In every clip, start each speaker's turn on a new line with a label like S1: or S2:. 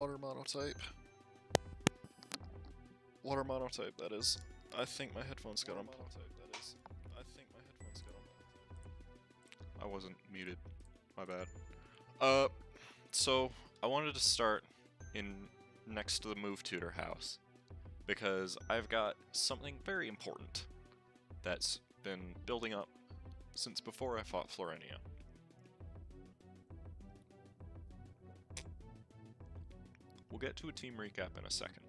S1: Water monotype. Water monotype, that is. I think my headphones got unplugged. That is. I think my headphones got unplugged. I wasn't muted. My bad. Uh, so I wanted to start in next to the move tutor house because I've got something very important that's been building up since before I fought Florinia. We'll get to a team recap in a second.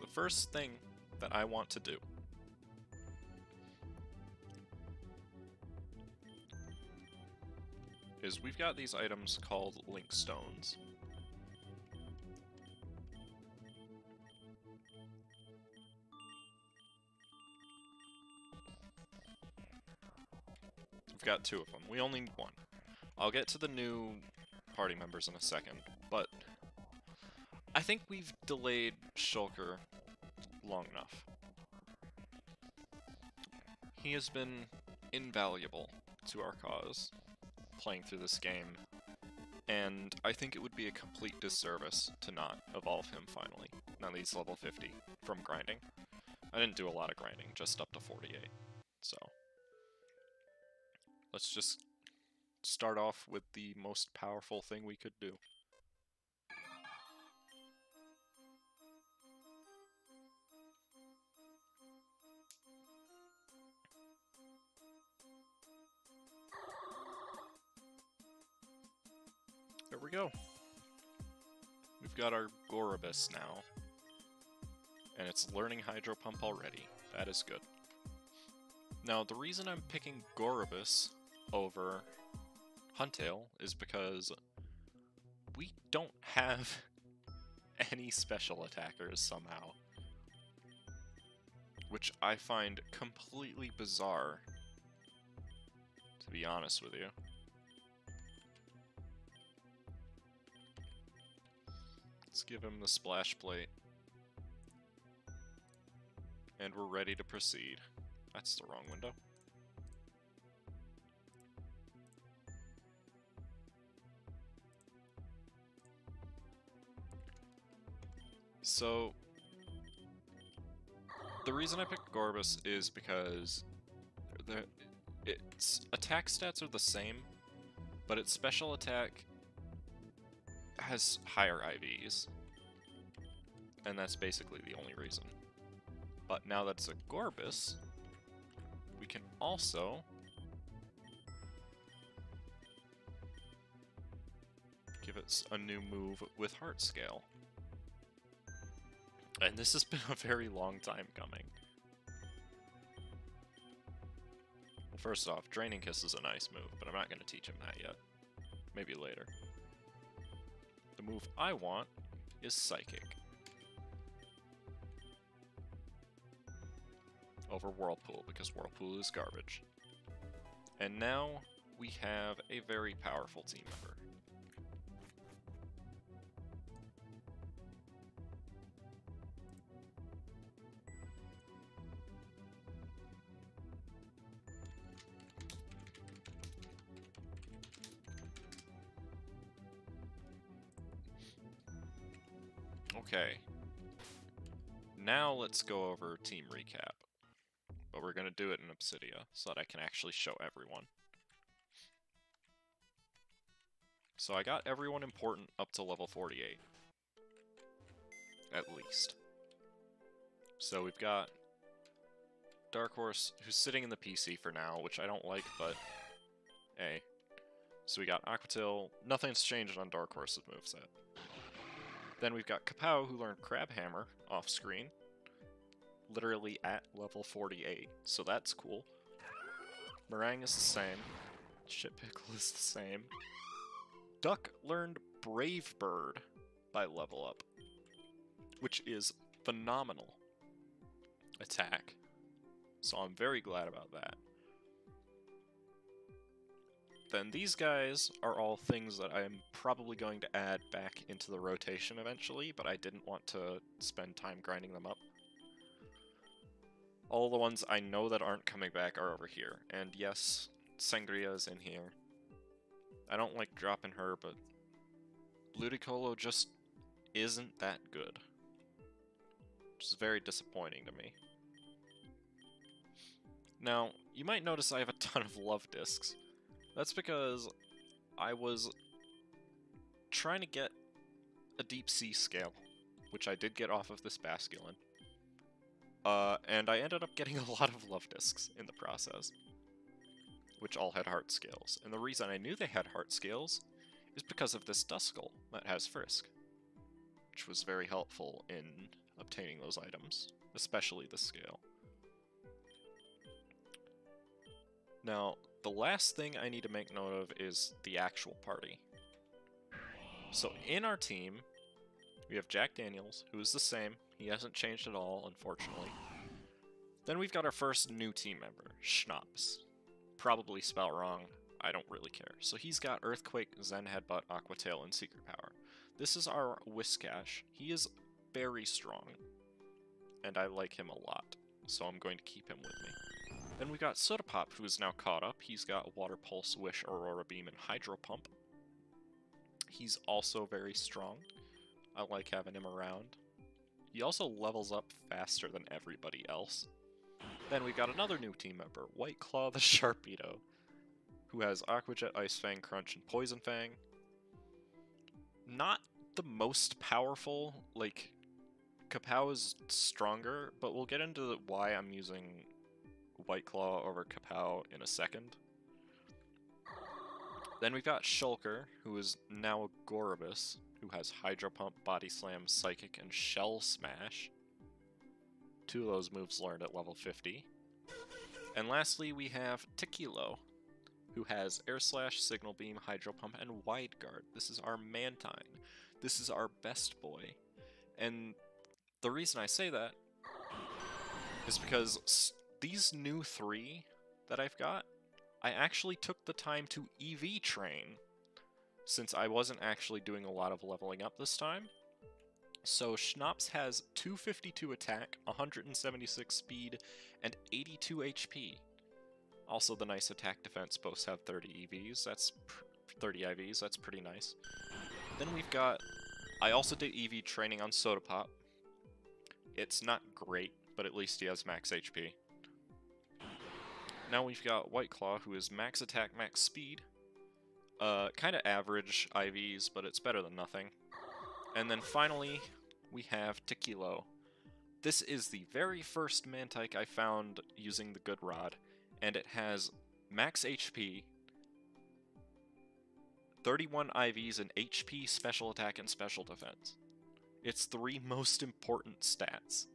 S1: The first thing that I want to do is we've got these items called link stones. We've got two of them. We only need one. I'll get to the new party members in a second, but I think we've delayed Shulker long enough. He has been invaluable to our cause playing through this game, and I think it would be a complete disservice to not evolve him finally, now he's level 50, from grinding. I didn't do a lot of grinding, just up to 48, so... Let's just start off with the most powerful thing we could do. We go. We've got our Gorebyss now. And it's learning Hydro Pump already. That is good. Now, the reason I'm picking Gorebyss over Huntail is because we don't have any special attackers somehow. Which I find completely bizarre, to be honest with you. Let's give him the splash plate. And we're ready to proceed. That's the wrong window. So, the reason I picked Gorebyss is because the, its attack stats are the same, but its special attack has higher IVs. And that's basically the only reason. But now that it's a Gorebyss, we can also give it a new move with Heart Scale. And this has been a very long time coming. First off, Draining Kiss is a nice move, but I'm not going to teach him that yet. Maybe later. The move I want is Psychic. Over Whirlpool, because Whirlpool is garbage. And now we have a very powerful team member. Okay. Now let's go over team recap. But we're going to do it in Obsidia, so that I can actually show everyone. So I got everyone important up to level 48. At least. So we've got Dark Horse, who's sitting in the PC for now, which I don't like, but hey. So we got Aqua Tail, nothing's changed on Dark Horse's moveset. Then we've got Kapow, who learned Crabhammer off screen. Literally at level 48, so that's cool. Meringue is the same. Shit Pickle is the same. Duck learned Brave Bird by level up, which is phenomenal attack. So I'm very glad about that. Then these guys are all things that I am probably going to add back into the rotation eventually, but I didn't want to spend time grinding them up. All the ones I know that aren't coming back are over here. And yes, Sangria is in here. I don't like dropping her, but Ludicolo just isn't that good. Which is very disappointing to me. Now, you might notice I have a ton of Luvdiscs. That's because I was trying to get a deep sea scale, which I did get off of this Basculin. Uh, and I ended up getting a lot of Luvdiscs in the process, which all had heart scales. And the reason I knew they had heart scales is because of this Duskull that has Frisk, which was very helpful in obtaining those items, especially the scale. Now, the last thing I need to make note of is the actual party. So in our team, we have Jack Daniels, who is the same. He hasn't changed at all, unfortunately. Then we've got our first new team member, Schnapps. Probably spelled wrong, I don't really care. So he's got Earthquake, Zen Headbutt, Aqua Tail, and Secret Power. This is our Whiscash. He is very strong, and I like him a lot, so I'm going to keep him with me. Then we got Soda Pop, who is now caught up. He's got Water Pulse, Wish, Aurora Beam, and Hydro Pump. He's also very strong. I like having him around. He also levels up faster than everybody else. Then we've got another new team member, White Claw the Sharpedo, who has Aqua Jet, Ice Fang, Crunch, and Poison Fang. Not the most powerful, like, Kapow is stronger, but we'll get into why I'm using White Claw over Kapow in a second. Then we've got Shulker, who is now a Gorebyss, who has Hydro Pump, Body Slam, Psychic, and Shell Smash. Two of those moves learned at level 50. And lastly, we have Tequilo, who has Air Slash, Signal Beam, Hydro Pump, and Wide Guard. This is our Mantine. This is our best boy. And the reason I say that is because these new three that I've got I actually took the time to EV train, since I wasn't actually doing a lot of leveling up this time. So Schnapps has 252 attack, 176 speed, and 82 HP. Also, the nice attack defense both have 30 EVs. That's 30 IVs. That's pretty nice. Then we've got. I also did EV training on Soda Pop. It's not great, but at least he has max HP. Now we've got White Claw, who is max attack, max speed. Uh, kind of average IVs, but it's better than nothing. And then finally, we have Tequilo. This is the very first Mantine I found using the Good Rod, and it has max HP, 31 IVs, and HP, special attack, and special defense. Its three most important stats.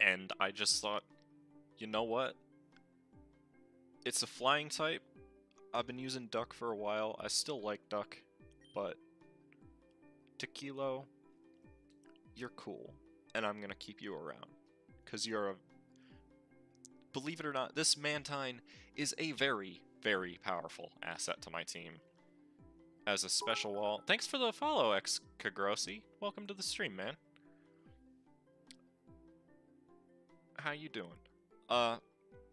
S1: And I just thought, you know what? It's a flying type. I've been using Duck for a while. I still like Duck, but Tequilo, you're cool, and I'm gonna keep you around because you're a. Believe it or not, this Mantine is a very, very powerful asset to my team. As a special wall. Thanks for the follow, X Kagrosi. Welcome to the stream, man. How you doing? Uh,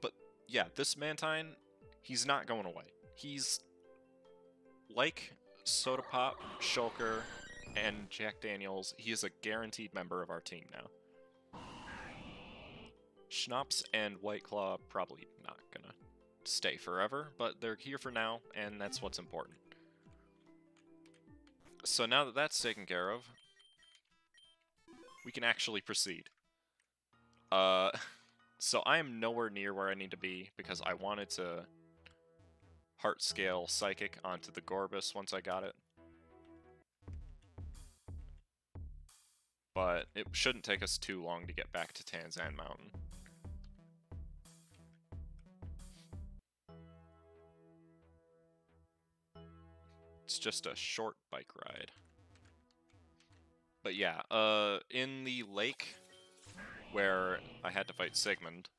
S1: but yeah, this Mantine, he's not going away. He's like Soda Pop, Shulker, and Jack Daniels. He is a guaranteed member of our team now. Schnapps and White Claw probably not gonna stay forever, but they're here for now, and that's what's important. So now that that's taken care of, we can actually proceed. Uh, So I am nowhere near where I need to be because I wanted to heart scale Psychic onto the Gorebyss once I got it. But it shouldn't take us too long to get back to Tanzan Mountain. It's just a short bike ride. But yeah, uh, in the lake, where I had to fight Sigmund,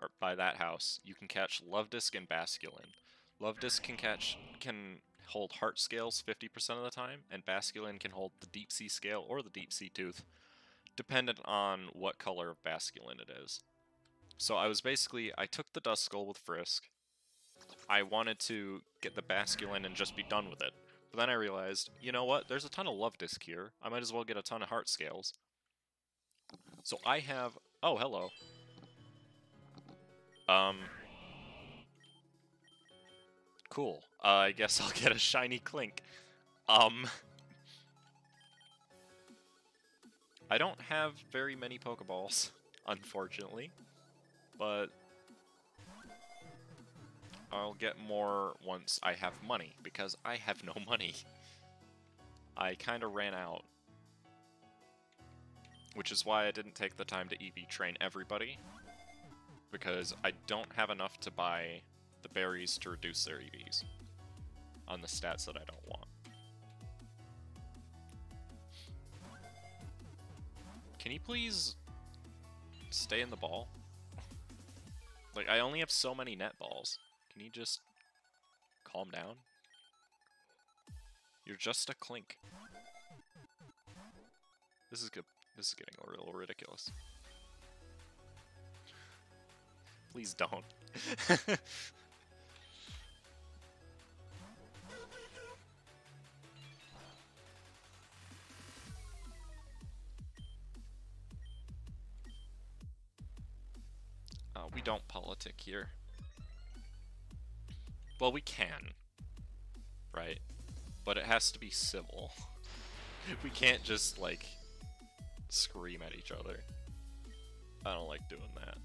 S1: or by that house, you can catch Luvdisc and Basculin. Luvdisc can catch can hold heart scales 50% of the time, and Basculin can hold the deep sea scale or the deep sea tooth, dependent on what color of Basculin it is. So I was basically I took the Duskull with Frisk. I wanted to get the Basculin and just be done with it. But then I realized, you know what? There's a ton of Luvdisc here. I might as well get a ton of heart scales. So I have... Oh, hello. Um... Cool. Uh, I guess I'll get a shiny Klink. Um... I don't have very many Pokeballs, unfortunately. But... I'll get more once I have money, because I have no money. I kind of ran out. Which is why I didn't take the time to EV train everybody. Because I don't have enough to buy the berries to reduce their EVs. On the stats that I don't want. Can you please stay in the ball? Like, I only have so many net balls. Can you just calm down? You're just a Klink. This is good. This is getting a little ridiculous. Please don't. uh, we don't politic here. Well, we can, right? But it has to be civil. we can't just, like, scream at each other. I don't like doing that.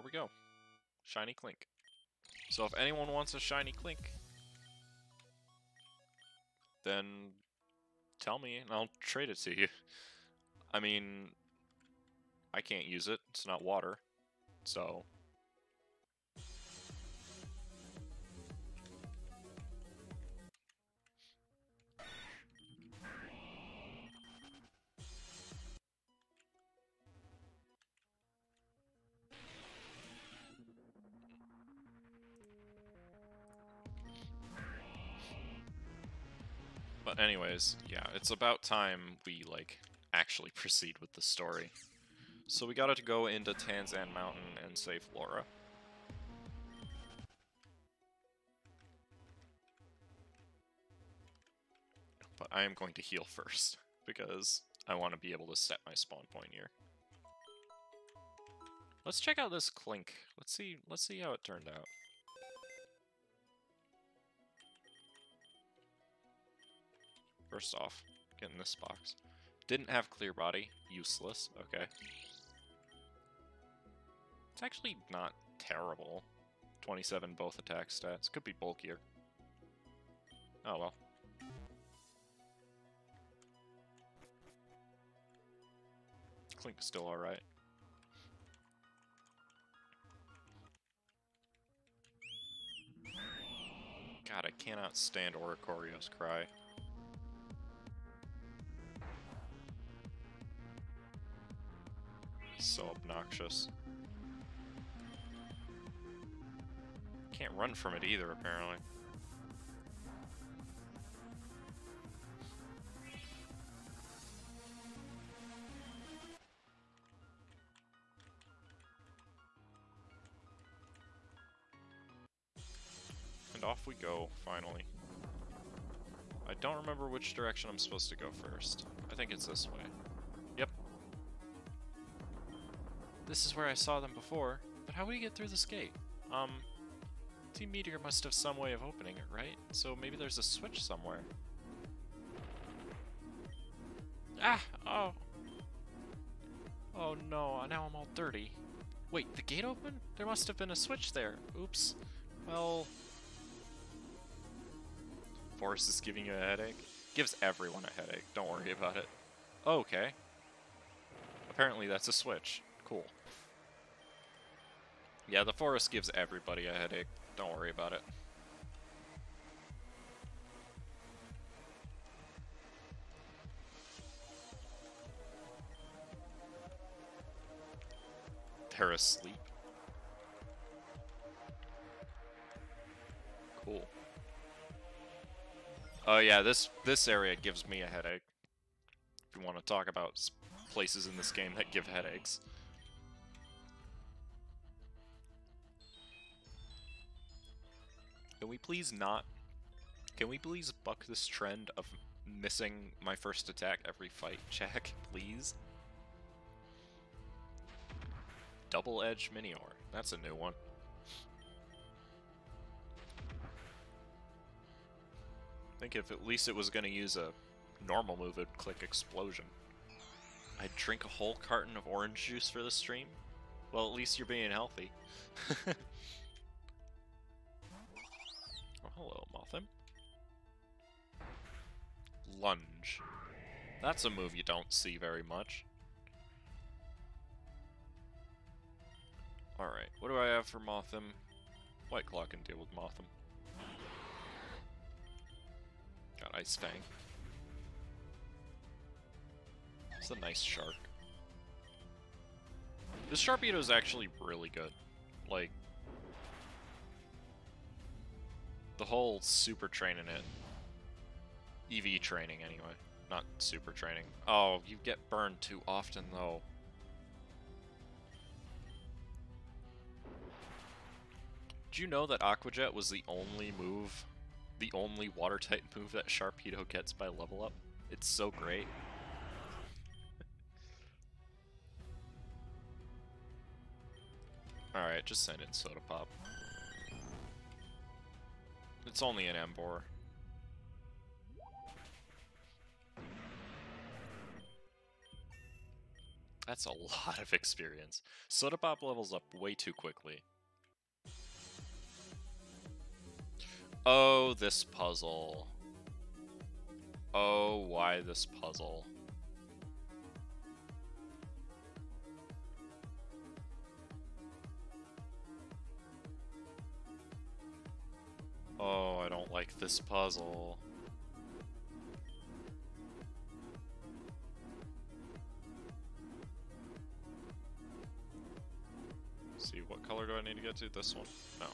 S1: There we go. Shiny Klink. So if anyone wants a shiny Klink, then tell me and I'll trade it to you. I mean, I can't use it. It's not water. So But anyways, yeah, it's about time we, like, actually proceed with the story. So we gotta go into Tanzan Mountain and save Laura. But I am going to heal first, because I want to be able to set my spawn point here. Let's check out this Klink. Let's see let's see how it turned out. First off, get in this box. Didn't have clear body. Useless. Okay. It's actually not terrible. 27 both attack stats. Could be bulkier. Oh well. Klink's still alright. God, I cannot stand Oricorio's cry. So obnoxious. Can't run from it either, apparently. And off we go, finally. I don't remember which direction I'm supposed to go first. I think it's this way. This is where I saw them before, but how would we get through this gate? Um, Team Meteor must have some way of opening it, right? So maybe there's a switch somewhere. Ah! Oh! Oh no, now I'm all dirty. Wait, the gate open? There must have been a switch there. Oops. Well... Forest is giving you a headache? Gives everyone a headache, don't worry about it. okay. Apparently that's a switch. Cool. Yeah, the forest gives everybody a headache. Don't worry about it. They're asleep. Cool. Oh yeah, this this area gives me a headache. If you want to talk about places in this game that give headaches. Can we please not? Can we please buck this trend of missing my first attack every fight, check, Please. Double Edge Minior. That's a new one. I think if at least it was going to use a normal move, it'd click Explosion. I'd drink a whole carton of orange juice for the stream? Well, at least you're being healthy. hello, Mothim. Lunge. That's a move you don't see very much. Alright, what do I have for Mothim? White Claw can deal with Mothim. Got Ice Fang. It's a nice shark. This Sharpedo is actually really good. Like, the whole super training it. EV training, anyway. Not super training. Oh, you get burned too often, though. Do you know that Aqua Jet was the only move, the only water type move that Sharpedo gets by level up? It's so great. Alright, just send in Soda Pop. It's only an Emboar. That's a lot of experience. Soda Pop levels up way too quickly. Oh, this puzzle. Oh, why this puzzle? Oh, I don't like this puzzle. see, what color do I need to get to? This one? No.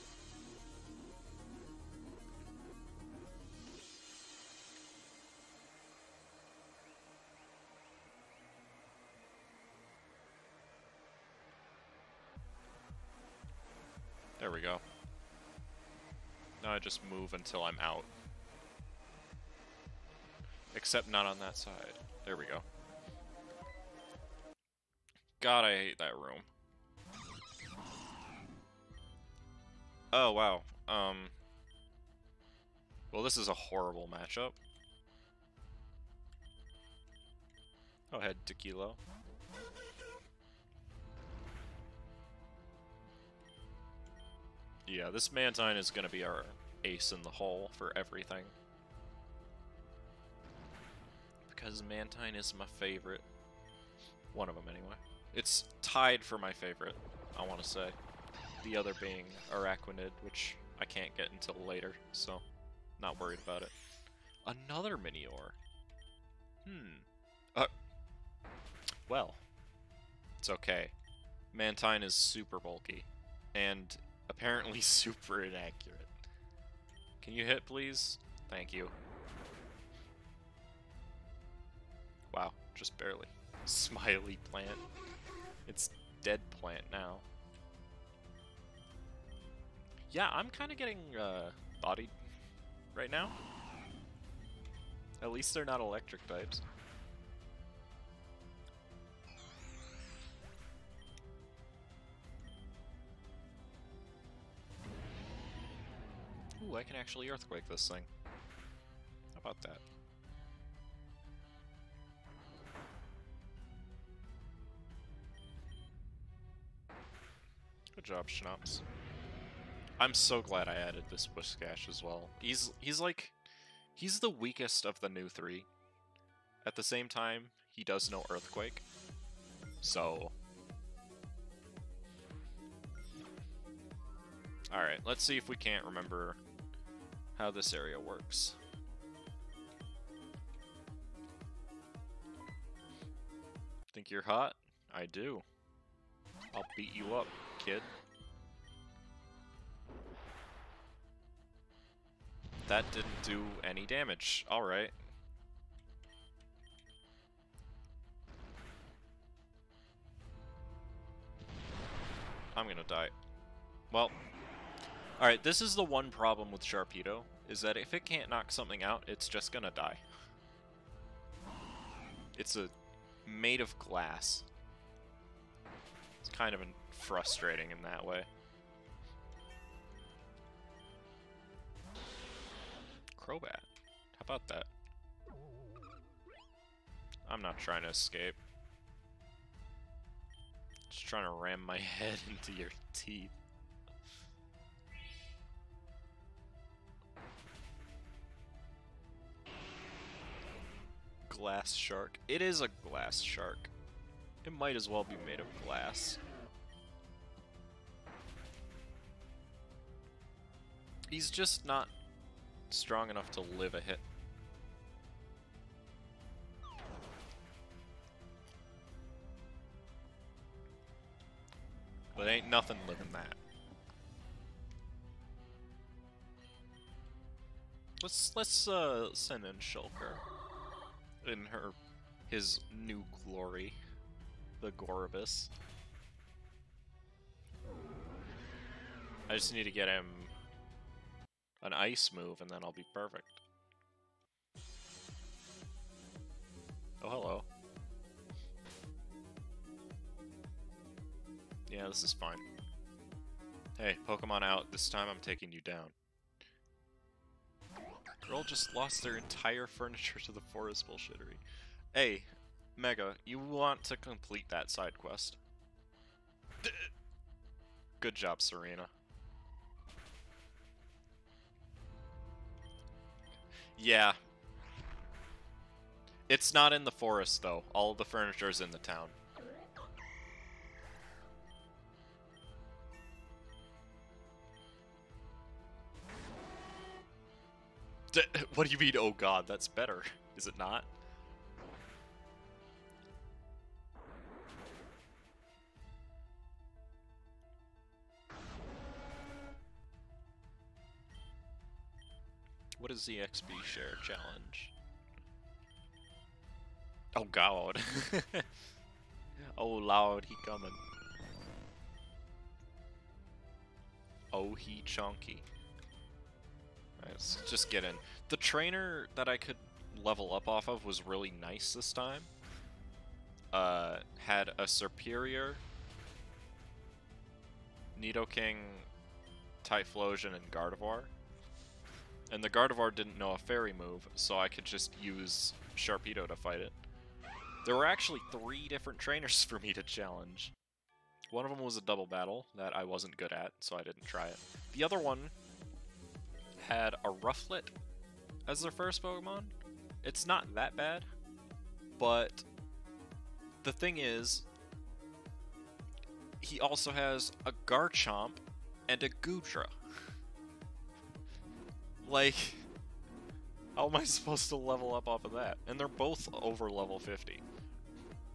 S1: Just move until I'm out. Except not on that side. There we go. God, I hate that room. Oh, wow. Um... Well, this is a horrible matchup. Go ahead, Tequila. Yeah, this Mantine is gonna be our ace in the hole for everything. Because Mantine is my favorite. One of them, anyway. It's tied for my favorite, I want to say. The other being Araquanid, which I can't get until later, so not worried about it. Another Minior. Hmm. Uh, well, it's okay. Mantine is super bulky, and apparently super inaccurate. Can you hit, please? Thank you. Wow, just barely. Smiley plant. It's dead plant now. Yeah, I'm kind of getting uh, bodied right now. At least they're not electric types. Ooh, I can actually earthquake this thing. How about that? Good job, Schnapps. I'm so glad I added this Whiscash as well. He's he's like he's the weakest of the new three. At the same time, he does no earthquake. So Alright, let's see if we can't remember how this area works. Think you're hot? I do. I'll beat you up, kid. that didn't do any damage. Alright. I'm gonna die. Well, alright, this is the one problem with Sharpedo, is that if it can't knock something out, it's just gonna die. It's a made of glass. It's kind of frustrating in that way. Crobat. How about that? I'm not trying to escape. Just trying to ram my head into your teeth. Glass shark. It is a glass shark. It might as well be made of glass. He's just not strong enough to live a hit. But ain't nothing living that. Let's let's uh send in Shulker in her his new glory, the Gorebyss. I just need to get him an ice move and then I'll be perfect. Oh, hello. Yeah, this is fine. Hey, Pokemon out. This time I'm taking you down. Girl just lost their entire furniture to the forest bullshittery. Hey, Mega, you want to complete that side quest. Good job, Serena. Yeah. It's not in the forest, though. All the furniture's in the town. What do you mean, oh god, that's better? Is it not? What is the XP share challenge? Oh god. oh lord, he coming. Oh he chunky. Let's just get in. The trainer that I could level up off of was really nice this time. Uh, had a superior Nidoking, Typhlosion, and Gardevoir. And the Gardevoir didn't know a fairy move, so I could just use Sharpedo to fight it. There were actually three different trainers for me to challenge. One of them was a double battle that I wasn't good at, so I didn't try it. The other one had a Rufflet as their first Pokemon. It's not that bad, but the thing is, he also has a Garchomp and a Goodra. Like, how am I supposed to level up off of that? And they're both over level 50.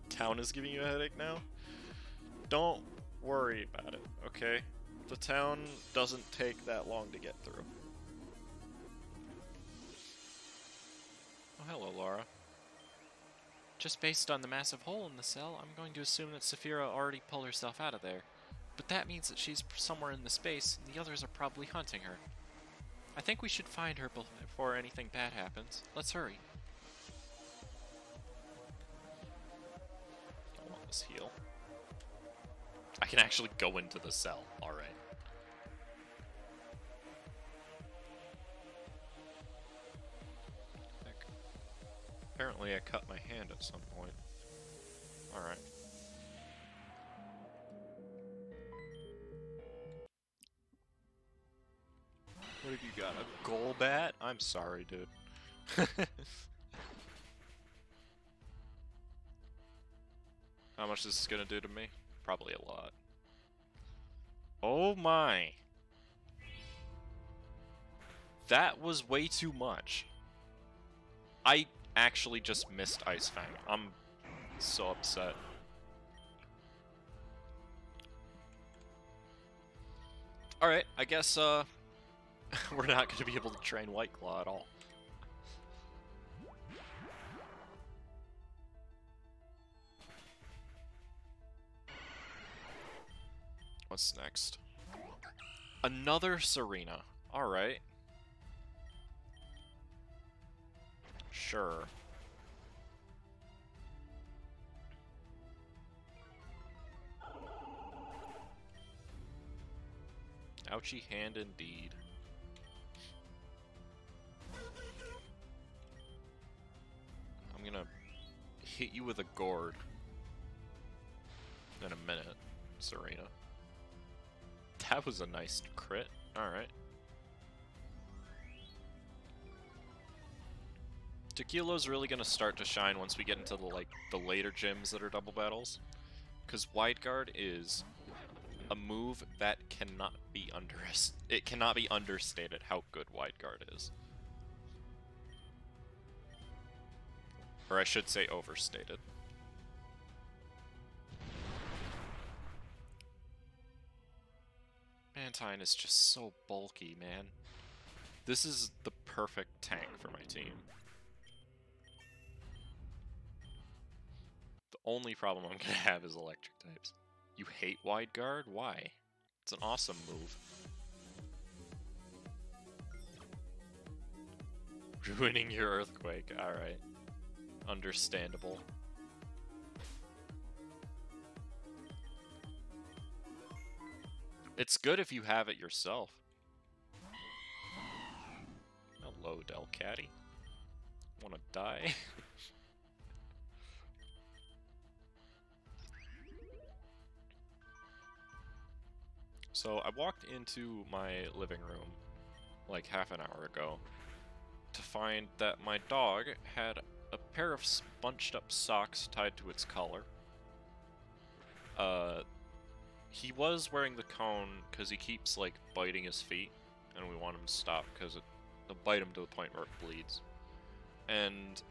S1: Town is giving you a headache now? Don't worry about it, okay? The town doesn't take that long to get through. Oh, hello, Laura. Just based on the massive hole in the cell, I'm going to assume that Saphira already pulled herself out of there. But that means that she's somewhere in the space, and the others are probably hunting her. I think we should find her before anything bad happens. Let's hurry. I want this heal. I can actually go into the cell. Alright. Apparently I cut my hand at some point. Alright. What have you got? A Golbat? I'm sorry, dude. How much this is gonna do to me? Probably a lot. Oh my! That was way too much. I actually just missed Ice Fang. I'm so upset. Alright, I guess, uh, We're not going to be able to train White Claw at all. What's next? Another Serena. Alright. Sure. Ouchie hand indeed. I'm gonna hit you with a gourd in a minute, Serena. That was a nice crit. Alright. Tequila's really gonna start to shine once we get into the like the later gyms that are double battles. Because Wide Guard is a move that cannot be under it cannot be understated how good Wide Guard is. Or I should say overstated. Mantine is just so bulky, man. This is the perfect tank for my team. The only problem I'm gonna have is electric types. You hate wide guard? Why? It's an awesome move. Ruining your earthquake, alright. Understandable. It's good if you have it yourself. Hello, Delcatty. Wanna die? so I walked into my living room like half an hour ago to find that my dog had a pair of bunched up socks tied to its collar. Uh, he was wearing the cone because he keeps like biting his feet, and we want him to stop because it, will bite him to the point where it bleeds. And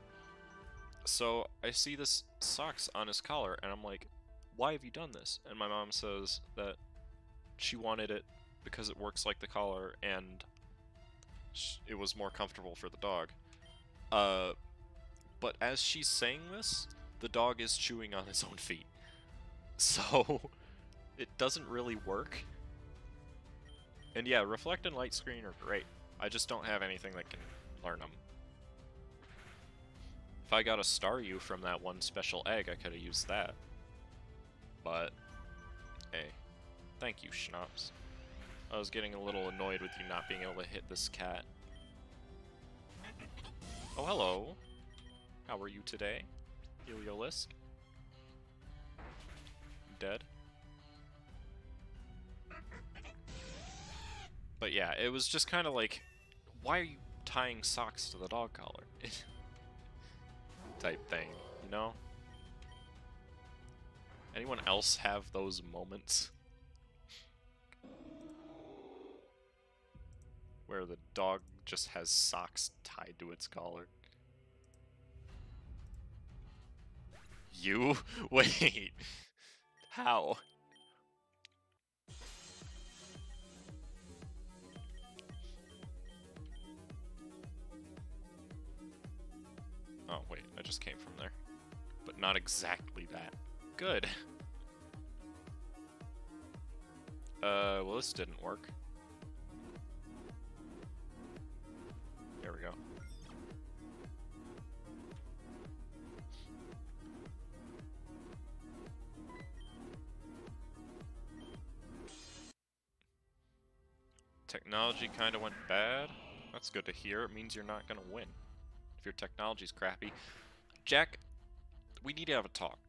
S1: so I see this socks on his collar, and I'm like, "Why have you done this?" And my mom says that she wanted it because it works like the collar, and it was more comfortable for the dog. Uh, but as she's saying this, the dog is chewing on his own feet. So it doesn't really work. And yeah, Reflect and Light Screen are great. I just don't have anything that can learn them. If I got a Staryu from that one special egg, I could have used that. But, hey. Thank you, Schnapps. I was getting a little annoyed with you not being able to hit this cat. Oh, hello. How are you today? Heliolisk? Dead? But yeah, it was just kind of like, why are you tying socks to the dog collar? type thing, you know? Anyone else have those moments? Where the dog just has socks tied to its collar. You? Wait. How? Oh, wait, I just came from there. But not exactly that. Good. Uh, well this didn't work. Technology kind of went bad. That's good to hear. It means you're not going to win if your technology's crappy. Jack, we need to have a talk.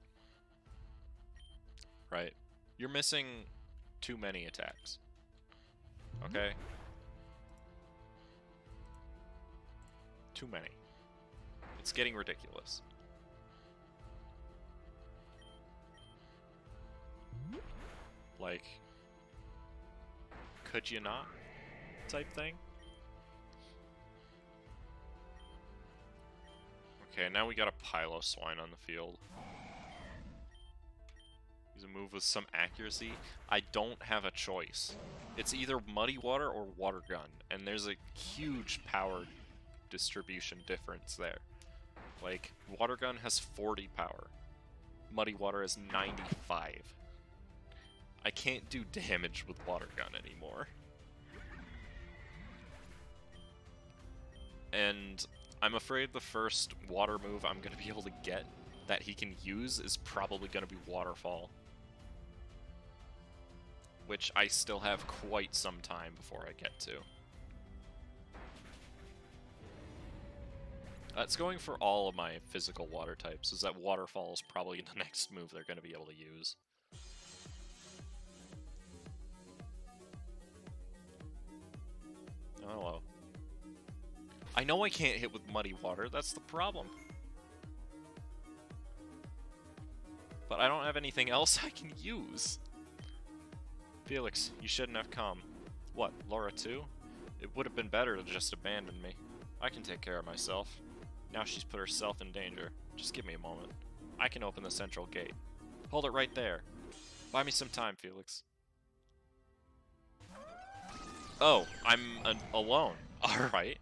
S1: Right? You're missing too many attacks. Mm-hmm. Okay? Too many. It's getting ridiculous. Like, could you not? Type thing? Okay, now we got a Piloswine on the field. Use a move with some accuracy. I don't have a choice. It's either Muddy Water or Water Gun, and there's a huge power distribution difference there. Like, Water Gun has 40 power. Muddy Water has 95. I can't do damage with Water Gun anymore. And I'm afraid the first water move I'm going to be able to get that he can use is probably going to be Waterfall. Which I still have quite some time before I get to. That's going for all of my physical water types, is that Waterfall is probably the next move they're going to be able to use. Oh, hello. I know I can't hit with Muddy Water, that's the problem. But I don't have anything else I can use. Felix, you shouldn't have come. What, Laura too? It would have been better to just abandon me. I can take care of myself. Now she's put herself in danger. Just give me a moment. I can open the central gate. Hold it right there. Buy me some time, Felix. Oh, I'm alone. Alright.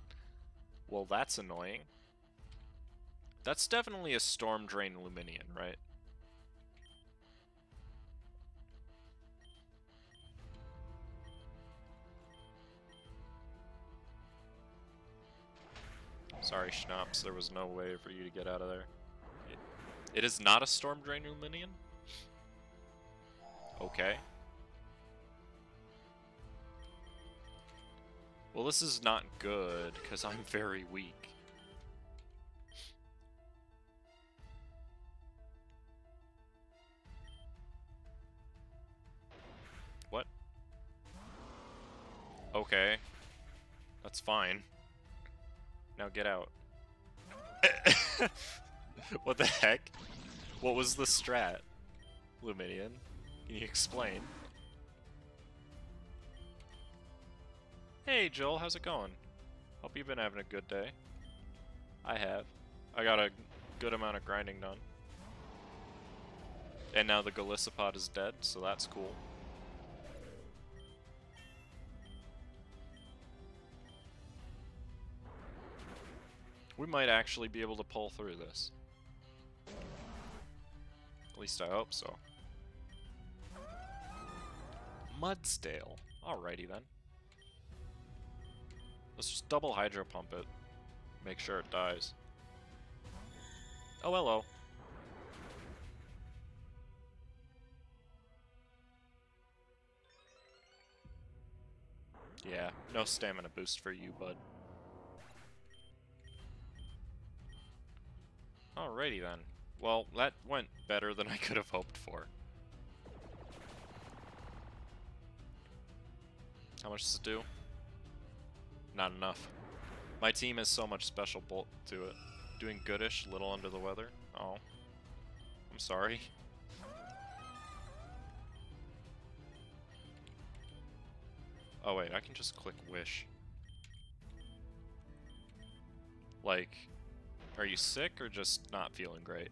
S1: Well, that's annoying. That's definitely a Storm Drain Lumineon, right? Sorry, Schnapps, there was no way for you to get out of there. It, it is not a Storm Drain Lumineon? Okay. Well, this is not good, because I'm very weak. What? Okay. That's fine. Now get out. what the heck? What was the strat? Lumineon? Can you explain? Hey Joel, how's it going? Hope you've been having a good day. I have. I got a good amount of grinding done. And now the Golisopod is dead, so that's cool. We might actually be able to pull through this. At least I hope so. Mudsdale. Alrighty then. Let's just double hydro pump it. Make sure it dies. Oh, hello. Yeah, no stamina boost for you, bud. Alrighty then. Well, that went better than I could have hoped for. How much does it do? Not enough. My team has so much special bolt to it. Doing goodish, little under the weather. Oh. I'm sorry. Oh wait, I can just click wish. Like, are you sick or just not feeling great?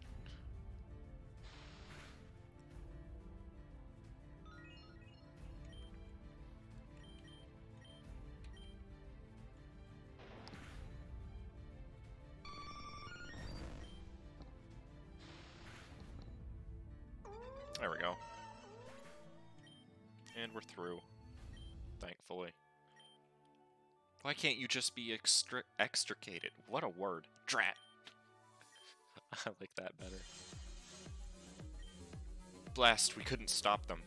S1: Can't you just be extri extricated? What a word. Drat. I like that better. Blast, we couldn't stop them.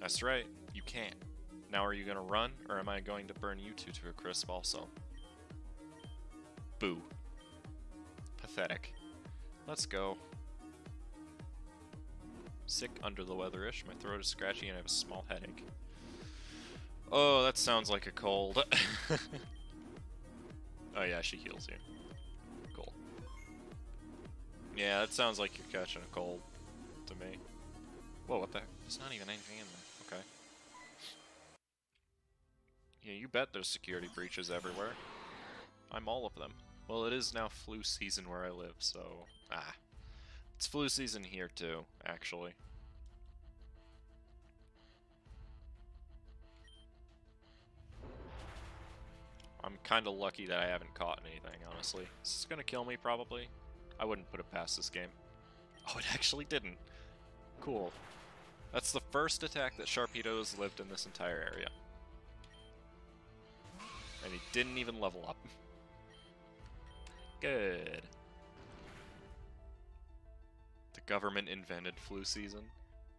S1: That's right, you can't. Now are you gonna run, or am I going to burn you two to a crisp also? Boo. Pathetic. Let's go. Sick under the weatherish, my throat is scratchy and I have a small headache. Oh, that sounds like a cold. oh yeah, she heals you. Cool. Yeah, that sounds like you're catching a cold to me. Whoa, what the heck? There's not even anything in there. Okay. Yeah, you bet there's security breaches everywhere. I'm all of them. Well, it is now flu season where I live, so... Ah. It's flu season here, too, actually. I'm kind of lucky that I haven't caught anything, honestly. This is gonna kill me, probably. I wouldn't put it past this game. Oh, it actually didn't. Cool. That's the first attack that Sharpedo has lived in this entire area. And he didn't even level up. Good. The government invented flu season.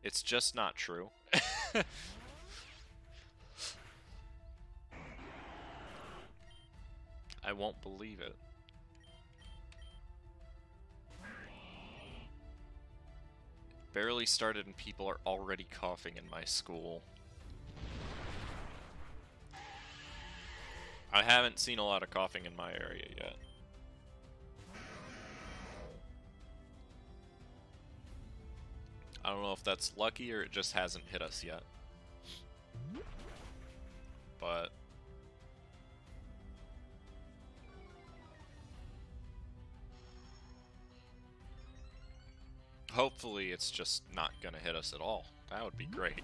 S1: It's just not true. I won't believe it. Barely started and people are already coughing in my school. I haven't seen a lot of coughing in my area yet. I don't know if that's lucky or it just hasn't hit us yet. But Hopefully it's just not gonna hit us at all. That would be great.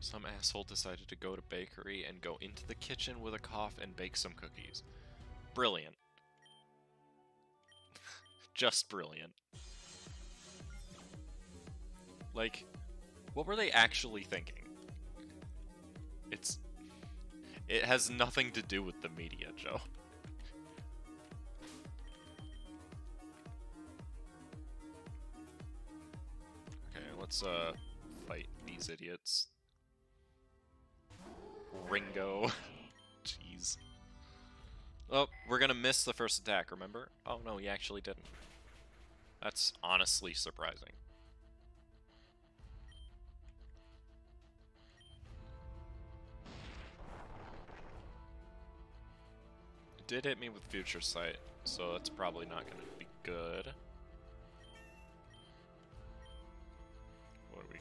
S1: Some asshole decided to go to bakery and go into the kitchen with a cough and bake some cookies. Brilliant. just brilliant. Like, what were they actually thinking? It's... It has nothing to do with the media, Joe. Let's uh fight these idiots. Ringo. Jeez. Oh, we're gonna miss the first attack, remember? Oh no, he actually didn't. That's honestly surprising. It did hit me with Future Sight, so that's probably not gonna be good.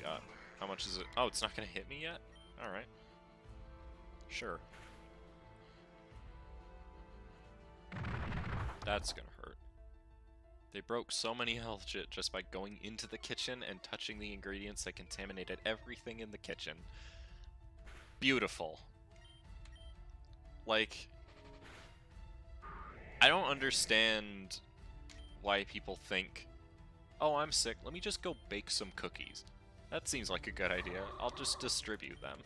S1: Got? How much is it? Oh, it's not going to hit me yet? Alright. Sure. That's going to hurt. They broke so many health shit just by going into the kitchen and touching the ingredients that contaminated everything in the kitchen. Beautiful. Like, I don't understand why people think, oh, I'm sick, let me just go bake some cookies. That seems like a good idea. I'll just distribute them.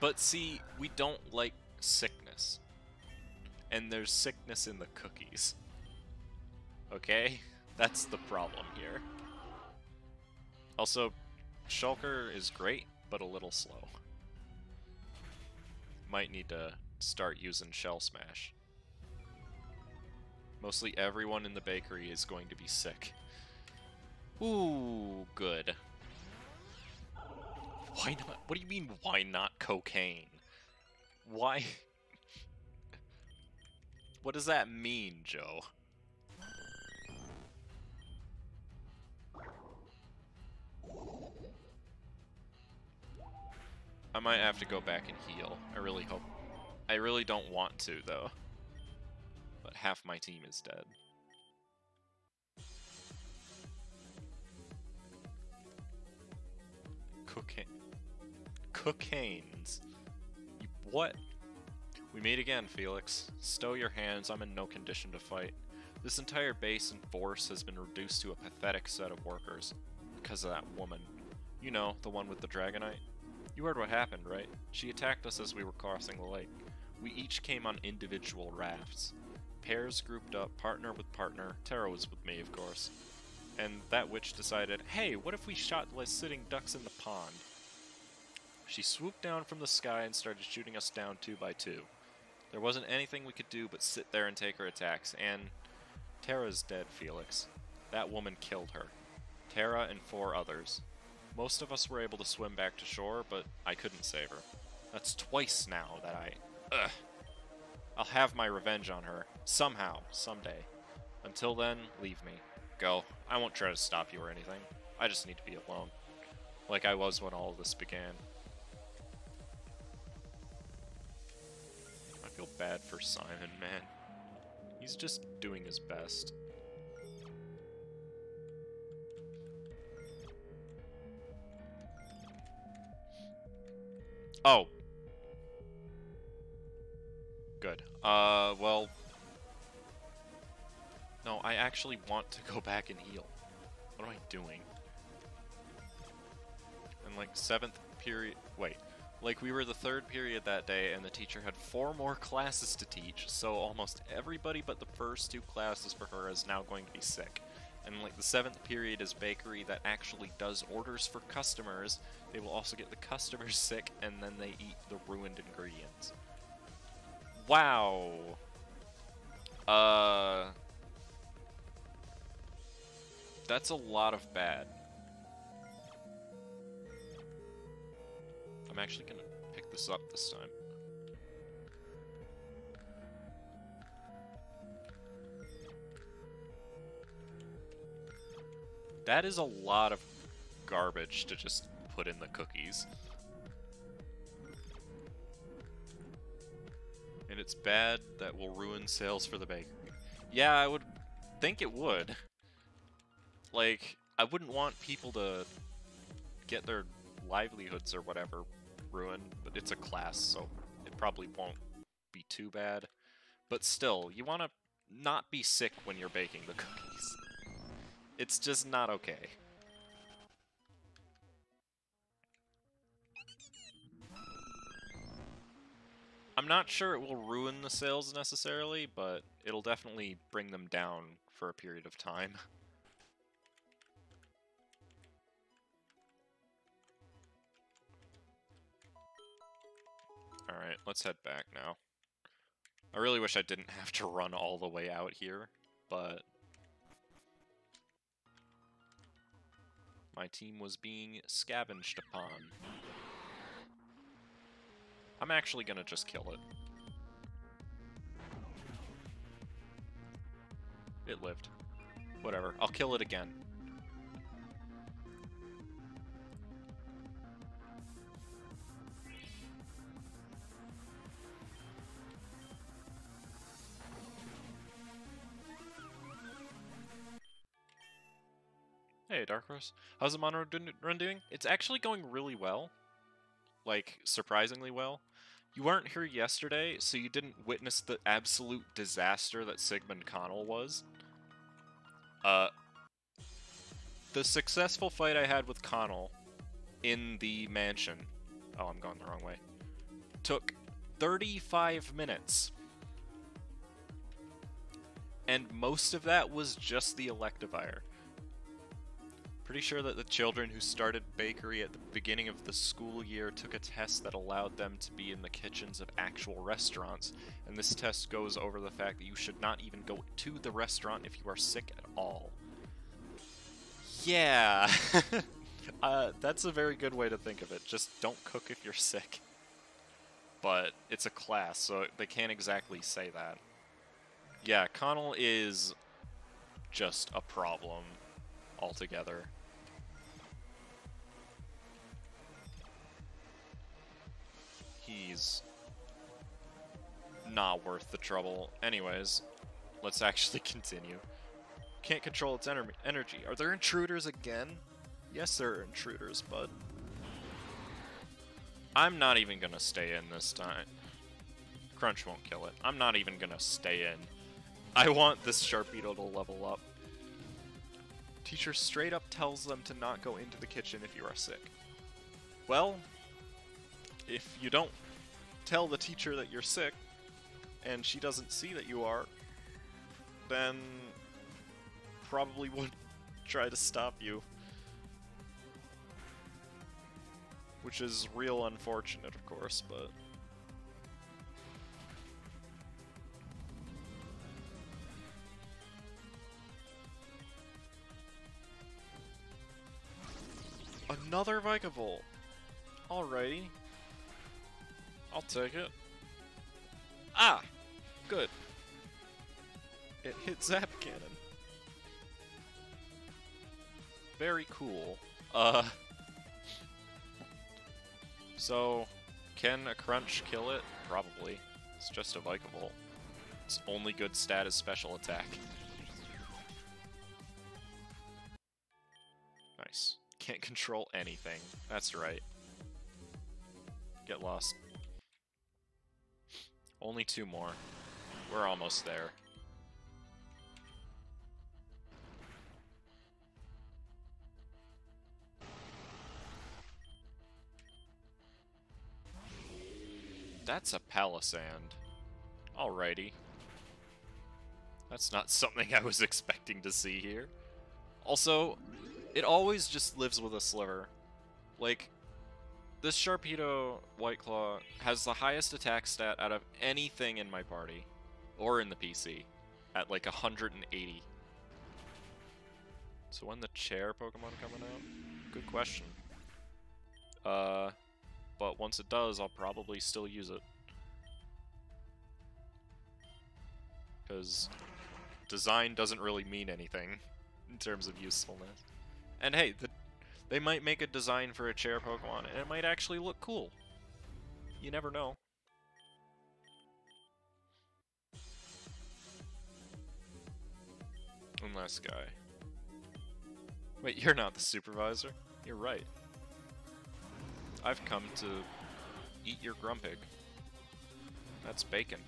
S1: But see, we don't like sickness. And there's sickness in the cookies. Okay? That's the problem here. Also, Shulker is great, but a little slow might need to start using Shell Smash. Mostly everyone in the bakery is going to be sick. Ooh, good. Why not? What do you mean, why not cocaine? Why? what does that mean, Joe? I might have to go back and heal. I really hope. I really don't want to, though. But half my team is dead. Cocaine. Cocaines. What? We meet again, Felix. Stow your hands, I'm in no condition to fight. This entire base and force has been reduced to a pathetic set of workers. Because of that woman. You know, the one with the Dragonite? You heard what happened, right? She attacked us as we were crossing the lake. We each came on individual rafts. Pairs grouped up, partner with partner. Tara was with me, of course. And that witch decided, hey, what if we shot sitting ducks in the pond? She swooped down from the sky and started shooting us down two by two. There wasn't anything we could do but sit there and take her attacks, and Tara's dead, Felix. That woman killed her. Tara and four others. Most of us were able to swim back to shore, but I couldn't save her. That's twice now that I... Ugh. I'll have my revenge on her. Somehow. Someday. Until then, leave me. Go. I won't try to stop you or anything. I just need to be alone. Like I was when all this began. I feel bad for Simon, man. He's just doing his best. Oh. Good. Uh, well... No, I actually want to go back and heal. What am I doing? And like, seventh period... Wait. Like, we were the third period that day, and the teacher had four more classes to teach, so almost everybody but the first two classes for her is now going to be sick. And like, the seventh period is bakery that actually does orders for customers. They will also get the customers sick, and then they eat the ruined ingredients. Wow! Uh... That's a lot of bad. I'm actually gonna pick this up this time. That is a lot of garbage to just put in the cookies. And it's bad that will ruin sales for the bakery. Yeah, I would think it would. Like, I wouldn't want people to get their livelihoods or whatever ruined, but it's a class, so it probably won't be too bad. But still, you want to not be sick when you're baking the cookies. It's just not okay. I'm not sure it will ruin the sales necessarily, but it'll definitely bring them down for a period of time. Alright, let's head back now. I really wish I didn't have to run all the way out here, but... My team was being scavenged upon. I'm actually gonna just kill it. It lived. Whatever, I'll kill it again. Hey, Dark Horse. How's the mono run doing? It's actually going really well. Like, surprisingly well. You weren't here yesterday, so you didn't witness the absolute disaster that Sigmund Connal was. Uh, the successful fight I had with Connal in the mansion... Oh, I'm going the wrong way. Took 35 minutes. And most of that was just the Electivire. Pretty sure that the children who started bakery at the beginning of the school year took a test that allowed them to be in the kitchens of actual restaurants, and this test goes over the fact that you should not even go to the restaurant if you are sick at all. Yeah, uh, that's a very good way to think of it. Just don't cook if you're sick. But it's a class, so they can't exactly say that. Yeah, Connal is just a problem altogether. He's not worth the trouble. Anyways, let's actually continue. Can't control its ener energy. Are there intruders again? Yes, there are intruders, but... I'm not even gonna stay in this time. Crunch won't kill it. I'm not even gonna stay in. I want this Sharpedo to level up. Teacher straight up tells them to not go into the kitchen if you are sick. Well, if you don't tell the teacher that you're sick, and she doesn't see that you are, then probably would try to stop you. Which is real unfortunate, of course, but... Another Vikavolt! Alrighty. I'll take it. Ah! Good. It hit Zap Cannon. Very cool. Uh... So, can a Crunch kill it? Probably. It's just a Vikavolt. Its only good stat is special attack. Nice. Can't control anything. That's right. Get lost. Only two more. We're almost there. That's a Palossand. Alrighty. That's not something I was expecting to see here. Also, it always just lives with a sliver. Like, this Sharpedo White Claw has the highest attack stat out of anything in my party, or in the PC, at like 180. So when the chair Pokemon coming out? Good question. Uh, but once it does, I'll probably still use it. Because design doesn't really mean anything in terms of usefulness. And hey, the, they might make a design for a chair Pokemon, and it might actually look cool. You never know. And last guy. Wait, you're not the supervisor? You're right. I've come to eat your Grumpig. That's bacon.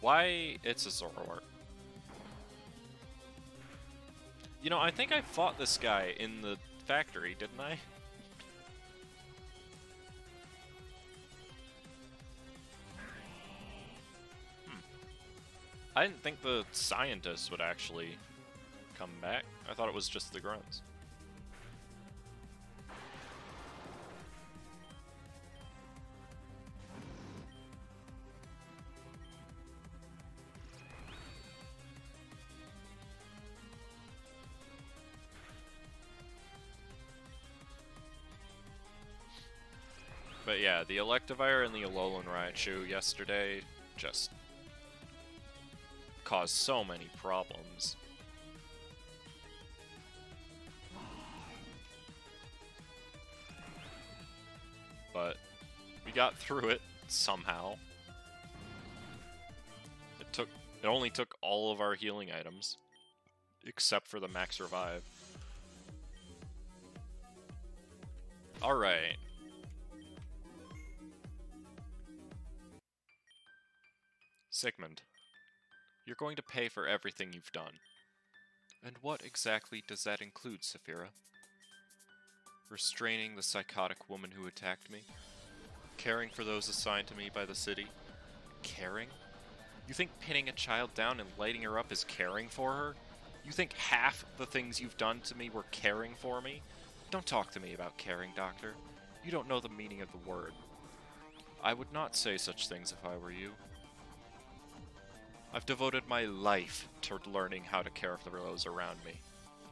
S1: Why it's a Zoroark? You know, I think I fought this guy in the factory, didn't I? Hmm. I didn't think the scientists would actually come back. I thought it was just the grunts. Yeah, the Electivire and the Alolan Raichu yesterday just caused so many problems. But we got through it somehow. It took it only took all of our healing items except for the max revive. All right. Sigmund, you're going to pay for everything you've done. And what exactly does that include, Saphira? Restraining the psychotic woman who attacked me? Caring for those assigned to me by the city? Caring? You think pinning a child down and lighting her up is caring for her? You think half the things you've done to me were caring for me? Don't talk to me about caring, Doctor. You don't know the meaning of the word. I would not say such things if I were you. I've devoted my life to learning how to care for those around me.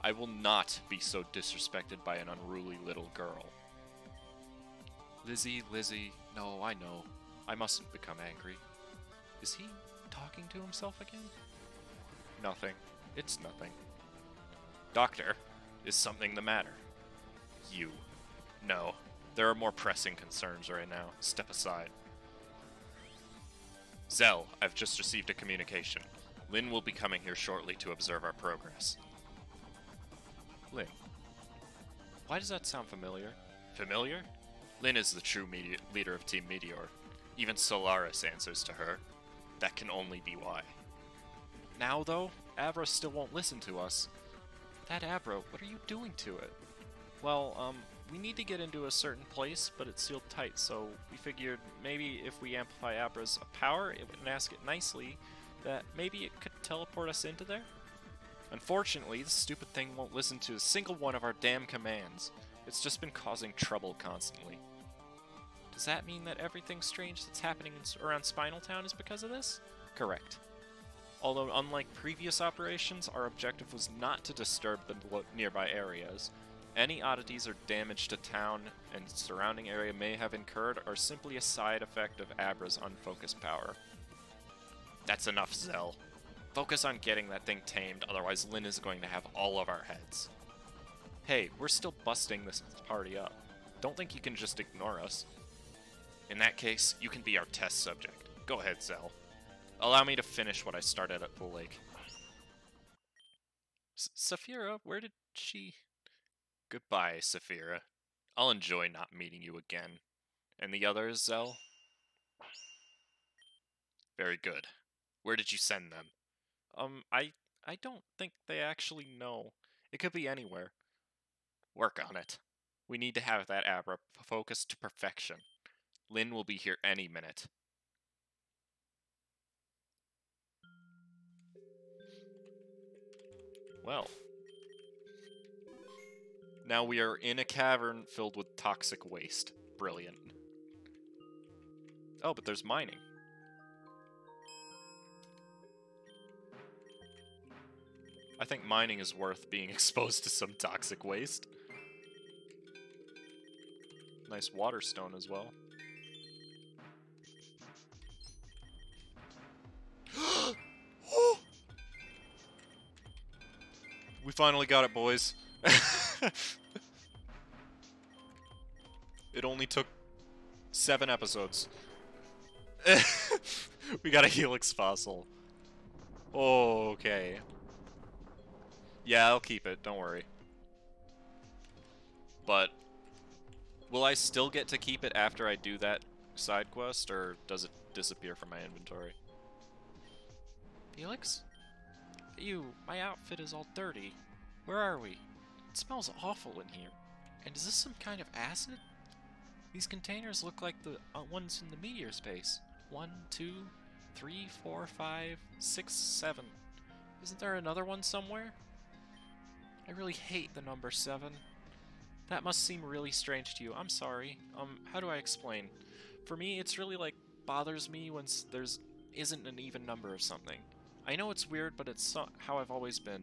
S1: I will not be so disrespected by an unruly little girl. Lizzie, Lizzie, no, I know. I mustn't become angry. Is he talking to himself again? Nothing. It's nothing. Doctor, is something the matter? You. No. There are more pressing concerns right now. Step aside. Zel, I've just received a communication. Lin will be coming here shortly to observe our progress. Lin. Why does that sound familiar? Familiar? Lin is the true leader of Team Meteor. Even Solaris answers to her. That can only be why. Now, though, Abra still won't listen to us. That Abra, what are you doing to it? Well, um, we need to get into a certain place, but it's sealed tight, so we figured maybe if we amplify Abra's power and ask it nicely, that maybe it could teleport us into there? Unfortunately, this stupid thing won't listen to a single one of our damn commands. It's just been causing trouble constantly. Does that mean that everything strange that's happening around Spinel Town is because of this? Correct. Although, unlike previous operations, our objective was not to disturb the nearby areas, any oddities or damage to town and surrounding area may have incurred are simply a side effect of Abra's unfocused power. That's enough, Zel. Focus on getting that thing tamed, otherwise Lin is going to have all of our heads. Hey, we're still busting this party up. Don't think you can just ignore us. In that case, you can be our test subject. Go ahead, Zel. Allow me to finish what I started at the lake. S Saphira, where did she... Goodbye, Saphira. I'll enjoy not meeting you again. And the others, Zel? Very good. Where did you send them? Um, I I don't think they actually know. It could be anywhere. Work on it. We need to have that Abra focused to perfection. Lin will be here any minute. Well. Now we are in a cavern filled with toxic waste. Brilliant. Oh, but there's mining. I think mining is worth being exposed to some toxic waste. Nice water stone as well. we finally got it, boys. it only took seven episodes. we got a helix fossil. Okay. Yeah, I'll keep it, don't worry. But, will I still get to keep it after I do that side quest, or does it disappear from my inventory?
S2: Felix? You, my outfit is all dirty. Where are we? Smells awful in here. And is this some kind of acid? These containers look like the uh, ones in the meteor space. One, two, three, four, five, six, seven. Isn't there another one somewhere? I really hate the number 7. That must seem really strange to you. I'm sorry. Um, how do I explain? For me, it's really like bothers me when there's isn't an even number of something. I know it's weird, but it's so how I've always been.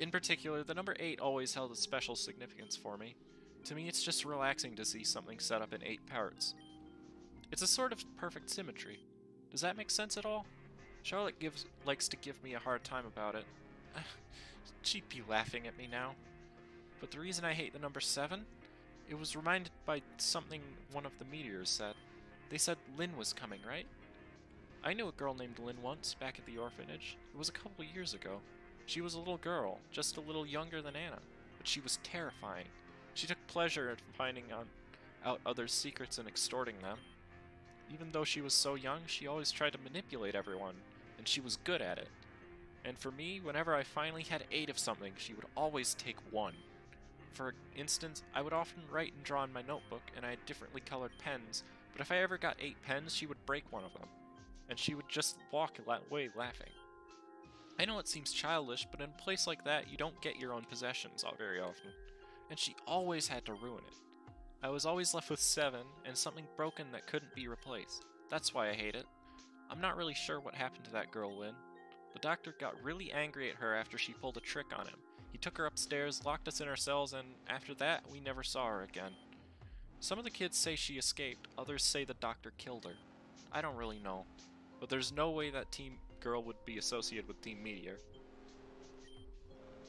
S2: In particular, the number 8 always held a special significance for me. To me, it's just relaxing to see something set up in 8 parts. It's a sort of perfect symmetry. Does that make sense at all? Charlotte gives likes to give me a hard time about it. She'd be laughing at me now. But the reason I hate the number 7? It was reminded by something one of the meteors said. They said Lin was coming, right? I knew a girl named Lin once, back at the orphanage. It was a couple years ago. She was a little girl, just a little younger than Anna, but she was terrifying. She took pleasure in finding out others' secrets and extorting them. Even though she was so young, she always tried to manipulate everyone, and she was good at it. And for me, whenever I finally had eight of something, she would always take one. For instance, I would often write and draw in my notebook, and I had differently colored pens, but if I ever got eight pens, she would break one of them. And she would just walk away laughing. I know it seems childish, but in a place like that, you don't get your own possessions very often. And she always had to ruin it. I was always left with seven, and something broken that couldn't be replaced. That's why I hate it. I'm not really sure what happened to that girl, Lin. The doctor got really angry at her after she pulled a trick on him. He took her upstairs, locked us in our cells, and after that, we never saw her again. Some of the kids say she escaped, others say the doctor killed her. I don't really know. But there's no way that Team Girl would be associated with Team Meteor.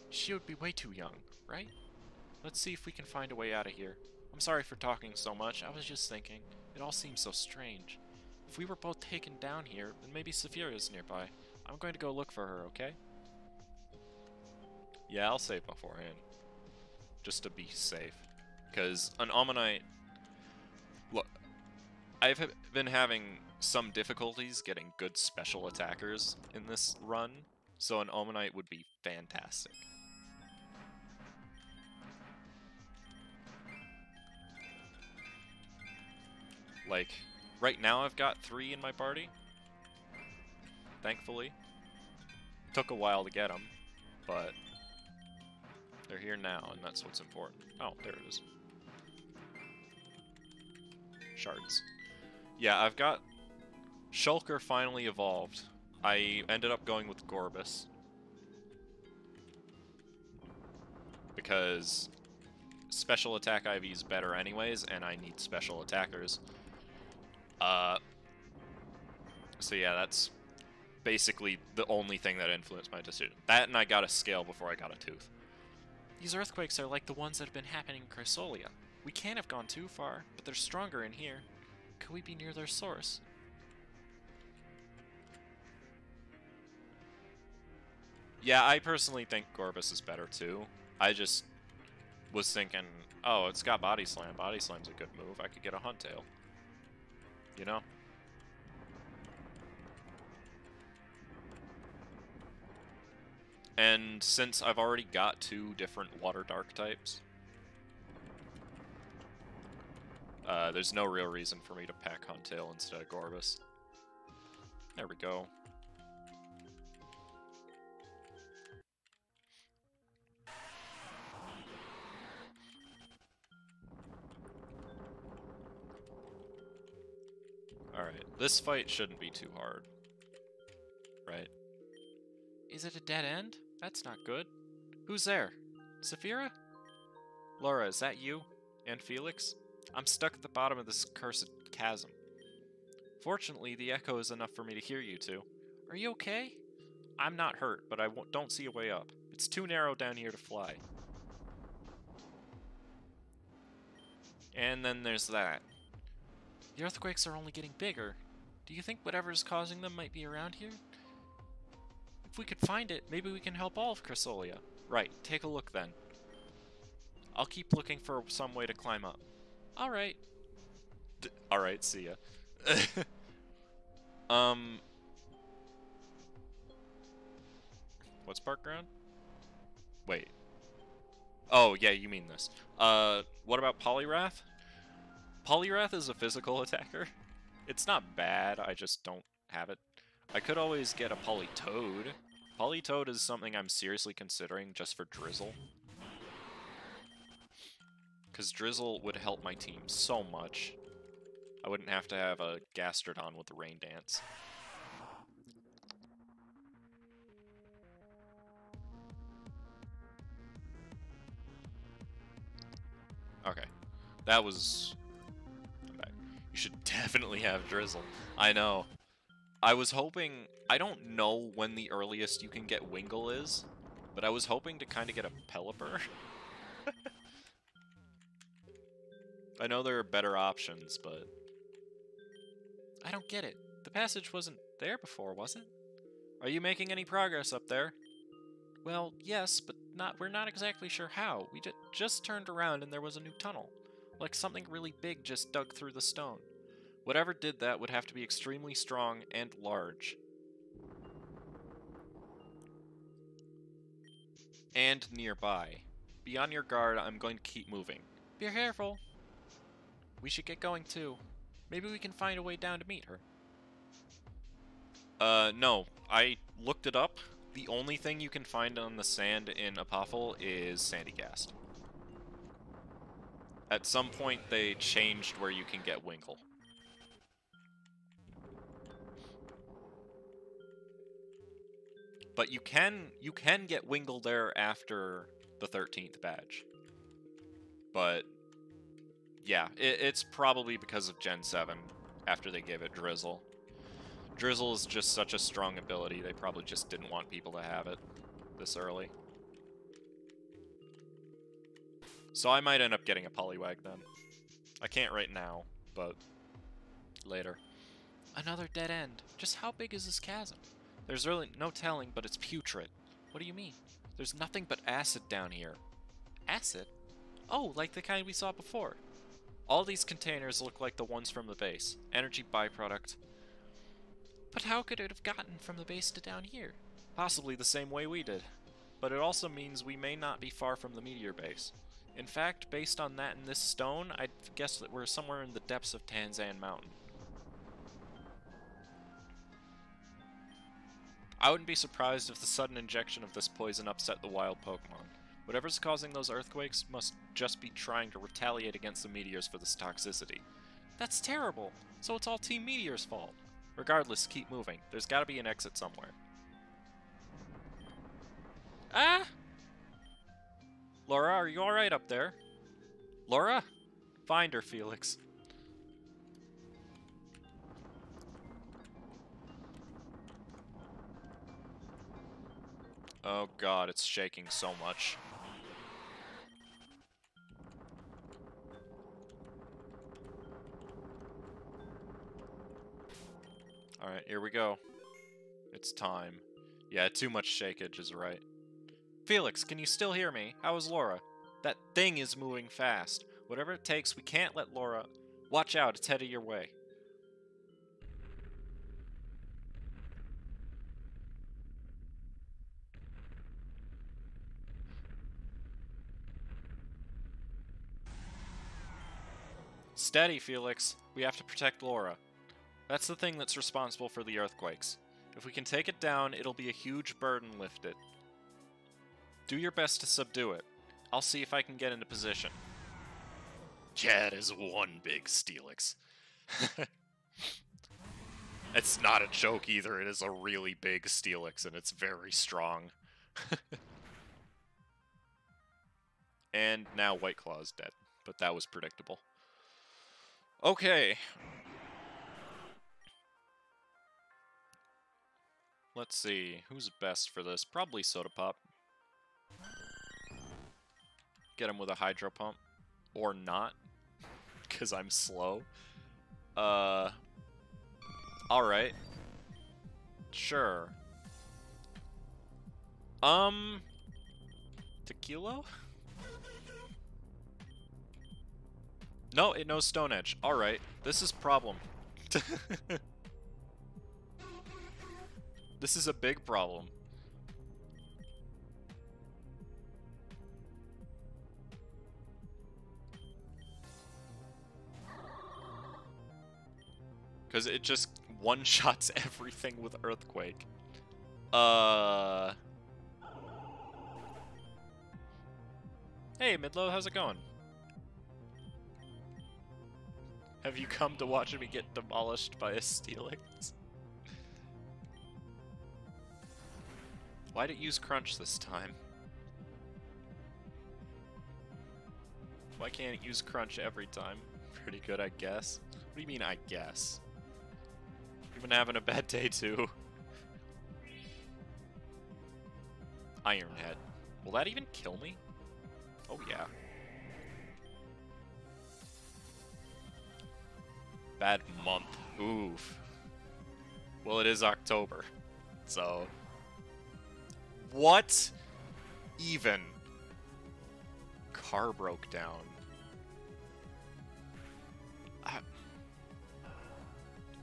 S2: She would be way too young, right? Let's see if we can find a way out of here. I'm sorry for talking so much, I was just thinking. It all seems so strange. If we were both taken down here, then maybe Saphira is nearby. I'm going to go look for her, okay?
S1: Yeah, I'll save beforehand. Just to be safe. Because an Omanyte... Look, I've been having some difficulties getting good special attackers in this run, so an Omanyte would be fantastic. Like, right now I've got three in my party, thankfully. Took a while to get them, but they're here now, and that's what's important. Oh, there it is. Shards. Yeah, I've got... Shulker finally evolved. I ended up going with Gorebyss. Because special attack IV is better anyways, and I need special attackers. Uh, so yeah, that's basically the only thing that influenced my decision. That and I got a scale before I got a tooth.
S2: These earthquakes are like the ones that have been happening in Chrysolia. We can't have gone too far, but they're stronger in here. Could we be near their source?
S1: Yeah, I personally think Gorebyss is better too. I just was thinking, oh, it's got Body Slam. Body Slam's a good move. I could get a Huntail. You know? And since I've already got two different Water Dark types, uh, there's no real reason for me to pack Huntail instead of Gorebyss. There we go. Alright, this fight shouldn't be too hard. Right?
S2: Is it a dead end? That's not good. Who's there? Saphira? Laura, is that you? And Felix? I'm stuck at the bottom of this cursed chasm. Fortunately, the echo is enough for me to hear you two. Are you okay? I'm not hurt, but I don't see a way up. It's too narrow down here to fly. And then there's that. The earthquakes are only getting bigger. Do you think whatever is causing them might be around here? If we could find it, maybe we can help all of Chrysolia. Right, take a look then. I'll keep looking for some way to climb up. Alright.
S1: D Alright, see ya. um. What's park ground? Wait. Oh, yeah, you mean this. Uh, what about Poliwrath? Poliwrath is a physical attacker. It's not bad, I just don't have it. I could always get a Politoed. Politoed is something I'm seriously considering just for Drizzle. Because Drizzle would help my team so much. I wouldn't have to have a Gastrodon with the Rain Dance. Okay. That was... You should definitely have Drizzle. I know. I was hoping... I don't know when the earliest you can get Wingull is, but I was hoping to kind of get a Pelipper. I know there are better options, but...
S2: I don't get it. The passage wasn't there before, was it? Are you making any progress up there? Well, yes, but not we're not exactly sure how. We just turned around and there was a new tunnel. Like something really big just dug through the stone. Whatever did that would have to be extremely strong and large.
S1: And nearby. Be on your guard, I'm going to keep moving.
S2: Be careful. We should get going too. Maybe we can find a way down to meet her.
S1: Uh, no. I looked it up. The only thing you can find on the sand in Apophyll is Sandygast. At some point, they changed where you can get Wingull. But you can you can get Wingull there after the 13th badge. But yeah, it, it's probably because of Gen 7 after they gave it Drizzle. Drizzle is just such a strong ability, they probably just didn't want people to have it this early. So I might end up getting a Poliwag then. I can't right now, but later.
S2: Another dead end. Just how big is this chasm? There's really no telling, but it's putrid. What do you mean? There's nothing but acid down here. Acid? Oh, like the kind we saw before. All these containers look like the ones from the base. Energy byproduct. But how could it have gotten from the base to down here? Possibly the same way we did. But it also means we may not be far from the meteor base. In fact, based on that and this stone, I'd guess that we're somewhere in the depths of Tanzan Mountain. I wouldn't be surprised if the sudden injection of this poison upset the wild Pokemon. Whatever's causing those earthquakes must just be trying to retaliate against the meteors for this toxicity. That's terrible! So it's all Team Meteor's fault. Regardless, keep moving. There's gotta be an exit somewhere. Ah! Laura, are you alright up there? Laura? Find her, Felix.
S1: Oh god, it's shaking so much. Alright, here we go. It's time. Yeah, too much shakeage is right. Felix, can you still hear me? How is Laura? That thing is moving fast. Whatever it takes, we can't let Laura. Watch out, it's headed your way. Steady, Felix. We have to protect Laura. That's the thing that's responsible for the earthquakes. If we can take it down, it'll be a huge burden lifted. Do your best to subdue it. I'll see if I can get into position. Yeah, is one big Steelix. it's not a joke either, it is a really big Steelix, and it's very strong. and now White Claw is dead, but that was predictable. Okay. Let's see, who's best for this? Probably Soda Pop. Get him with a Hydro Pump. Or not, because I'm slow. Uh, alright. Sure. Um, Tequila? No, it knows Stone Edge. Alright, this is problem. this is a big problem. Because it just one-shots everything with Earthquake. Uh... Hey, Midlow, how's it going? Have you come to watch me get demolished by a Steelix? Why'd it use Crunch this time? Why can't it use Crunch every time? Pretty good, I guess. What do you mean, I guess? You've been having a bad day, too. Ironhead. Will that even kill me? Oh, yeah. Bad month. Oof. Well, it is October. So. What? Even. Car broke down. I...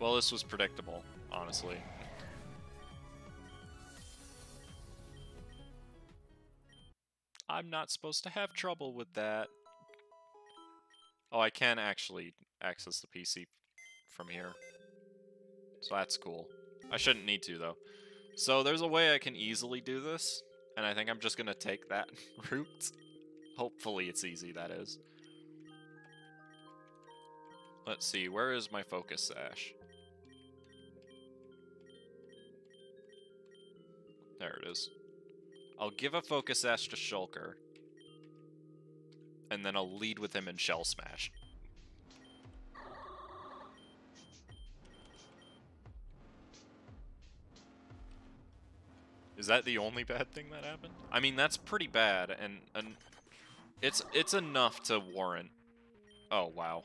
S1: Well, this was predictable, honestly. I'm not supposed to have trouble with that. Oh, I can actually access the PC from here. So that's cool. I shouldn't need to, though. So there's a way I can easily do this, and I think I'm just to take that route. Hopefully it's easy, that is. Let's see, where is my focus sash? There it is. I'll give a focus sash to Shulker. And then I'll lead with him in Shell Smash. Is that the only bad thing that happened? I mean, that's pretty bad, and, and it's it's enough to warrant. Oh wow.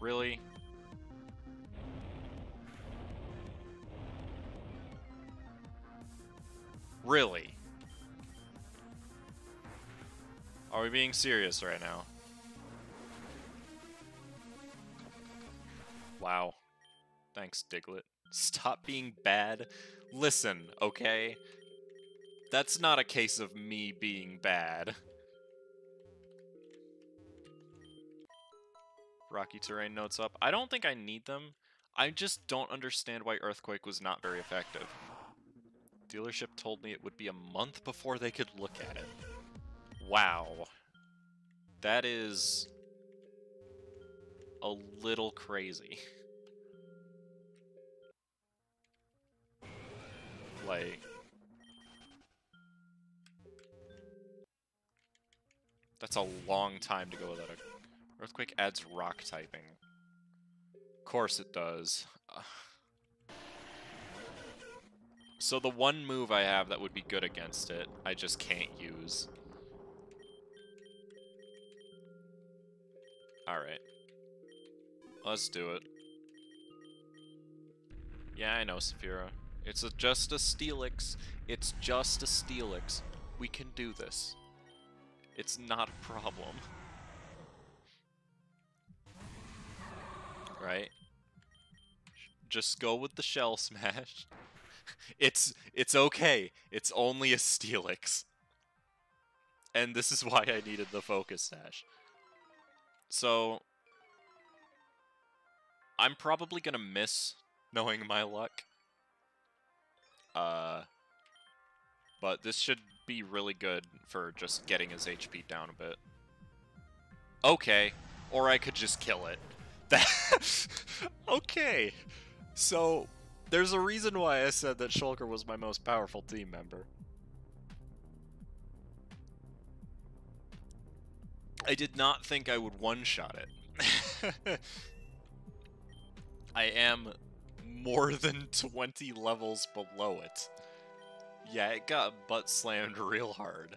S1: Really? Really? Are we being serious right now? Wow. Thanks, Diglett. Stop being bad. Listen, okay? That's not a case of me being bad. Rocky terrain notes up. I don't think I need them. I just don't understand why Earthquake was not very effective. Dealership told me it would be a month before they could look at it. Wow. That is a little crazy. like... That's a long time to go without a... Earthquake adds rock typing. Of course it does. So the one move I have that would be good against it, I just can't use. Alright. Let's do it. Yeah, I know, Saphira. It's a, just a Steelix. It's just a Steelix. We can do this. It's not a problem. Right? Just go with the shell smash. it's it's okay. It's only a Steelix. And this is why I needed the focus sash. So I'm probably gonna miss knowing my luck. Uh but this should be really good for just getting his HP down a bit. Okay. Or I could just kill it. Okay. So there's a reason why I said that Shulker was my most powerful team member. I did not think I would one-shot it. I am more than 20 levels below it. Yeah, it got butt slammed real hard.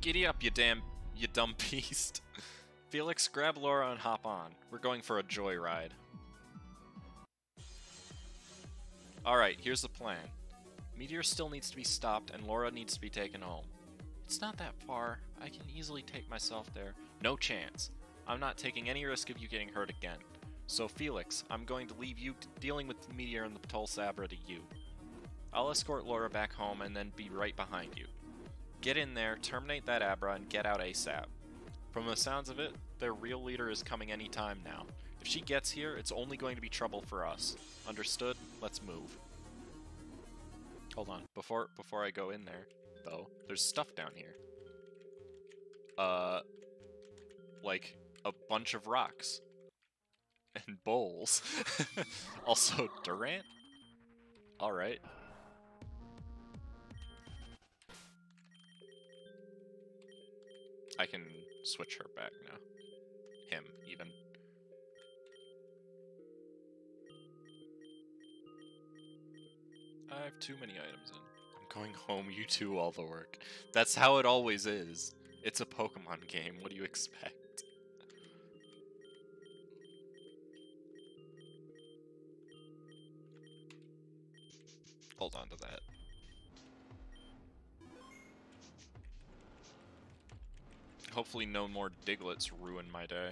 S1: Giddy up, you damn, you dumb beast. Felix, grab Laura and hop on. We're going for a joyride. Alright, here's the plan. Meteor still needs to be stopped, and Laura needs to be taken home. It's not that far. I can easily take myself there. No chance. I'm not taking any risk of you getting hurt again. So, Felix, I'm going to leave you dealing with the Meteor and the Pulse Abra to you. I'll escort Laura back home and then be right behind you. Get in there, terminate that Abra, and get out ASAP. From the sounds of it, their real leader is coming any time now. She gets here, it's only going to be trouble for us. Understood? Let's move. Hold on. Before before I go in there, though, there's stuff down here. Uh like a bunch of rocks and bowls. also Durant? Alright. I can switch her back now. Him, even. I have too many items in. I'm going home, you do all the work. That's how it always is. It's a Pokemon game, what do you expect? Hold on to that. Hopefully no more Digletts ruin my day.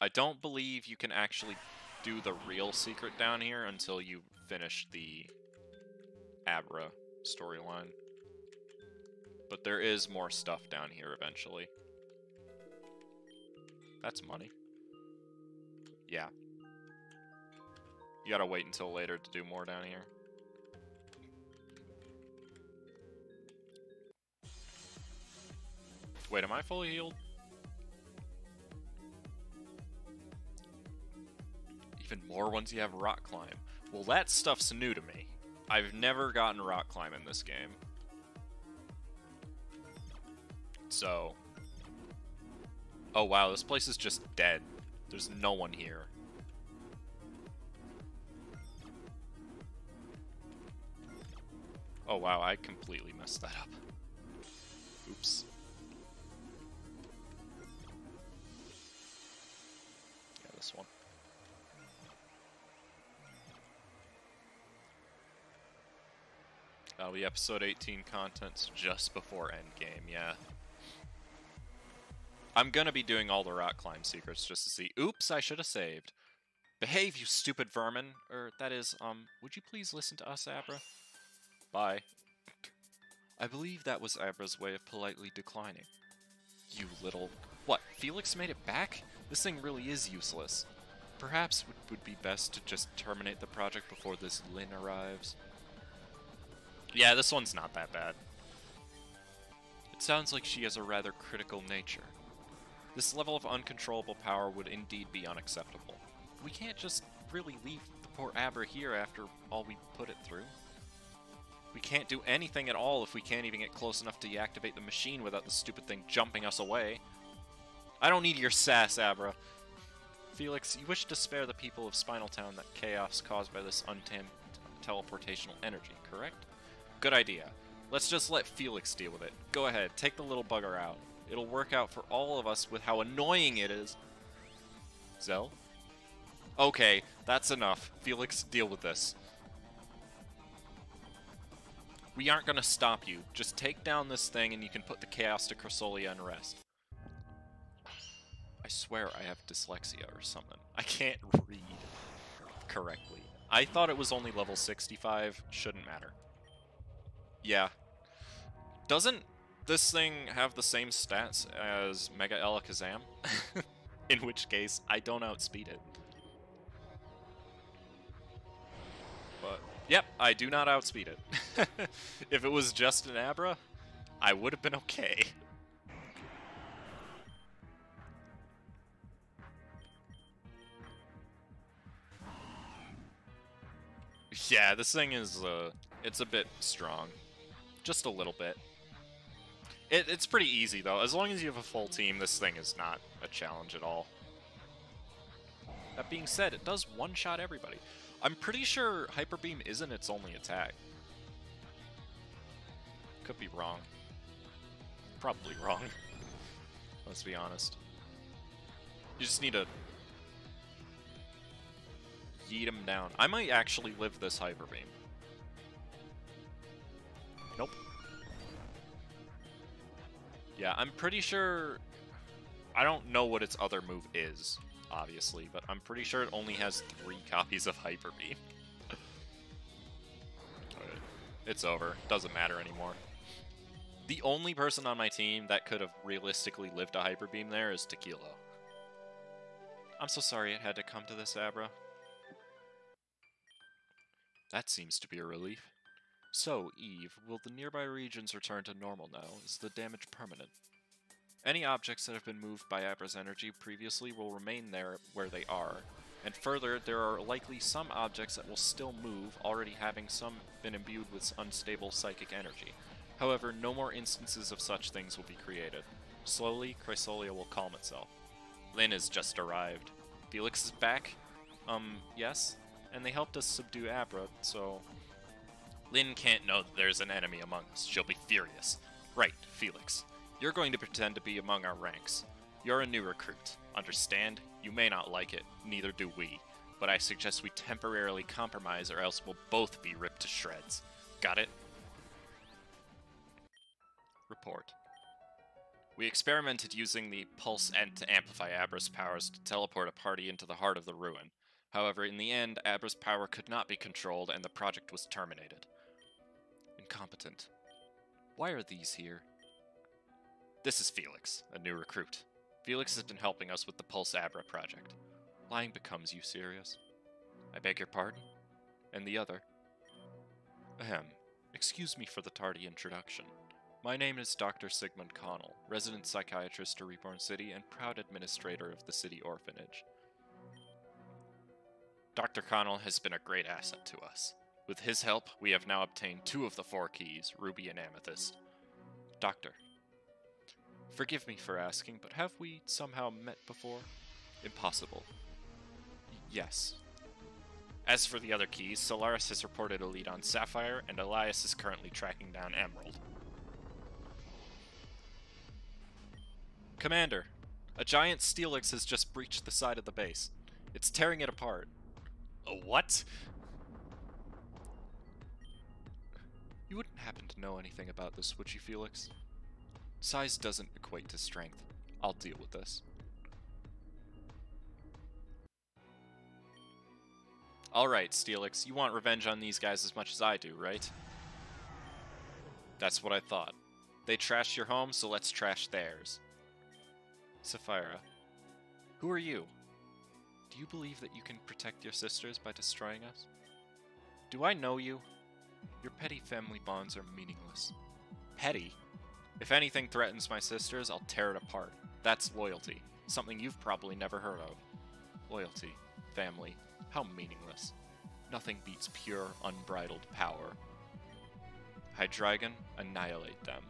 S1: I don't believe you can actually do the real secret down here until you finish the Abra storyline. But there is more stuff down here eventually. That's money. Yeah. You gotta wait until later to do more down here. Wait, am I fully healed? Even more once you have rock climb. Well, that stuff's new to me. I've never gotten rock climb in this game. So... Oh wow, this place is just dead. There's no one here. Oh wow, I completely messed that up. Oops. That'll be episode 18 contents just before endgame, yeah. I'm gonna be doing all the rock climb secrets just to see. Oops, I should have saved. Behave, you stupid vermin. Or, that is, um, would you please listen to us, Abra? Bye. I believe that was Abra's way of politely declining. You little... What, Felix made it back? This thing really is useless. Perhaps it would be best to just terminate the project before this Lin arrives. Yeah, this one's not that bad. It sounds like she has a rather critical nature. This level of uncontrollable power would indeed be unacceptable. We can't just really leave the poor Abra here after all we put it through. We can't do anything at all if we can't even get close enough to deactivate the machine without the stupid thing jumping us away. I don't need your sass, Abra. Felix, you wish to spare the people of Spinel Town that chaos caused by this untamed teleportational energy, correct? Good idea. Let's just let Felix deal with it. Go ahead, take the little bugger out. It'll work out for all of us with how annoying it is. Zel? Okay, that's enough. Felix, deal with this. We aren't gonna stop you. Just take down this thing and you can put the chaos to Chrysolia and rest. I swear I have dyslexia or something. I can't read correctly. I thought it was only level 65. Shouldn't matter. Yeah. Doesn't this thing have the same stats as Mega Alakazam? In which case, I don't outspeed it. But, yep, I do not outspeed it. if it was just an Abra, I would have been okay. Yeah, this thing is, uh, it's a bit strong. Just a little bit. It, it's pretty easy, though. As long as you have a full team, this thing is not a challenge at all. That being said, it does one-shot everybody. I'm pretty sure Hyper Beam isn't its only attack. Could be wrong. Probably wrong. Let's be honest. You just need to yeet him down. I might actually live this Hyper Beam. Nope. Yeah, I'm pretty sure... I don't know what its other move is, obviously, but I'm pretty sure it only has three copies of Hyper Beam. it's over. Doesn't matter anymore. The only person on my team that could have realistically lived a Hyper Beam there is Tequila. I'm so sorry it had to come to this, Abra. That seems to be a relief. So, Eve, will the nearby regions return to normal now? Is the damage permanent? Any objects that have been moved by Abra's energy previously will remain there where they are. And further, there are likely some objects that will still move, already having some been imbued with unstable psychic energy. However, no more instances of such things will be created. Slowly, Chrysolia will calm itself. Lin has just arrived. Felix is back? Um, yes? and they helped us subdue Abra, so... Lin can't know that there's an enemy among us. She'll be furious. Right, Felix. You're going to pretend to be among our ranks. You're a new recruit. Understand? You may not like it, neither do we. But I suggest we temporarily compromise or else we'll both be ripped to shreds. Got it? Report. We experimented using the Pulse Ent to amplify Abra's powers to teleport a party into the heart of the ruin. However, in the end, Abra's power could not be controlled and the project was terminated. Incompetent. Why are these here? This is Felix, a new recruit. Felix has been helping us with the Pulse Abra project. Lying becomes you serious. I beg your pardon? And the other? Ahem. Excuse me for the tardy introduction. My name is Dr. Sigmund Connal, resident psychiatrist to Reborn City and proud administrator of the city orphanage. Dr. Connal has been a great asset to us. With his help, we have now obtained two of the four keys, Ruby and Amethyst. Doctor, forgive me for asking, but have we somehow met before? Impossible. Yes. As for the other keys, Solaris has reported a lead on Sapphire, and Elias is currently tracking down Emerald. Commander, a giant Steelix has just breached the side of the base. It's tearing it apart. A what? You wouldn't happen to know anything about this, would you, Felix? Size doesn't equate to strength. I'll deal with this. Alright, Steelix, you want revenge on these guys as much as I do, right? That's what I thought. They trashed your home, so let's trash theirs. Saphira, who are you? Do you believe that you can protect your sisters by destroying us? Do I know you? Your petty family bonds are meaningless. Petty? If anything threatens my sisters, I'll tear it apart. That's loyalty. Something you've probably never heard of. Loyalty. Family. How meaningless. Nothing beats pure, unbridled power. Hydreigon, annihilate them.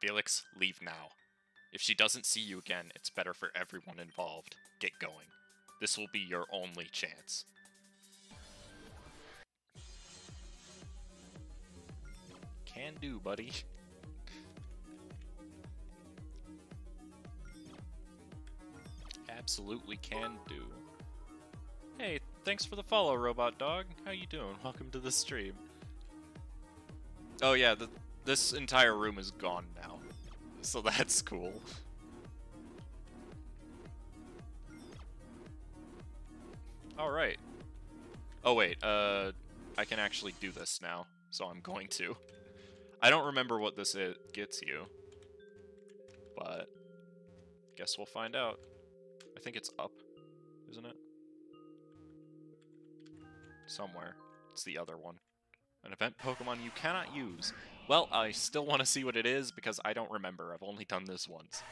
S1: Felix, leave now. If she doesn't see you again, it's better for everyone involved. Get going. This will be your only chance. Can do, buddy. Absolutely can do. Hey, thanks for the follow, Robot Dog. How you doing? Welcome to the stream. Oh yeah, the, this entire room is gone now. So that's cool. Alright. Oh wait, uh, I can actually do this now, so I'm going to. I don't remember what this is, gets you, but guess we'll find out. I think it's up, isn't it? Somewhere. It's the other one. An event Pokemon you cannot use. Well, I still want to see what it is because I don't remember. I've only done this once.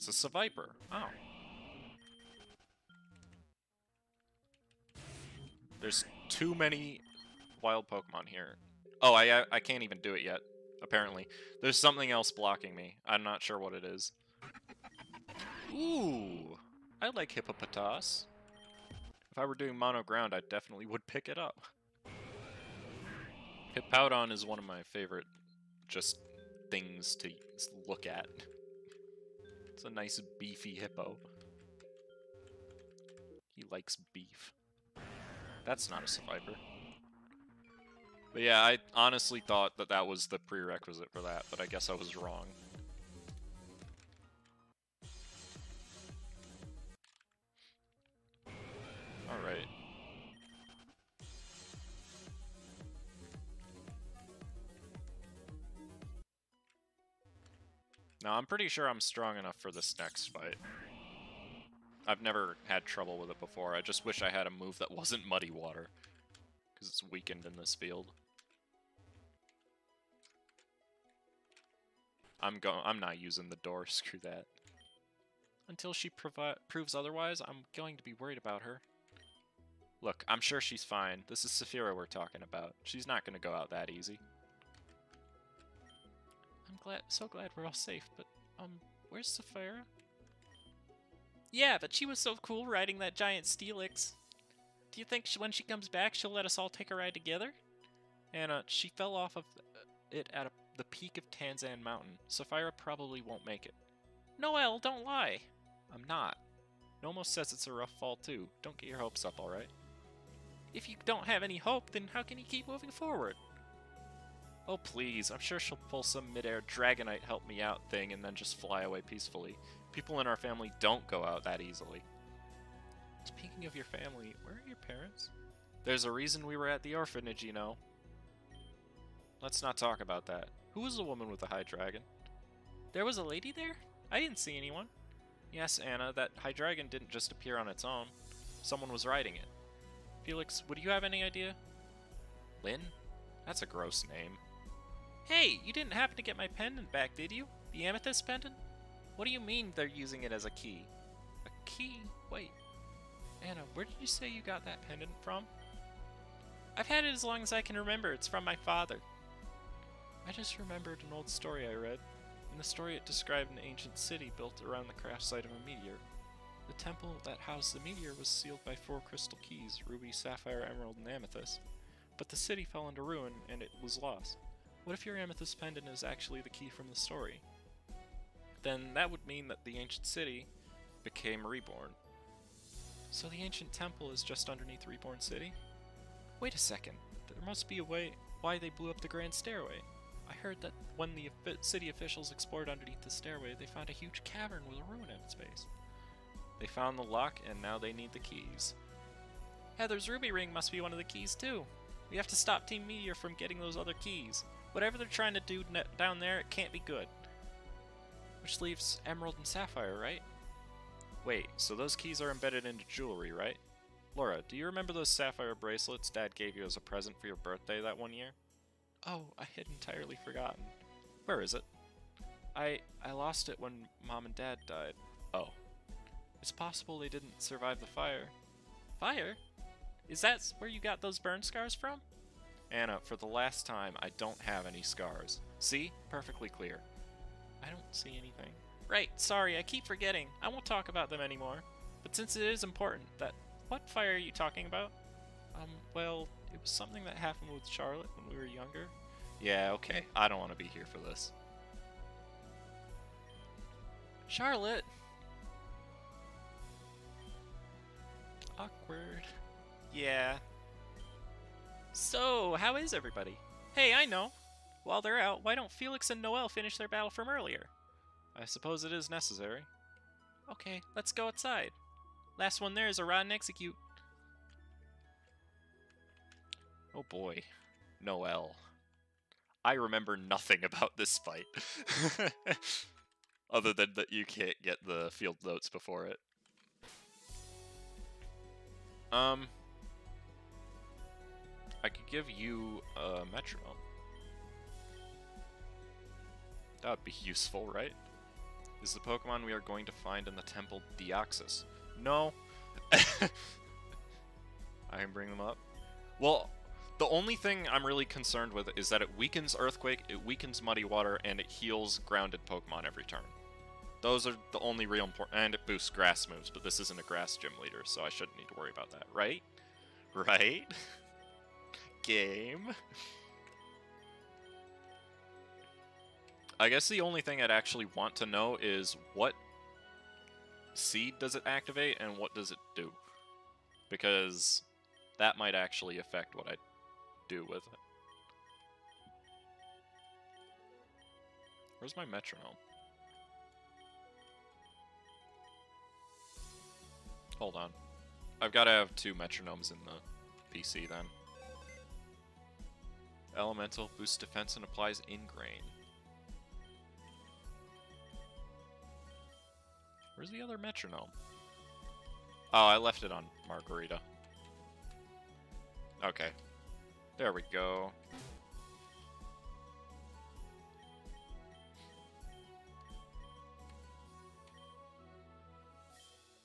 S1: It's a Seviper. Oh. There's too many wild Pokemon here. Oh, I, I can't even do it yet, apparently. There's something else blocking me. I'm not sure what it is. Ooh, I like Hippopotas. If I were doing mono ground, I definitely would pick it up. Hippowdon is one of my favorite just things to look at. It's a nice beefy hippo. He likes beef. That's not a survivor. But yeah, I honestly thought that that was the prerequisite for that, but I guess I was wrong. Now, I'm pretty sure I'm strong enough for this next fight. I've never had trouble with it before. I just wish I had a move that wasn't Muddy Water. Because it's weakened in this field. I'm going. I'm not using the door. Screw that. Until she proves otherwise, I'm going to be worried about her. Look, I'm sure she's fine. This is Saphira we're talking about. She's not going to go out that easy.
S2: Glad, so glad we're all safe, but, um, where's Saphira? Yeah, but she was so cool riding that giant Steelix. Do you think she, when she comes back, she'll let us all take a ride together? And, uh, she fell off of it at a, the peak of Tanzan Mountain. Saphira probably won't make it. Noel, don't lie! I'm not. Nomo says it's a rough fall, too. Don't get your hopes up, alright? If you don't have any hope, then how can you keep moving forward? Oh, please. I'm sure she'll pull some midair Dragonite help me out thing and then just fly away peacefully. People in our family don't go out that easily. Speaking of your family, where are your parents? There's a reason we were at the orphanage, you know. Let's not talk about that. Who was the woman with the Hydreigon? There was a lady there? I didn't see anyone. Yes, Anna, that Hydreigon didn't just appear on its own. Someone was riding it. Felix, would you have any idea? Lin? That's a gross name. Hey, you didn't happen to get my pendant back, did you? The amethyst pendant? What do you mean they're using it as a key? A key? Wait. Anna, where did you say you got that pendant from? I've had it as long as I can remember. It's from my father. I just remembered an old story I read. In the story, it described an ancient city built around the crash site of a meteor. The temple that housed the meteor was sealed by four crystal keys ruby, sapphire, emerald, and amethyst. But the city fell into ruin and it was lost. What if your amethyst pendant is actually the key from the story? Then that would mean that the ancient city became reborn. So the ancient temple is just underneath Reborn City? Wait a second. There must be a way why they blew up the Grand Stairway. I heard that when the city officials explored underneath the stairway, they found a huge cavern with a ruin in its base. They found the lock, and now they need the keys. Heather's ruby ring must be one of the keys, too. We have to stop Team Meteor from getting those other keys. Whatever they're trying to do down there, it can't be good. Which leaves Emerald and Sapphire, right? Wait, so those keys are embedded into jewelry, right? Laura, do you remember those sapphire bracelets Dad gave you as a present for your birthday that one year? Oh, I had entirely forgotten. Where is it? I I lost it when Mom and Dad died. Oh. It's possible they didn't survive the fire. Fire? Is that where you got those burn scars from?
S1: Anna, for the last time, I don't have any scars. See? Perfectly clear.
S2: I don't see anything. Right, sorry, I keep forgetting. I won't talk about them anymore. But since it is important, that. What fire are you talking about? Um, well, it was something that happened with Charlotte when we were younger.
S1: Yeah, okay. I don't want to be here for this.
S2: Charlotte! Awkward. Yeah. So, how is everybody? Hey, I know. While they're out, why don't Felix and Noel finish their battle from earlier?
S1: I suppose it is necessary.
S2: Okay, let's go outside. Last one there is a rotten execute.
S1: Oh boy. Noel. I remember nothing about this fight. Other than that you can't get the field notes before it. Um, I could give you a metronome. That would be useful, right? Is the Pokemon we are going to find in the Temple Deoxys? No. I can bring them up. Well, the only thing I'm really concerned with is that it weakens Earthquake, it weakens Muddy Water, and it heals grounded Pokemon every turn. Those are the only real important, and it boosts grass moves, but this isn't a grass gym leader, so I shouldn't need to worry about that, right? Right? Game. I guess the only thing I'd actually want to know is what seed does it activate and what does it do? Because that might actually affect what I do with it. Where's my metronome? Hold on. I've got to have two metronomes in the PC then. Elemental boosts defense and applies ingrain. Where's the other metronome? Oh, I left it on Margarita. Okay. There we go.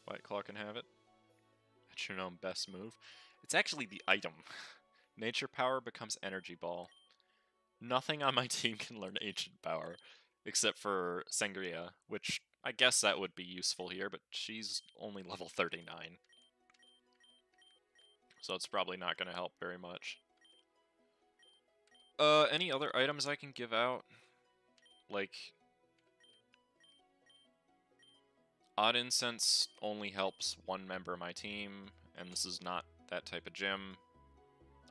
S1: White Claw can have it. Metronome best move. It's actually the item. Nature Power becomes Energy Ball. Nothing on my team can learn Ancient Power, except for Sangria, which I guess that would be useful here, but she's only level 39. So it's probably not going to help very much. Uh, any other items I can give out? Like, Odd Incense only helps one member of my team, and this is not that type of gym.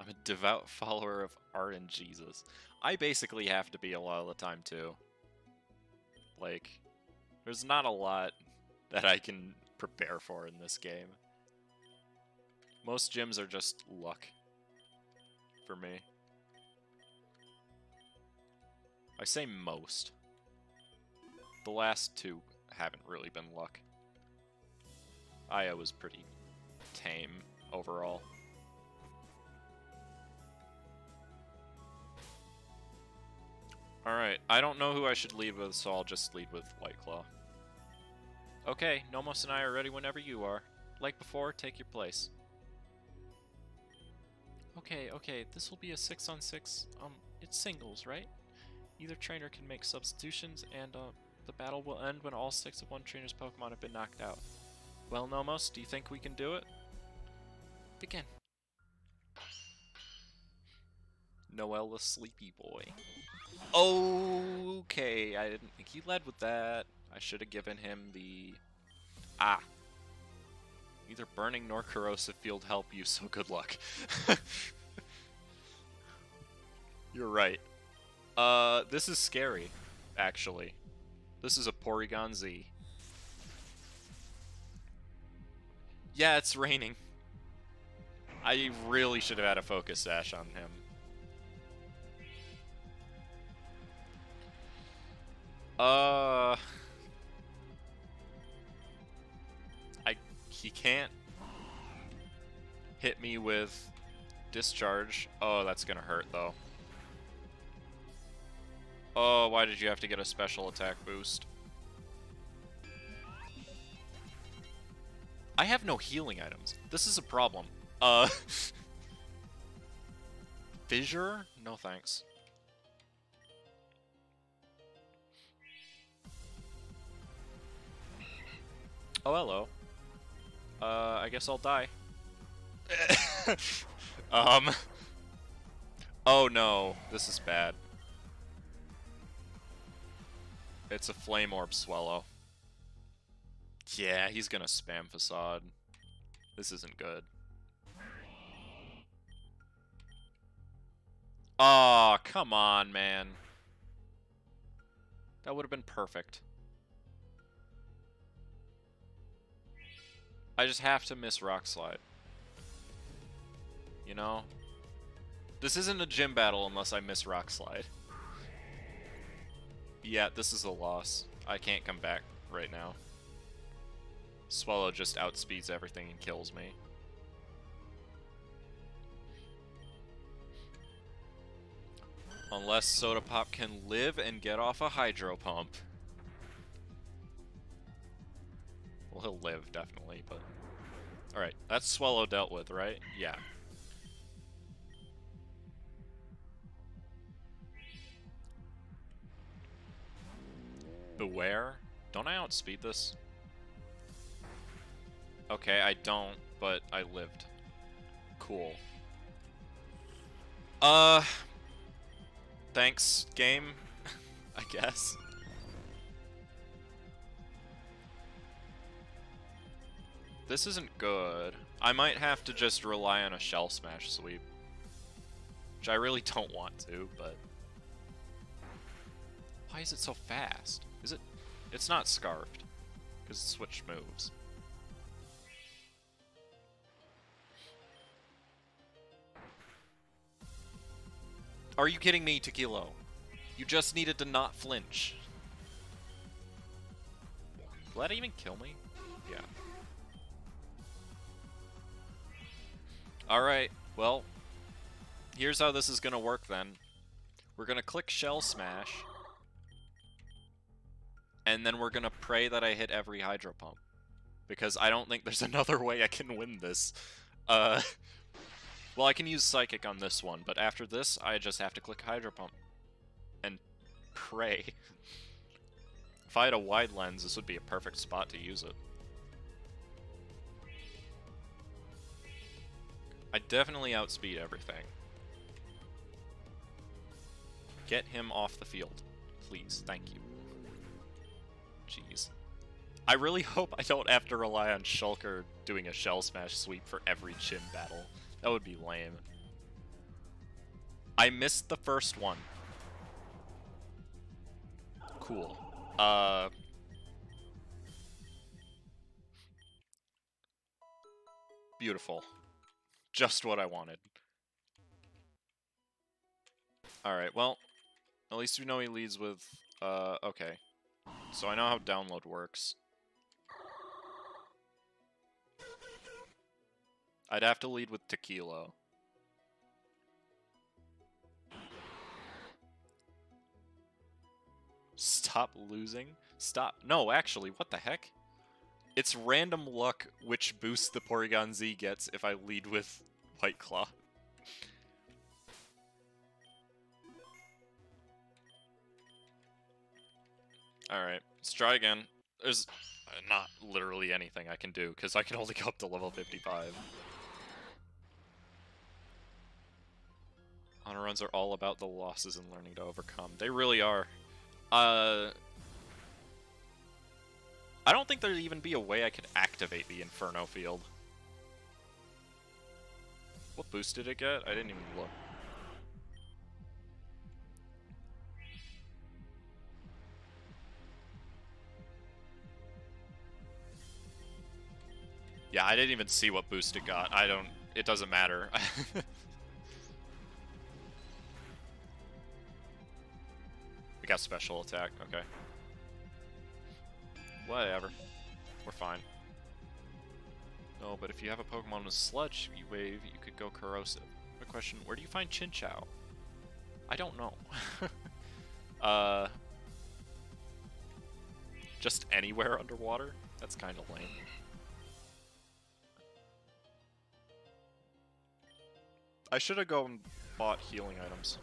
S1: I'm a devout follower of art and Jesus. I basically have to be a lot of the time, too. Like, there's not a lot that I can prepare for in this game. Most gyms are just luck for me. I say most. The last two haven't really been luck. Aya was pretty tame overall. Alright, I don't know who I should lead with, so I'll just lead with White Claw. Okay, Nomos and I are ready whenever you are. Like before, take your place.
S2: Okay, okay, this will be a 6 on 6. Um, it's singles, right? Either trainer can make substitutions, and uh, the battle will end when all six of one trainer's Pokemon have been knocked out.
S1: Well, Nomos, do you think we can do it?
S2: Begin.
S1: Noel the Sleepy Boy. Okay, I didn't think he led with that. I should have given him the... Ah. Neither Burning nor Corrosive Field help you, so good luck. You're right. Uh, this is scary, actually. This is a Porygon Z. Yeah, it's raining. I really should have had a Focus Sash on him. Uh... I... He can't hit me with Discharge. Oh, that's gonna hurt, though. Oh, why did you have to get a special attack boost? I have no healing items. This is a problem. Uh... Fissure? No thanks. Oh, hello. Uh, I guess I'll die. um. Oh no, this is bad. It's a Flame Orb Swellow. Yeah, he's gonna spam Facade. This isn't good. Oh, come on, man. That would have been perfect. I just have to miss Rock Slide. You know? This isn't a gym battle unless I miss Rock Slide. Yeah, this is a loss. I can't come back right now. Swellow just outspeeds everything and kills me. Unless Soda Pop can live and get off a Hydro Pump. Well, he'll live, definitely, but... Alright, that's Swellow dealt with, right? Yeah. Beware? Don't I outspeed this? Okay, I don't, but I lived. Cool. Uh... Thanks, game. I guess. This isn't good. I might have to just rely on a Shell Smash sweep. Which I really don't want to, but... Why is it so fast? Is it... It's not Scarfed. Because it switched moves. Are you kidding me, Tequilo? You just needed to not flinch. Will that even kill me? Alright, well, here's how this is going to work then. We're going to click Shell Smash, and then we're going to pray that I hit every Hydro Pump. Because I don't think there's another way I can win this. Uh, well, I can use Psychic on this one, but after this, I just have to click Hydro Pump. And pray. if I had a wide lens, this would be a perfect spot to use it. I definitely outspeed everything. Get him off the field. Please, thank you. Jeez. I really hope I don't have to rely on Shulker doing a Shell Smash sweep for every gym battle. That would be lame. I missed the first one. Cool. Uh... Beautiful. Just what I wanted. Alright, well, at least we know he leads with, uh, okay. So I know how download works. I'd have to lead with Tequila. Stop losing? Stop. No, actually, what the heck? It's random luck which boost the Porygon Z gets if I lead with White Claw. Alright, let's try again. There's uh, not literally anything I can do, because I can only go up to level 55. Honor runs are all about the losses and learning to overcome. They really are. Uh, I don't think there'd even be a way I could activate the Inferno field. What boost did it get? I didn't even look. Yeah, I didn't even see what boost it got. I don't... It doesn't matter. we got special attack. Okay. Whatever. We're fine. No, but if you have a Pokemon with Sludge you Wave, you could go Corrosive. My question, where do you find Chinchou? I don't know. uh... Just anywhere underwater? That's kind of lame. I should have gone and bought healing items.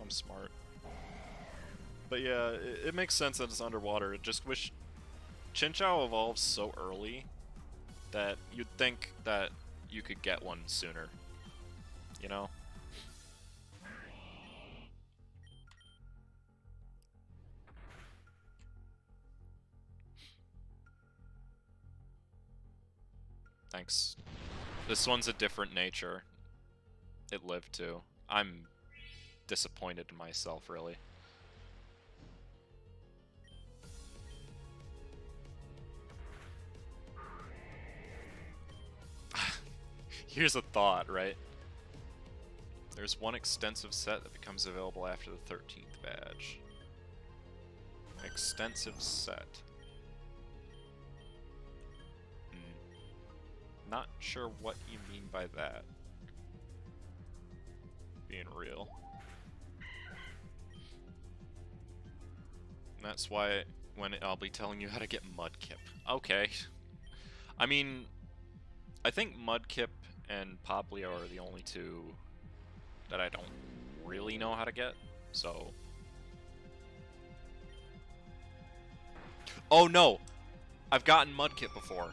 S1: I'm smart. But yeah, it, it makes sense that it's underwater. I Just wish Chinchou evolves so early that you'd think that you could get one sooner. You know? Thanks. This one's a different nature. It lived too. I'm disappointed in myself, really. Here's a thought, right? There's one extensive set that becomes available after the 13th badge. Extensive set. Hmm. Not sure what you mean by that. Being real. And that's why when I'll be telling you how to get Mudkip. Okay. I mean, I think Mudkip and Poplio are the only two that I don't really know how to get, so... Oh no! I've gotten Mudkip before.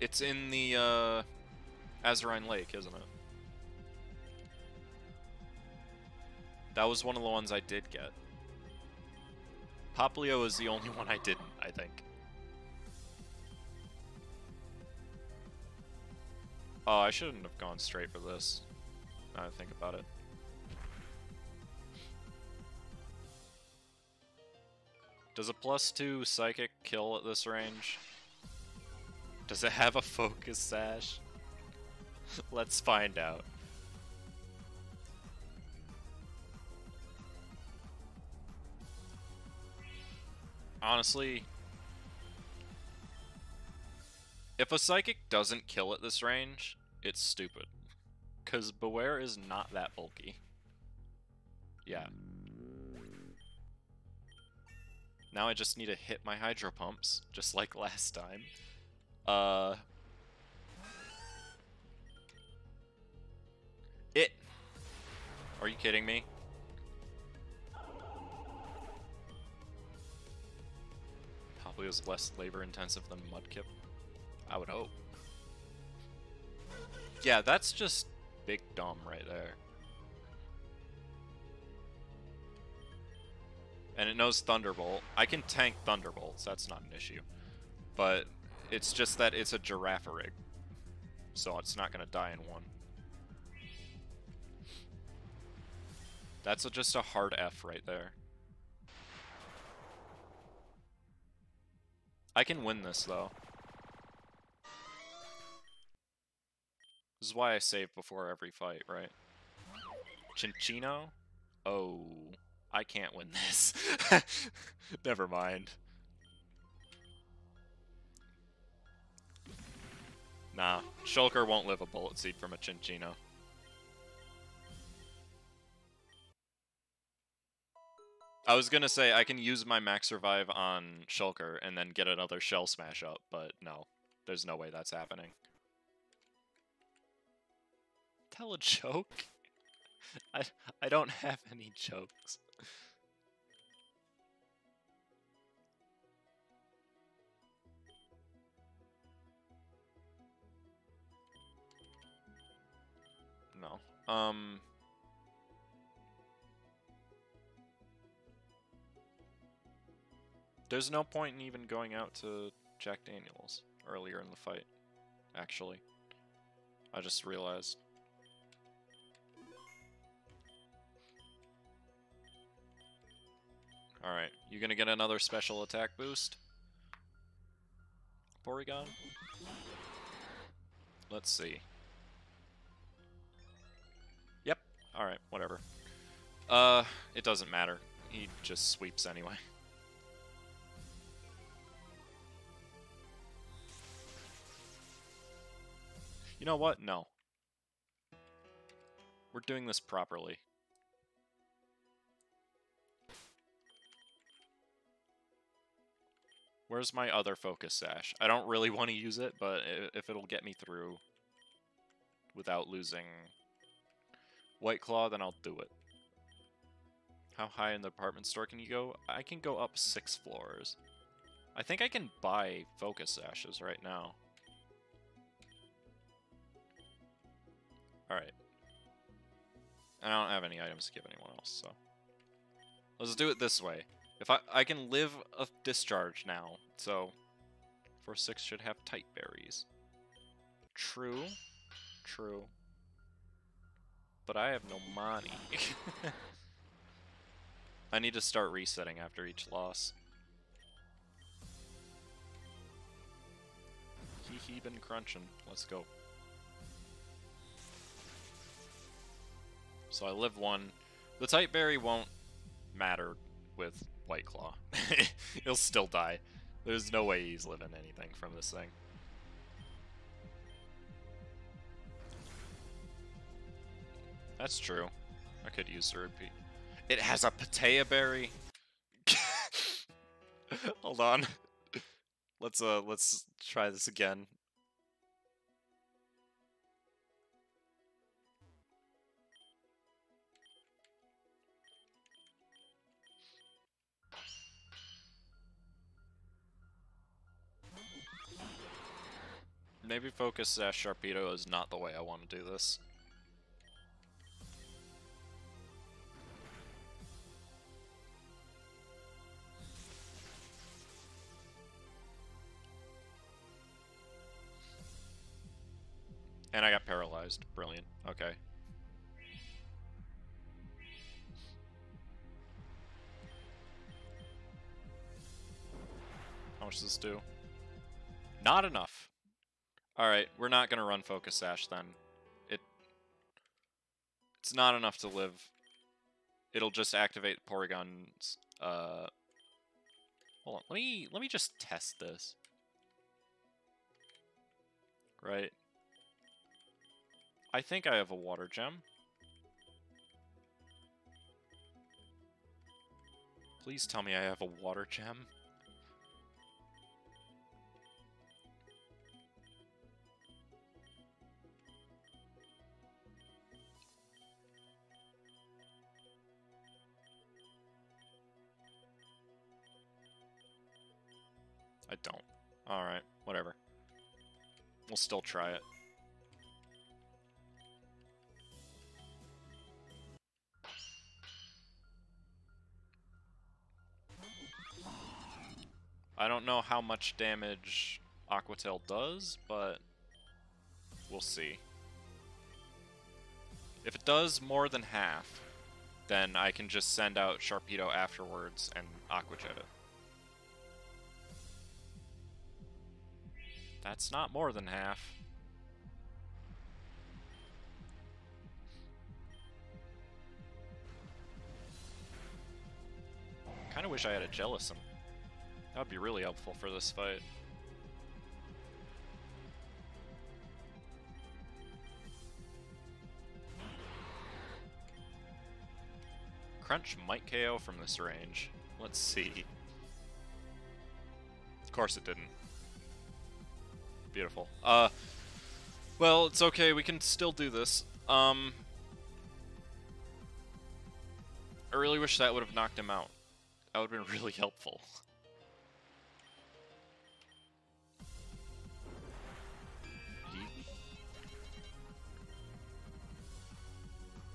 S1: It's in the, uh, Azurine Lake, isn't it? That was one of the ones I did get. Poplio is the only one I didn't, I think. Oh, I shouldn't have gone straight for this. Now I think about it. Does a plus two psychic kill at this range? Does it have a focus sash? Let's find out. Honestly, if a psychic doesn't kill at this range, it's stupid. Because Bewear is not that bulky. Yeah. Now I just need to hit my hydro pumps, just like last time. Uh... It! Are you kidding me? Probably was less labor intensive than Mudkip. I would hope. Yeah, that's just big dumb right there. And it knows Thunderbolt. I can tank Thunderbolts, that's not an issue. But it's just that it's a Girafarig. So it's not going to die in one. That's a, just a hard F right there. I can win this, though. This is why I save before every fight, right? Cinccino? Oh, I can't win this. Never mind. Nah, Shulker won't live a bullet seed from a Cinccino. I was gonna say I can use my max revive on Shulker and then get another shell smash up, but no. There's no way that's happening tell a joke? I, I don't have any jokes. No. Um... There's no point in even going out to Jack Daniels earlier in the fight, actually. I just realized. Alright, you gonna get another special attack boost? Porygon? Let's see. Yep, alright, whatever. Uh, it doesn't matter. He just sweeps anyway. You know what? No. We're doing this properly. Where's my other focus sash? I don't really want to use it, but if it'll get me through without losing White Claw, then I'll do it. How high in the department store can you go? I can go up six floors. I think I can buy Focus sashes right now. Alright. I don't have any items to give anyone else, so... Let's do it this way. If I I can live a discharge now, so... 4-6 should have tight berries. True. True. But I have no money. I need to start resetting after each loss. Hee hee been crunching. Let's go. So I live one. The tight berry won't matter with White Claw. He'll still die. There's no way he's living anything from this thing. That's true. I could use the repeat. It has a Patea berry. Hold on. Let's uh let's try this again. Maybe Focus Sash Sharpedo is not the way I want to do this. And I got paralyzed. Brilliant. Okay. How much does this do? Not enough. Alright, we're not gonna run Focus Sash then. It It's not enough to live. It'll just activate Porygon's uh Hold on, let me let me just test this. Right. I think I have a water gem. Please tell me I have a water gem. I don't. Alright, whatever. We'll still try it. I don't know how much damage Aqua Tail does, but we'll see. If it does more than half, then I can just send out Sharpedo afterwards and Aqua Jet it. That's not more than half. Kinda wish I had a Jellicent. That would be really helpful for this fight. Crunch might KO from this range. Let's see. Of course it didn't. Beautiful. Uh, well, it's okay. We can still do this. Um, I really wish that would have knocked him out. That would have been really helpful.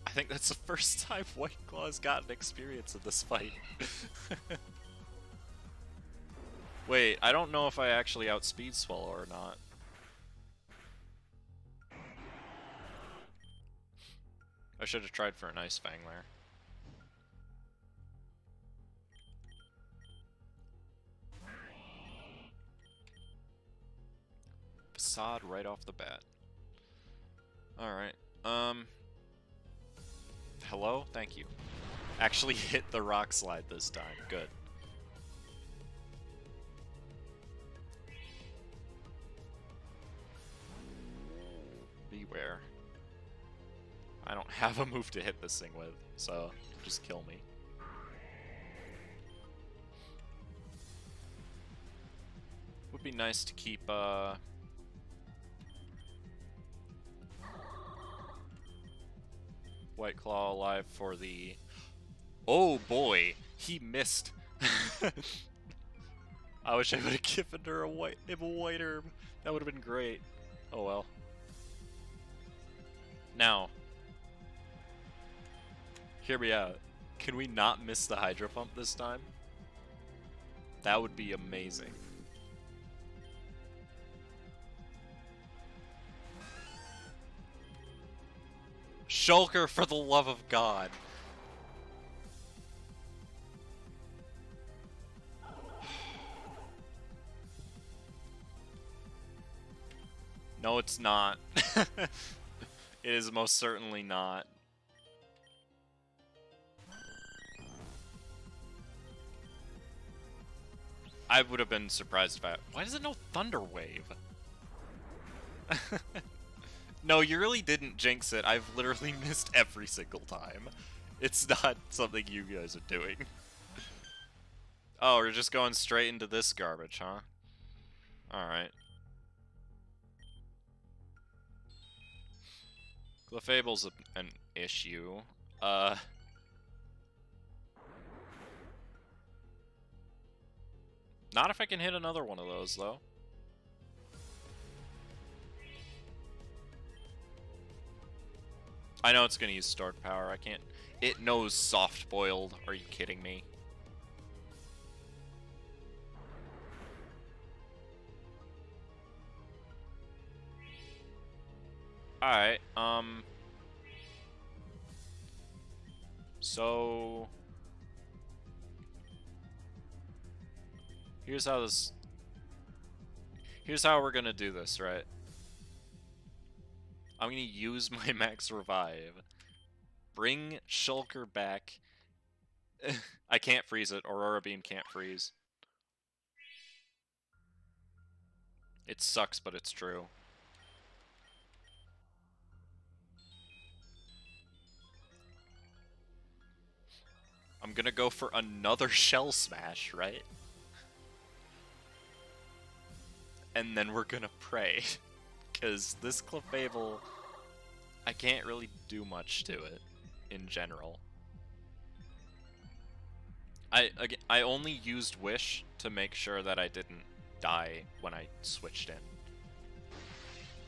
S1: I think that's the first time White Claw has gotten experience in this fight. Wait, I don't know if I actually outspeed Swellow or not. I should have tried for an Ice Fang there. Facade right off the bat. Alright, um... Hello? Thank you. Actually hit the rock slide this time. Good. Bewear. I don't have a move to hit this thing with, so just kill me. Would be nice to keep, uh... White Claw alive for the... Oh boy, he missed. I wish I would have given her a white, him a white herb. That would have been great. Oh well. Now, hear me out. Can we not miss the Hydro Pump this time? That would be amazing. Shulker, for the love of God. No, it's not. it is most certainly not. I would have been surprised if I... Why does it know Thunder Wave? no, you really didn't jinx it. I've literally missed every single time. It's not something you guys are doing. oh, we're just going straight into this garbage, huh? Alright. Clefable's an issue. Uh... Not if I can hit another one of those, though. I know it's going to use stored power. I can't... It knows soft-boiled. Are you kidding me? Alright, um... So... Here's how this... Here's how we're gonna do this, right? I'm gonna use my max revive. Bring Shulker back. I can't freeze it. Aurora Beam can't freeze. It sucks, but it's true. I'm gonna go for another Shell Smash, right? And then we're gonna pray. Because this Clefable, I can't really do much to it, in general. I, again, I only used Wish to make sure that I didn't die when I switched in.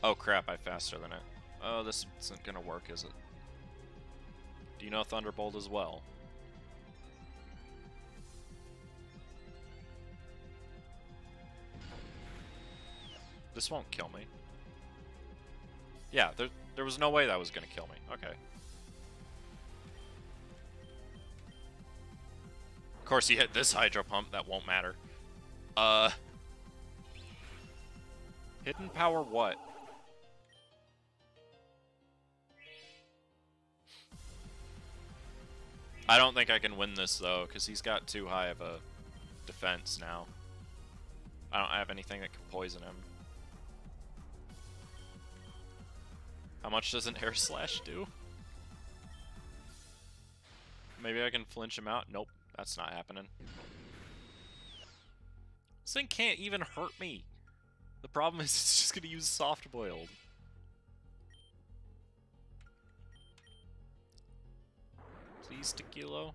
S1: Oh crap, I faster than it. Oh, this isn't gonna work, is it? Do you know Thunderbolt as well? This won't kill me. Yeah, there, there was no way that was going to kill me. Okay. Of course, you hit this Hydro Pump, that won't matter. Uh... Hidden Power what? I don't think I can win this, though, because he's got too high of a defense now. I don't have anything that can poison him. How much does an air slash do? Maybe I can flinch him out? Nope, that's not happening. This thing can't even hurt me. The problem is it's just gonna use soft boiled. Please, Tequilo.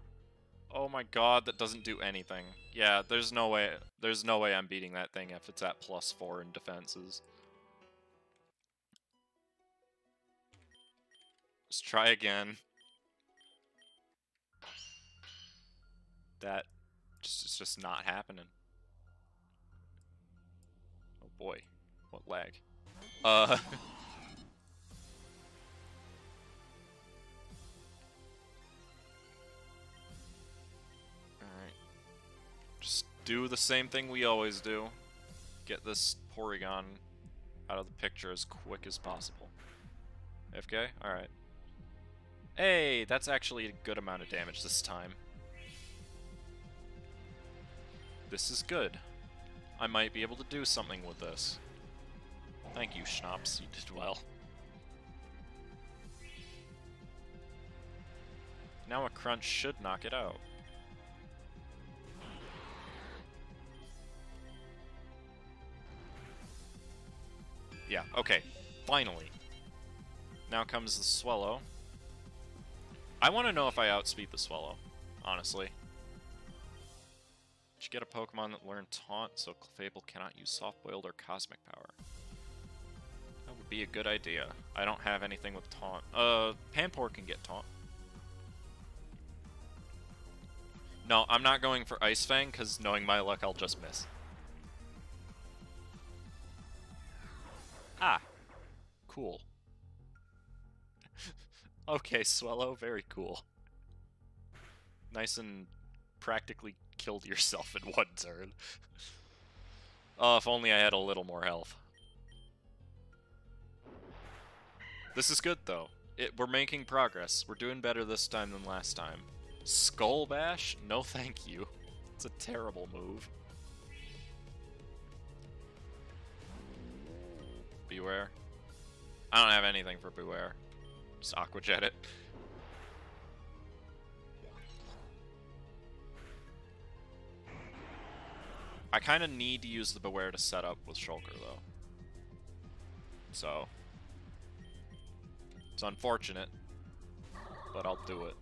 S1: Oh my god, that doesn't do anything. Yeah, there's no way there's no way I'm beating that thing if it's at plus four in defenses. Let's try again. That just it's just not happening. Oh boy, what lag? Uh. Do the same thing we always do. Get this Porygon out of the picture as quick as possible. FK? Alright. Hey, that's actually a good amount of damage this time. This is good. I might be able to do something with this. Thank you, Schnapps. You did well. Now a crunch should knock it out. Yeah, okay. Finally. Now comes the Swellow. I want to know if I outspeed the Swellow, honestly. Should get a Pokemon that learned Taunt so Clefable cannot use Soft Boiled or Cosmic Power. That would be a good idea. I don't have anything with Taunt. Uh, Pampor can get Taunt. No, I'm not going for Ice Fang, because knowing my luck, I'll just miss. Ah. Cool. Okay, Swellow, very cool. Nice and practically killed yourself in one turn. oh, if only I had a little more health. This is good, though. It, we're making progress. We're doing better this time than last time. Skull Bash? No thank you. It's a terrible move. Bewear. I don't have anything for Bewear. Just Aqua Jet it. I kind of need to use the Bewear to set up with Shulker, though. So. It's unfortunate, but I'll do it.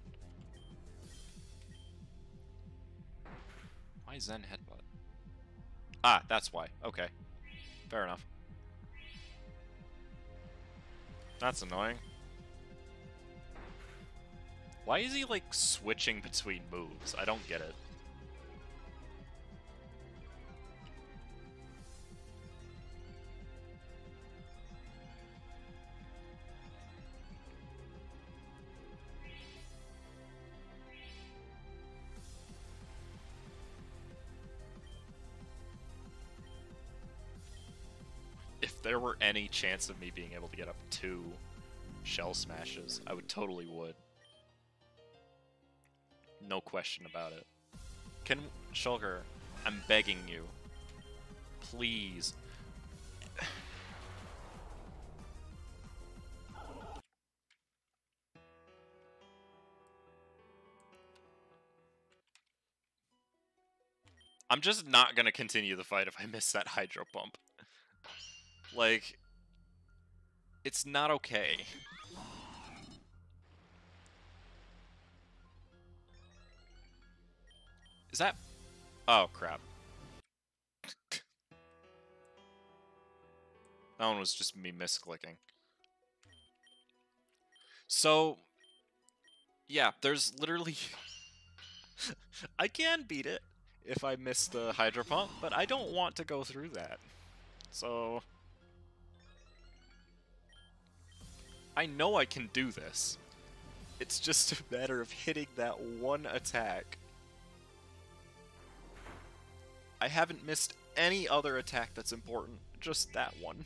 S1: Why Zen Headbutt? Ah, that's why. Okay. Fair enough. That's annoying. Why is he, like, switching between moves? I don't get it. if there were any chance of me being able to get up two shell smashes, I would totally would. No question about it. Can Shulker, I'm begging you. Please. I'm just not gonna continue the fight if I miss that Hydro Pump. Like, it's not okay. Is that... Oh, crap. that one was just me misclicking. So, yeah, there's literally... I can beat it if I miss the Hydro Pump, but I don't want to go through that. So... I know I can do this. It's just a matter of hitting that one attack. I haven't missed any other attack that's important, just that one.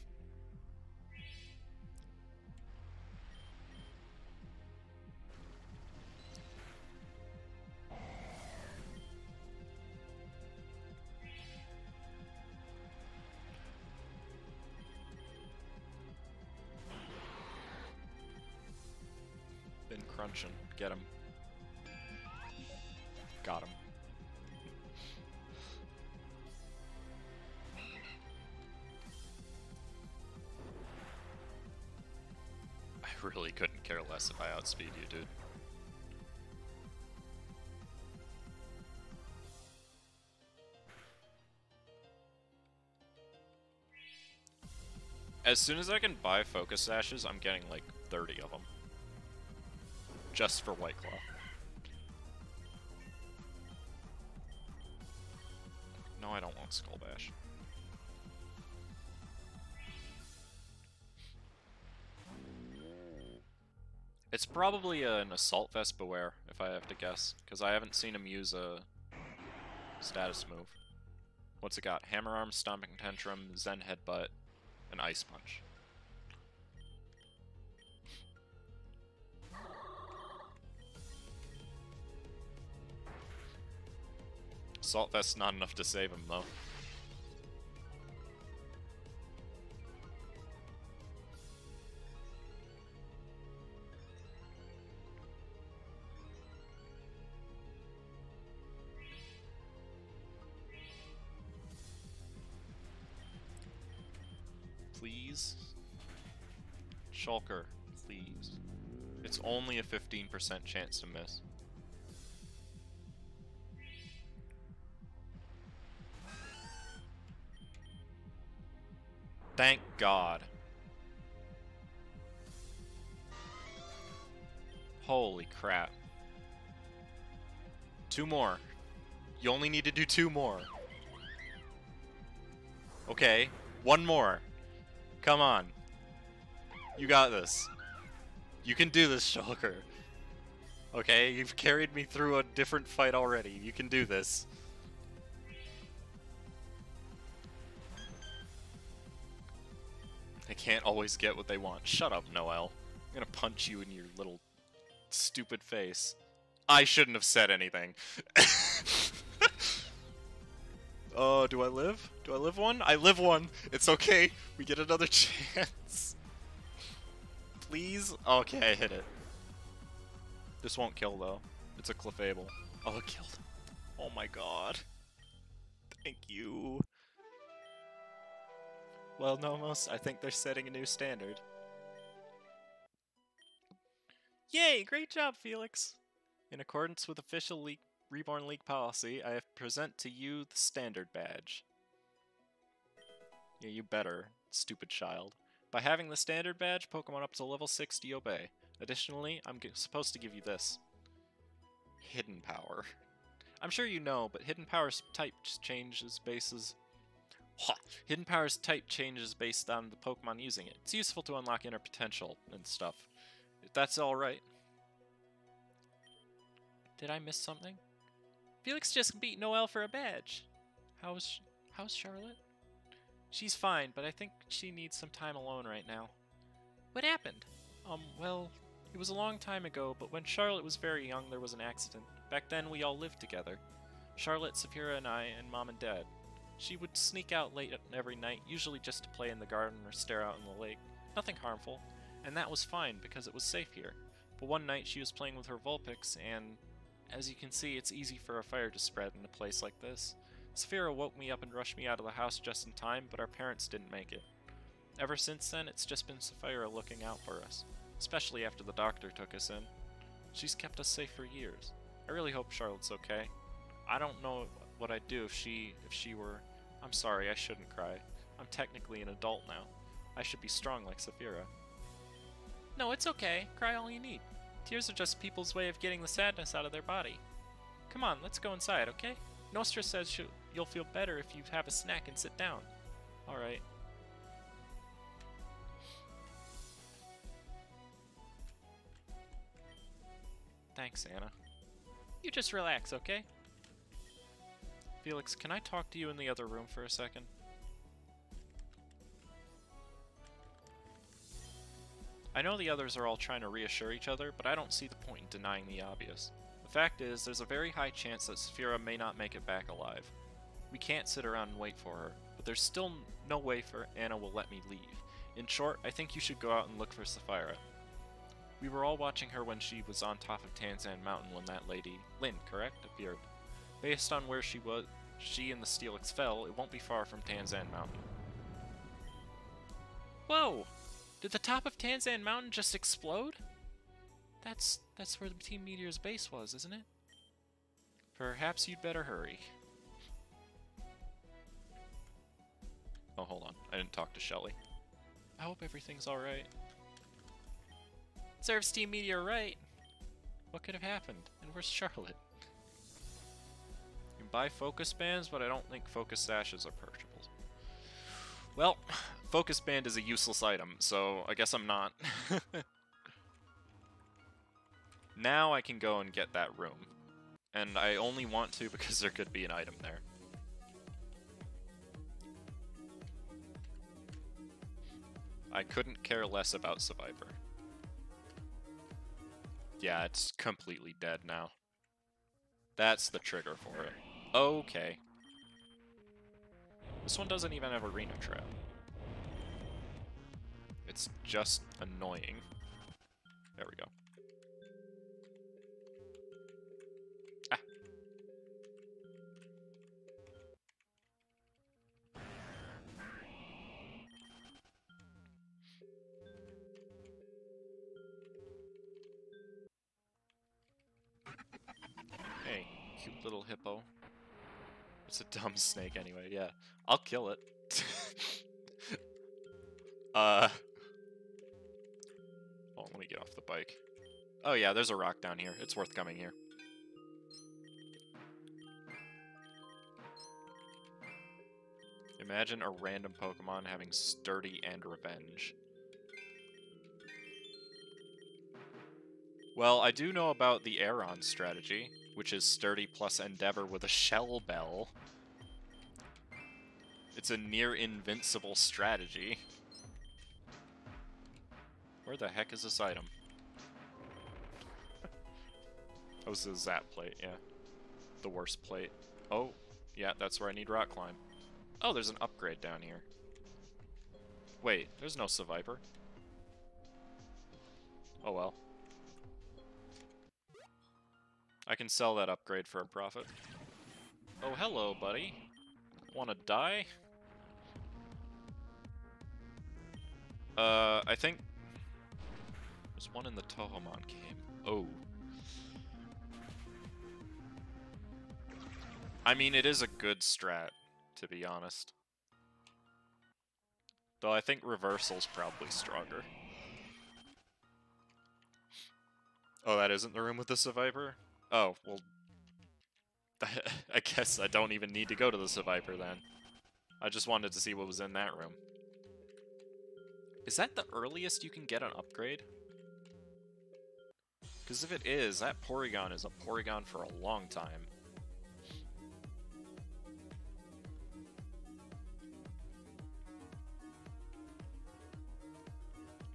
S1: Been crunching. Get him. Got him. really couldn't care less if I outspeed you, dude. As soon as I can buy Focus Sashes, I'm getting like 30 of them. Just for White Claw. No, I don't want Skull Bash. It's probably an Assault Vest Bewear, if I have to guess, because I haven't seen him use a status move. What's it got? Hammer Arm, Stomping Tantrum, Zen Headbutt, and Ice Punch. Assault Vest's not enough to save him, though. Please? Shulker, please. It's only a 15% chance to miss. Thank God. Holy crap. Two more. You only need to do two more. Okay, one more. Come on. You got this. You can do this, Shulker. Okay, you've carried me through a different fight already. You can do this. They can't always get what they want. Shut up, Noel. I'm gonna punch you in your little stupid face. I shouldn't have said anything. Oh, uh, do I live? Do I live one? I live one. It's okay. We get another chance. Please? Okay, I hit it. This won't kill, though. It's a Clefable. Oh, it killed. Oh my god. Thank you. Well, Nomos, I think they're setting a new standard. Yay! Great job, Felix! In accordance with official League Reborn League policy, I have present to you the standard badge. Yeah, you better, stupid child. By having the standard badge, Pokemon up to level 60 obey. Additionally, I'm supposed to give you this. Hidden Power. I'm sure you know, but Hidden Power's type changes bases... Hidden Power's type changes based on the Pokemon using it. It's useful to unlock inner potential and stuff. That's alright. Did I miss something? Felix just beat Noel for a badge. How's how's Charlotte? She's fine, but I think she needs some time alone right now. What happened? Um, well, it was a long time ago, but when Charlotte was very young, there was an accident. Back then, we all lived together. Charlotte, Saphira, and I, and Mom and Dad. She would sneak out late every night, usually just to play in the garden or stare out in the lake. Nothing harmful, and that was fine because it was safe here. But one night she was playing with her Vulpix, and as you can see, it's easy for a fire to spread in a place like this. Saphira woke me up and rushed me out of the house just in time, but our parents didn't make it. Ever since then, it's just been Saphira looking out for us, especially after the doctor took us in. She's kept us safe for years. I really hope Charlotte's okay. I don't know what I'd do if she if she were I'm sorry, I shouldn't cry. I'm technically an adult now. I should be strong like Saphira. No, it's okay. Cry all you need. Tears are just people's way of getting the sadness out of their body. Come on, let's go inside, okay? Nostra says you'll feel better if you have a snack and sit down. Alright. Thanks, Anna. You just relax, okay? Felix, can I talk to you in the other room for a second? I know the others are all trying to reassure each other, but I don't see the point in denying the obvious. The fact is, there's a very high chance that Saphira may not make it back alive. We can't sit around and wait for her, but there's still no way for Anna will let me leave. In short, I think you should go out and look for Saphira. We were all watching her when she was on top of Tanzan Mountain when that lady, Lin, correct, appeared. Based on where she was, she and the Steelix fell, it won't be far from Tanzan Mountain. Whoa! Did the top of Tanzan Mountain just explode? That's that's where the Team Meteor's base was, isn't it? Perhaps you'd better hurry. Oh, hold on. I didn't talk to Shelly. I hope everything's alright. Serves Team Meteor right. What could have happened? And where's Charlotte? You can buy focus bands, but I don't think focus sashes are purchasable. Well, focus band is a useless item, so I guess I'm not. now I can go and get that room. And I only want to because there could be an item there. I couldn't care less about Survivor. Yeah, it's completely dead now. That's the trigger for it. Okay. This one doesn't even have arena trap. It's just annoying. There we go. Ah. Hey, cute little hippo. It's a dumb snake anyway, yeah. I'll kill it. uh. Oh, let me get off the bike. Oh yeah, there's a rock down here. It's worth coming here. Imagine a random Pokemon having Sturdy and Revenge. Well, I do know about the Aron strategy, which is Sturdy plus Endeavor with a Shell Bell. It's a near invincible strategy. Where the heck is this item? oh, is a Zap plate, yeah. The worst plate. Oh, yeah, that's where I need Rock Climb. Oh, there's an upgrade down here. Wait, there's no Seviper. Oh well. I can sell that upgrade for a profit. Oh, hello, buddy. Wanna die? Uh, I think... There's one in the Touhoumon game. Oh. I mean, it is a good strat to be honest. Though I think reversal's probably stronger. Oh, that isn't the room with the survivor? Oh, well... I guess I don't even need to go to the survivor then. I just wanted to see what was in that room. Is that the earliest you can get an upgrade? Because if it is, that Porygon is a Porygon for a long time.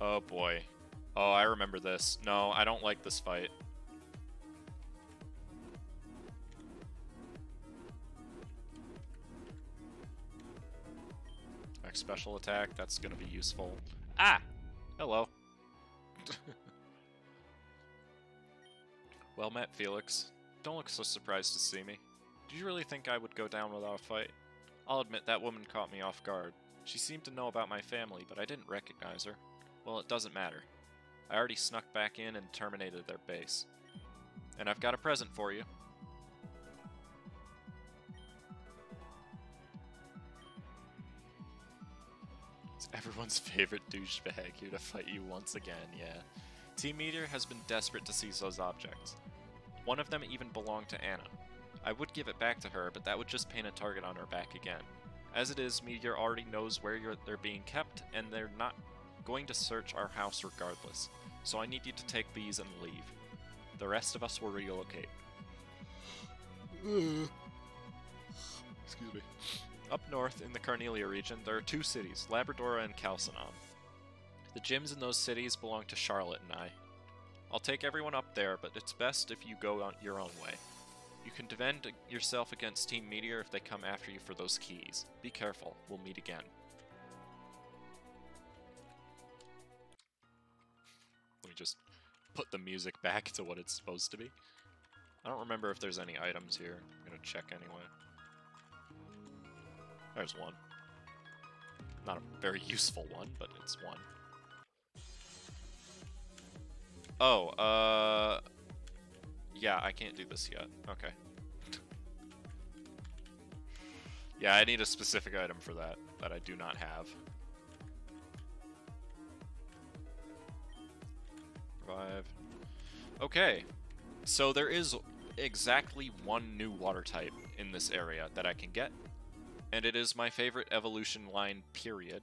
S1: Oh boy. Oh, I remember this. No, I don't like this fight. Special attack, that's gonna be useful. Ah! Hello. well met, Felix. Don't look so surprised to see me. Did you really think I would go down without a fight? I'll admit that woman caught me off guard. She seemed to know about my family, but I didn't recognize her. Well, it doesn't matter. I already snuck back in and terminated their base. And I've got a present for you. Everyone's favorite douchebag here to fight you once again, yeah. Team Meteor has been desperate to seize those objects. One of them even belonged to Anna. I would give it back to her, but that would just paint a target on her back again. As it is, Meteor already knows where they're being kept, and they're not going to search our house regardless, so I need you to take these and leave. The rest of us will relocate. Excuse me. Up north, in the Carnelia region, there are two cities, Labradora and Calcenon. The gyms in those cities belong to Charlotte and I. I'll take everyone up there, but it's best if you go your own way. You can defend yourself against Team Meteor if they come after you for those keys. Be careful, we'll meet again. Let me just put the music back to what it's supposed to be. I don't remember if there's any items here. I'm gonna check anyway. There's one. Not a very useful one, but it's one. Oh, uh... Yeah, I can't do this yet. Okay. yeah, I need a specific item for that, that I do not have. Five. Okay, so there is exactly one new water type in this area that I can get, and it is my favorite evolution line, period,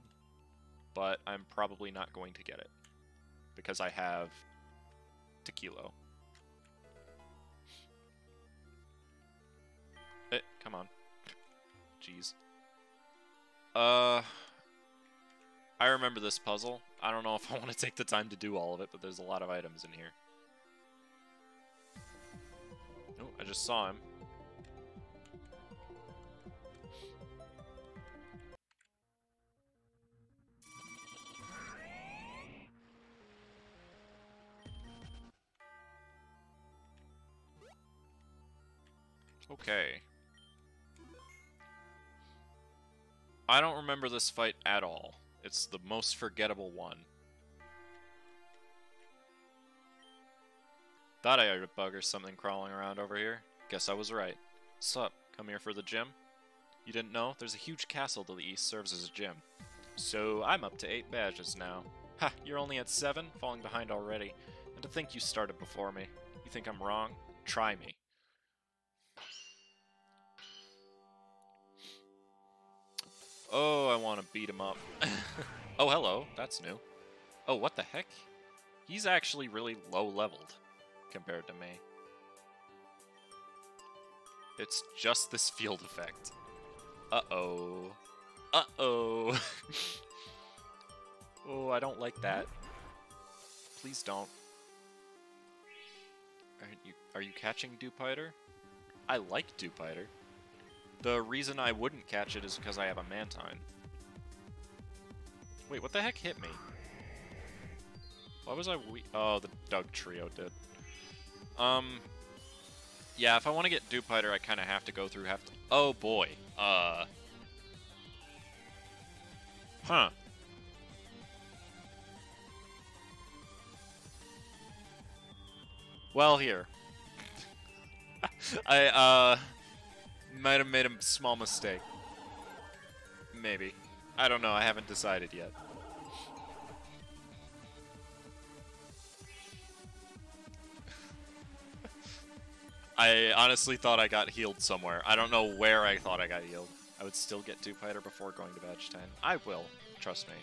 S1: but I'm probably not going to get it, because I have Tequilo. Eh, come on. Jeez. Uh... I remember this puzzle. I don't know if I want to take the time to do all of it, but there's a lot of items in here. Oh, I just saw him. Okay. I don't remember this fight at all. It's the most forgettable one. Thought I heard a bug or something crawling around over here. Guess I was right. Sup, come here for the gym? You didn't know? There's a huge castle to the east serves as a gym. So I'm up to 8 badges now. Ha, you're only at 7? Falling behind already. And to think you started before me. You think I'm wrong? Try me. Oh, I want to beat him up. oh, hello. That's new. Oh, what the heck? He's actually really low leveled compared to me. It's just this field effect. Uh-oh. Uh-oh. oh, I don't like that. Please don't. Are you are you catching Dewpider? I like Dewpider. The reason I wouldn't catch it is because I have a Mantine. Wait, what the heck hit me? Why was I Oh, the Dugtrio did. Um, yeah, if I want to get Dewpider, I kind of have to go through to- Oh boy. Uh. Huh. Well, here. I, uh, might have made a small mistake. Maybe. I don't know, I haven't decided yet. I honestly thought I got healed somewhere. I don't know where I thought I got healed. I would still get Dewpider before going to badge 10. I will, trust me.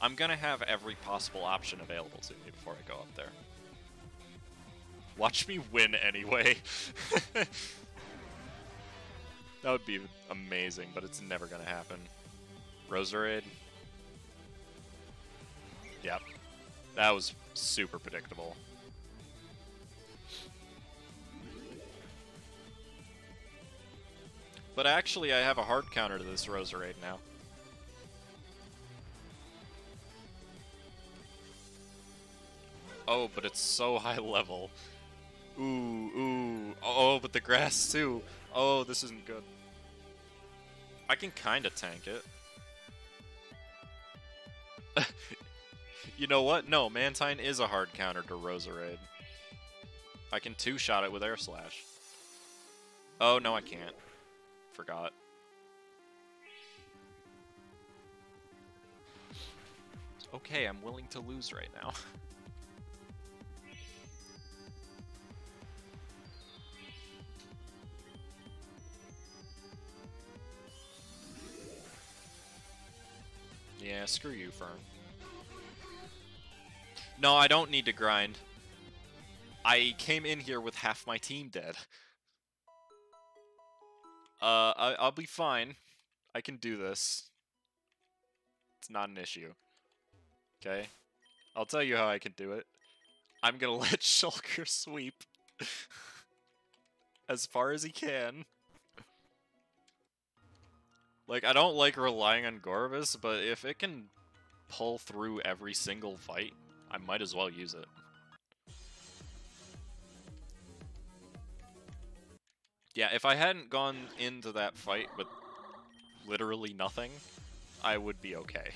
S1: I'm gonna have every possible option available to me before I go up there. Watch me win anyway. that would be amazing, but it's never gonna happen. Roserade. Yep. That was super predictable. But actually, I have a hard counter to this Roserade now. Oh, but it's so high level. Ooh, ooh. Oh, but the grass too. Oh, this isn't good. I can kinda tank it. you know what? No, Mantine is a hard counter to Roserade. I can two-shot it with Air Slash. Oh, no I can't. Forgot. Okay, I'm willing to lose right now. Yeah, screw you, Fern. No, I don't need to grind. I came in here with half my team dead. Uh, I, I'll be fine. I can do this. It's not an issue. Okay? I'll tell you how I can do it. I'm gonna let Shulker sweep as far as he can. Like, I don't like relying on Gorebyss, but if it can pull through every single fight, I might as well use it. Yeah, if I hadn't gone into that fight with literally nothing, I would be okay.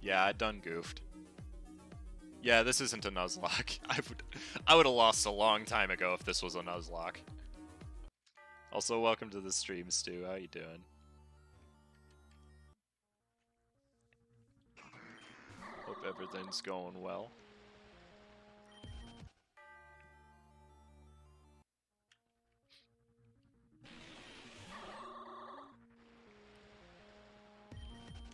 S1: Yeah, I done goofed. Yeah, this isn't a Nuzlocke. I would I would have lost a long time ago if this was a Nuzlocke. Also, welcome to the stream, Stu. How you doing? Hope everything's going well.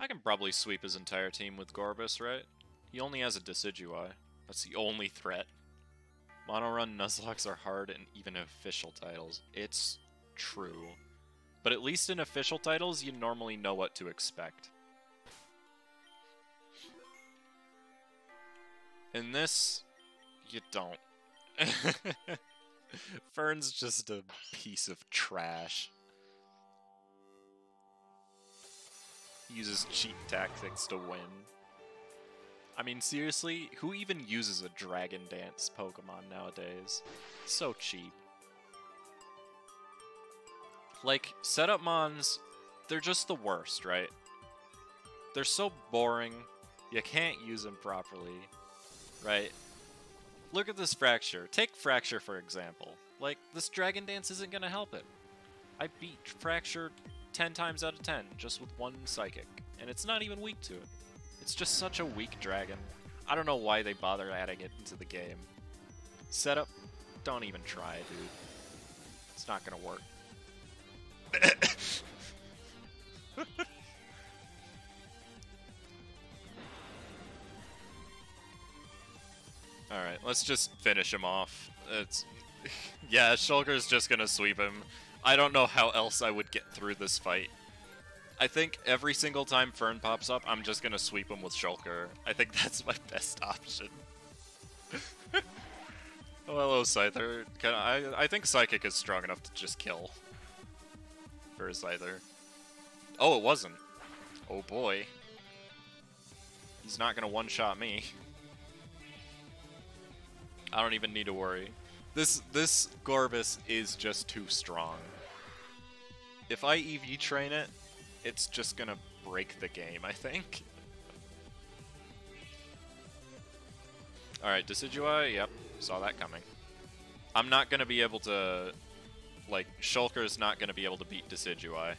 S1: I can probably sweep his entire team with Gorebyss, right? He only has a Decidueye. That's the only threat. Mono run Nuzlockes are hard in even official titles. It's true. But at least in official titles, you normally know what to expect. In this, you don't. Fern's just a piece of trash. He uses cheat tactics to win. I mean, seriously, who even uses a Dragon Dance Pokemon nowadays? So cheap. Like, setup mons, they're just the worst, right? They're so boring, you can't use them properly, right? Look at this Fraxure. Take Fraxure for example. Like, this Dragon Dance isn't gonna help it. I beat Fraxure 10 times out of 10 just with one Psychic, and it's not even weak to it. It's just such a weak dragon. I don't know why they bother adding it into the game. Setup, don't even try, dude. It's not gonna work. Alright, let's just finish him off. It's... yeah, Shulker's just gonna sweep him. I don't know how else I would get through this fight. I think every single time Fern pops up, I'm just gonna sweep him with Shulker. I think that's my best option. oh, hello, Scyther. Can I, I think Psychic is strong enough to just kill. A Scyther. Oh, it wasn't. Oh boy. He's not gonna one-shot me. I don't even need to worry. This this Gorebyss is just too strong. If I EV train it, it's just gonna break the game, I think. Alright, Decidueye, yep, saw that coming. I'm not gonna be able to... Like, Shulker's not gonna be able to beat Decidueye.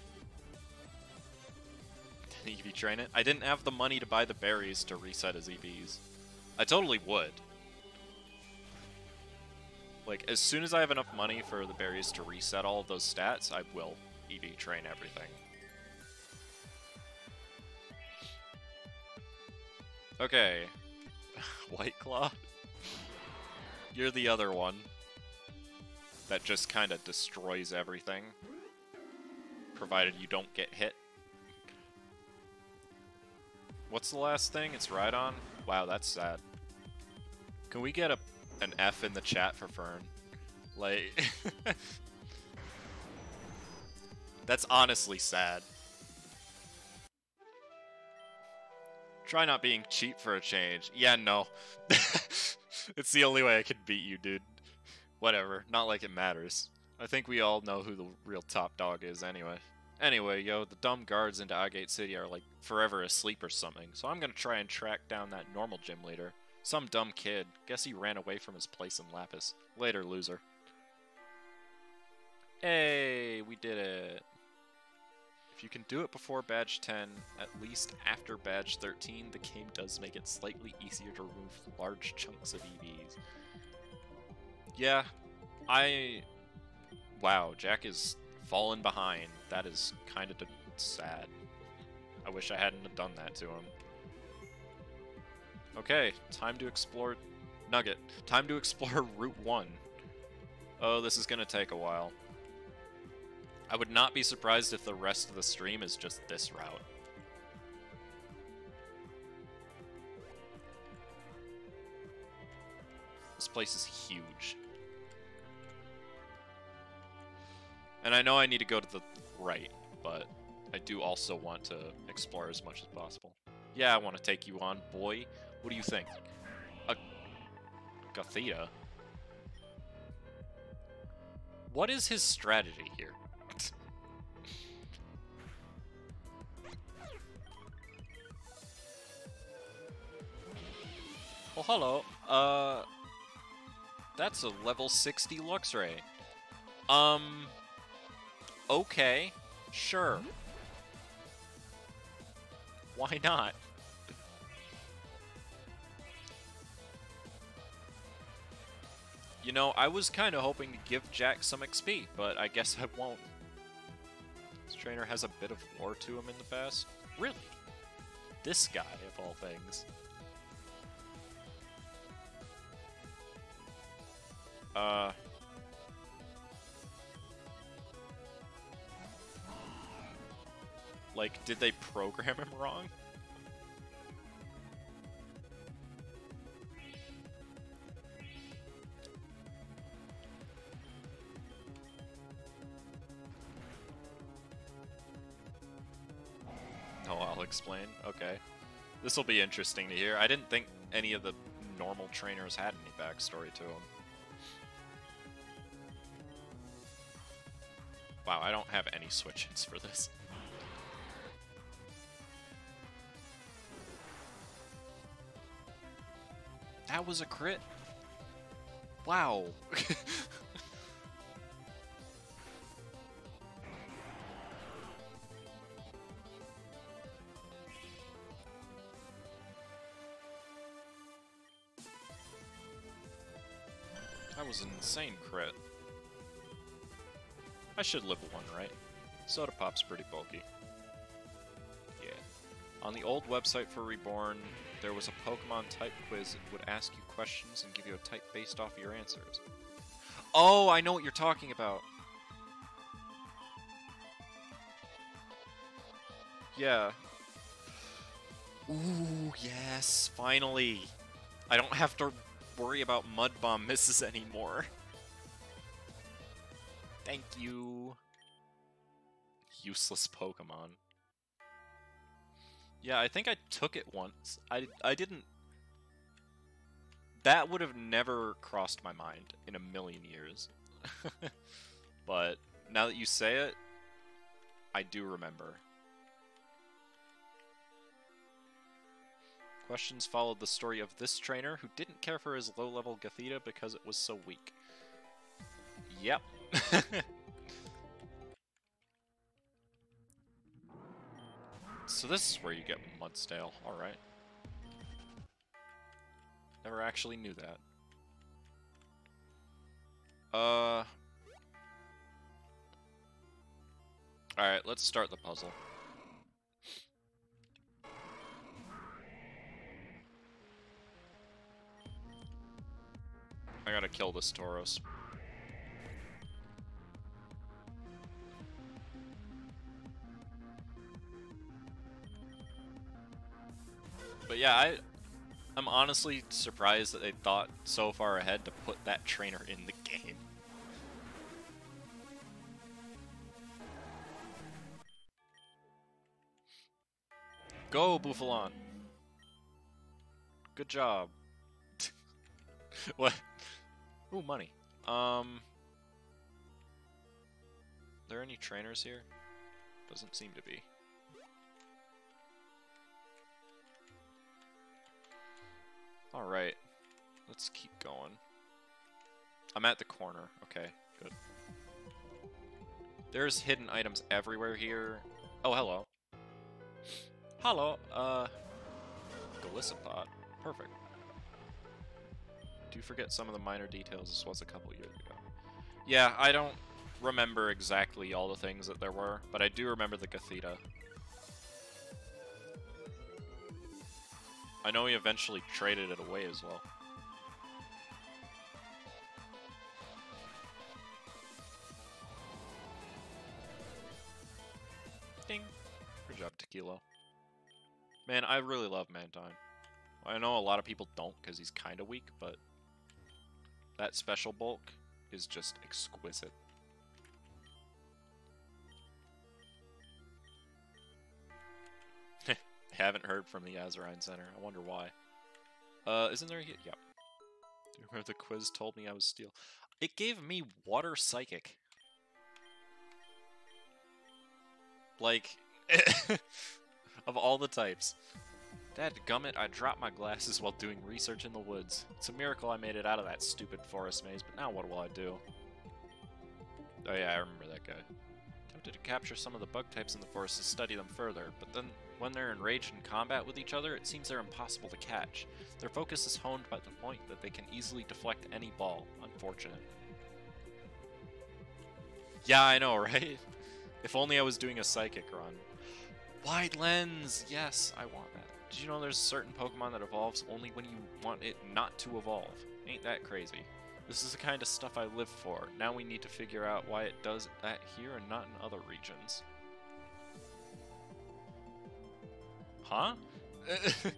S1: EV train it? I didn't have the money to buy the berries to reset his EVs. I totally would. Like, as soon as I have enough money for the berries to reset all of those stats, I will EV train everything. Okay. White Claw? You're the other one. That just kind of destroys everything. Provided you don't get hit. What's the last thing? It's Rhydon? Wow, that's sad. Can we get a an F in the chat for Fern? Like... that's honestly sad. Try not being cheap for a change. Yeah, no. it's the only way I can beat you, dude. Whatever, not like it matters. I think we all know who the real top dog is anyway. Anyway, yo, the dumb guards into Agate City are like forever asleep or something, so I'm gonna try and track down that normal gym leader. Some dumb kid. Guess he ran away from his place in Lapis. Later, loser. Hey, we did it. If you can do it before badge 10, at least after badge 13, the game does make it slightly easier to remove large chunks of EVs. Yeah, I... Wow, Jack is fallen behind. That is kind of sad. I wish I hadn't done that to him. Okay, time to explore... Nugget, time to explore Route 1. Oh, this is gonna take a while. I would not be surprised if the rest of the stream is just this route. This place is huge. And I know I need to go to the right, but I do also want to explore as much as possible. Yeah, I want to take you on, boy. What do you think? A Gothita? What is his strategy here? well, hello. Uh, that's a level 60 Luxray. Um, okay, sure. Why not? You know, I was kind of hoping to give Jack some XP, but I guess I won't. This trainer has a bit of lore to him in the past. Really? This guy, of all things. Uh... Like, did they program him wrong? Oh, I'll explain. Okay. This will be interesting to hear. I didn't think any of the normal trainers had any backstory to them. Wow, I don't have any switch-ins for this. That was a crit. Wow. that was an insane crit. I should live one, right? Soda Pop's pretty bulky. Yeah. On the old website for Reborn, there was a Pokemon type quiz that would ask you questions and give you a type based off your answers. Oh, I know what you're talking about. Yeah. Ooh, yes, finally. I don't have to worry about Mud Bomb misses anymore. Thank you. Useless Pokemon. Yeah, I think I took it once. I, I didn't... That would have never crossed my mind in a million years. but now that you say it, I do remember. Questions followed the story of this trainer who didn't care for his low-level Gothita because it was so weak. Yep. so this is where you get Mudsdale, alright. Never actually knew that. Uh... Alright, let's start the puzzle. I gotta kill this Tauros. But yeah, I, I'm honestly surprised that they thought so far ahead to put that trainer in the game. Go, Bouffalant! Good job. what? Ooh, money. Um... Are there any trainers here? Doesn't seem to be. Alright. Let's keep going. I'm at the corner. Okay, good. There's hidden items everywhere here. Oh, hello. Hello, uh... Golisopod. Perfect. Do forget some of the minor details. This was a couple years ago. Yeah, I don't remember exactly all the things that there were, but I do remember the Gothita. I know he eventually traded it away as well. Ding. Good job, Tequila. Man, I really love Mantine. I know a lot of people don't because he's kind of weak, but that special bulk is just exquisite. Haven't heard from the Azurine Center. I wonder why. Uh, isn't there? Yep. Do you remember the quiz told me I was steel? It gave me water psychic. Like, of all the types. Dad gummit, I dropped my glasses while doing research in the woods. It's a miracle I made it out of that stupid forest maze, but now what will I do? Oh yeah, I remember that guy. Tempted to capture some of the bug types in the forest to study them further, but then when they're enraged in combat with each other, it seems they're impossible to catch. Their focus is honed by the point that they can easily deflect any ball. Unfortunate. Yeah, I know, right? If only I was doing a psychic run. Wide lens! Yes, I want that. Did you know there's a certain Pokemon that evolves only when you want it not to evolve? Ain't that crazy? This is the kind of stuff I live for. Now we need to figure out why it does that here and not in other regions. Huh?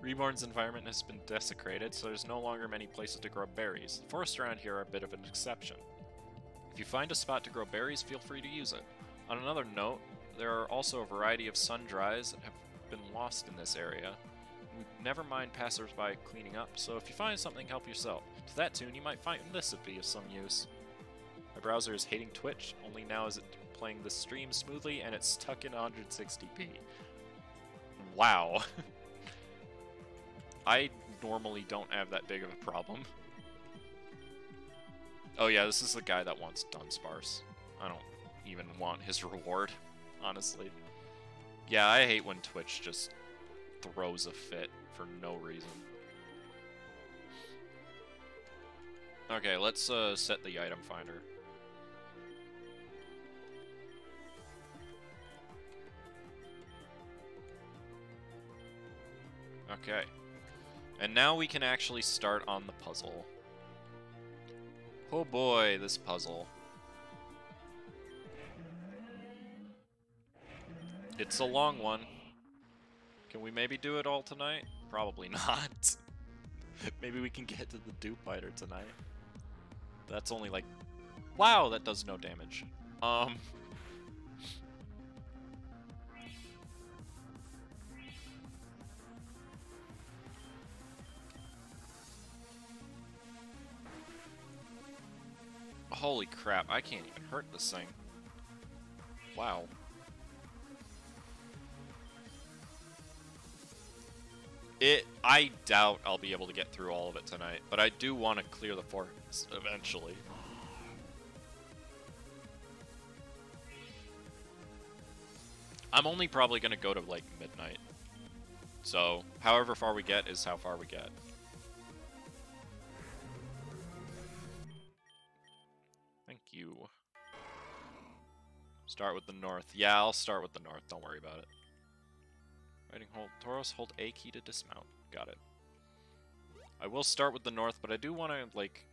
S1: Reborn's environment has been desecrated, so there's no longer many places to grow berries. The forests around here are a bit of an exception. If you find a spot to grow berries, feel free to use it. On another note, there are also a variety of sundries that have been lost in this area. Never mind passersby cleaning up, so if you find something, help yourself. To that tune, you might find this would be of some use. My browser is hating Twitch, only now is it playing the stream smoothly and it's stuck in 160p. Wow. I normally don't have that big of a problem. Oh yeah, this is the guy that wants Dunsparce. I don't even want his reward, honestly. Yeah, I hate when Twitch just throws a fit for no reason. Okay, let's uh, set the item finder. Okay. And now we can actually start on the puzzle. Oh boy, this puzzle. It's a long one. Can we maybe do it all tonight? Probably not. maybe we can get to the Dewpider tonight. That's only like... Wow, that does no damage. Um... Holy crap, I can't even hurt this thing. Wow. It, I doubt I'll be able to get through all of it tonight, but I do want to clear the forest eventually. I'm only probably going to go to, like, midnight. So, however far we get is how far we get. Start with the north. Yeah, I'll start with the north. Don't worry about it. Riding hold. Tauros, hold A key to dismount. Got it. I will start with the north, but I do want to, like...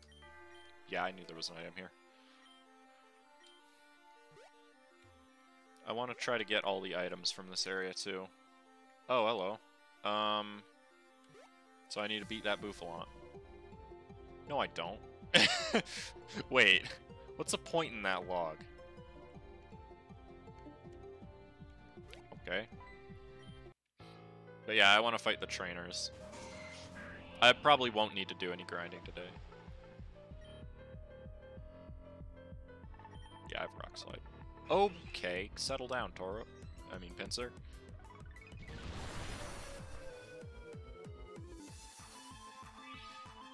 S1: Yeah, I knew there was an item here. I want to try to get all the items from this area, too. Oh, hello. Um... So I need to beat that Bouffalant. No, I don't. Wait. What's the point in that log? Okay. But yeah, I want to fight the trainers. I probably won't need to do any grinding today. Yeah, I have Rock Slide. Okay, settle down, Toro. I mean, Pinsir.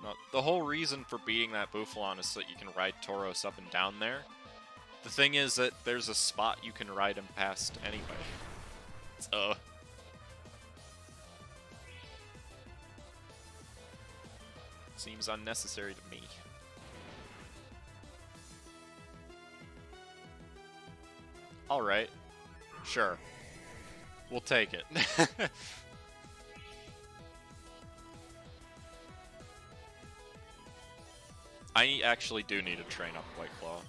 S1: No, the whole reason for beating that Bouffalant is so that you can ride Tauros up and down there. The thing is that there's a spot you can ride him past anyway. So... Seems unnecessary to me. Alright. Sure. We'll take it. I actually do need to train up White Claw.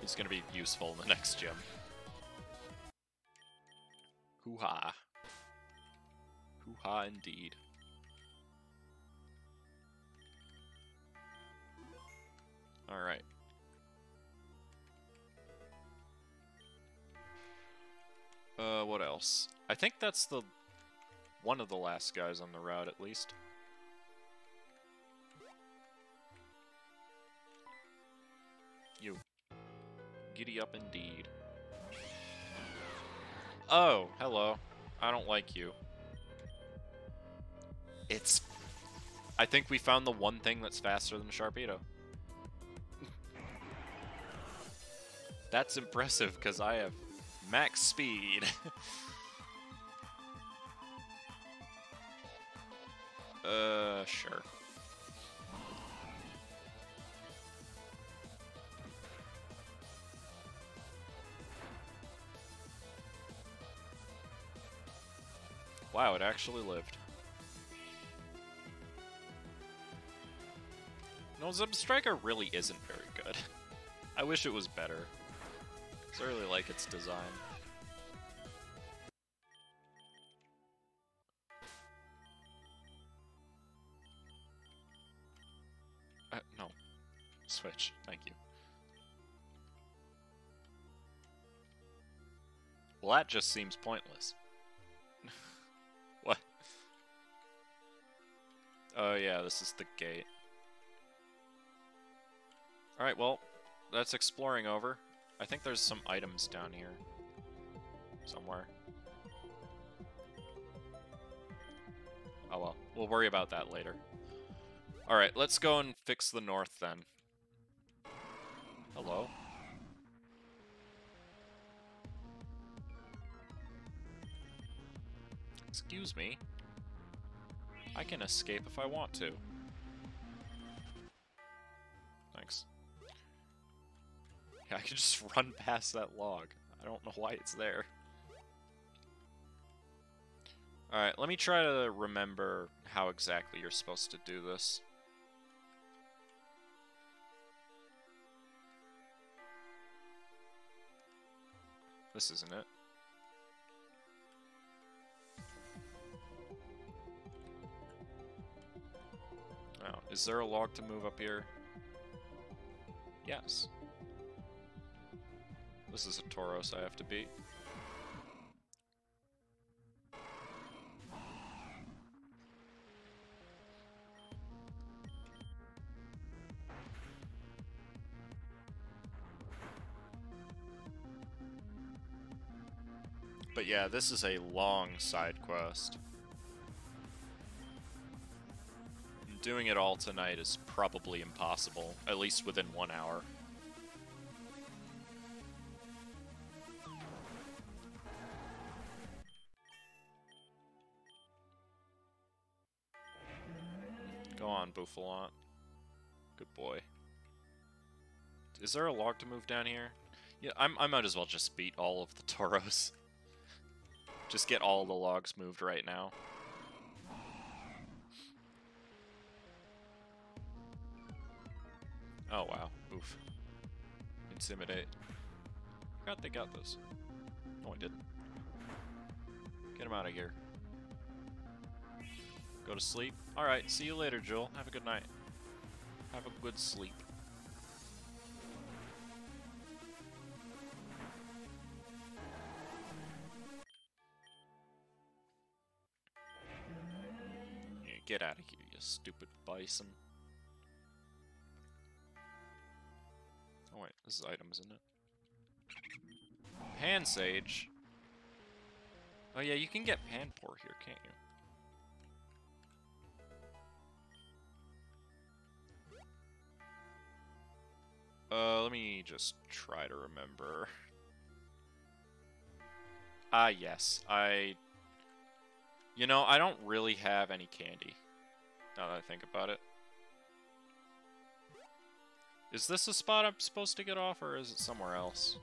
S1: He's gonna be useful in the next gym. Hoo-ha. Hoo-ha indeed. Alright. Uh, what else? I think that's the... one of the last guys on the route, at least. You. Giddy up indeed. Oh, hello. I don't like you. It's... I think we found the one thing that's faster than Sharpedo. That's impressive, because I have max speed. uh, sure. Wow, it actually lived. No, Zebstrika really isn't very good. I wish it was better. I really like its design. Uh, no. Switch. Thank you. Well, that just seems pointless. Oh yeah, this is the gate. Alright, well, that's exploring over. I think there's some items down here. Somewhere. Oh well, we'll worry about that later. Alright, let's go and fix the north then. Hello? Excuse me. I can escape if I want to. Thanks. Yeah, I can just run past that log. I don't know why it's there. Alright, let me try to remember how exactly you're supposed to do this. This isn't it. Is there a log to move up here? Yes. This is a Tauros I have to beat. But yeah, this is a long side quest. Doing it all tonight is probably impossible, at least within one hour. Go on, Bouffalant. Good boy. Is there a log to move down here? Yeah, I'm, I might as well just beat all of the Tauros. just get all the logs moved right now. Oh wow, oof. Intimidate. Forgot they got this. No, I didn't. Get him out of here. Go to sleep. Alright, see you later, Joel. Have a good night. Have a good sleep. Get out of here, you stupid bison. Oh wait, this is items, isn't it? Pansage? Oh yeah, you can get Panpour here, can't you? Uh, let me just try to remember. Ah, yes. I... You know, I don't really have any candy. Now that I think about it. Is this a spot I'm supposed to get off, or is it somewhere else?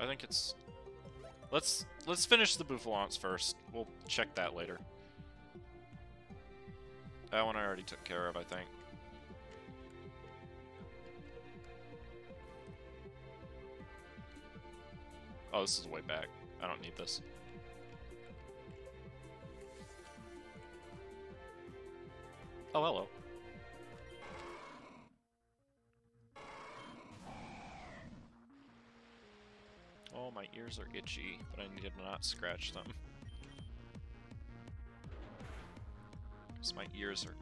S1: I think it's... Let's let's finish the Bouffalants first. We'll check that later. That one I already took care of, I think. Oh, this is way back. I don't need this. Oh, hello. Oh, my ears are itchy, but I need to not scratch them. Because my ears are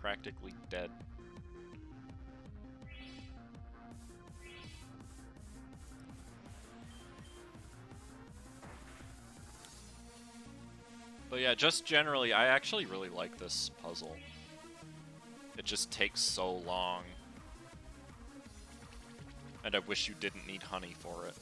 S1: practically dead. But yeah, just generally, I actually really like this puzzle. It just takes so long. And I wish you didn't need honey for it.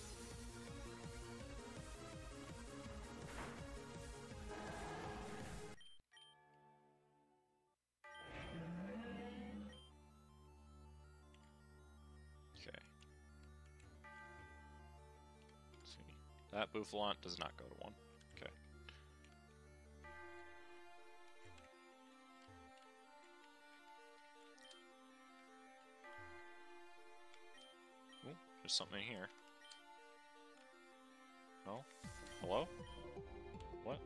S1: Bouffalant does not go to one. Okay. Ooh, there's something in here. No? Hello? What?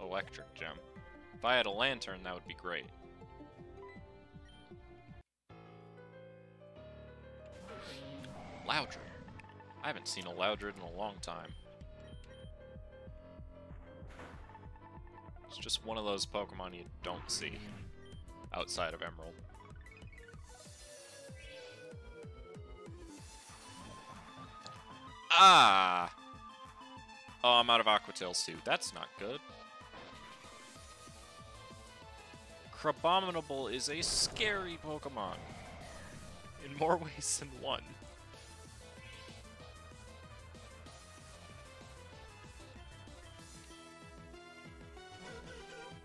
S1: Electric gem. If I had a lantern, that would be great. Loudred. I haven't seen a Loudred in a long time. It's just one of those Pokemon you don't see outside of Emerald. Ah! Oh, I'm out of Aqua Tails too. That's not good. Crabominable is a scary Pokemon. In more ways than one.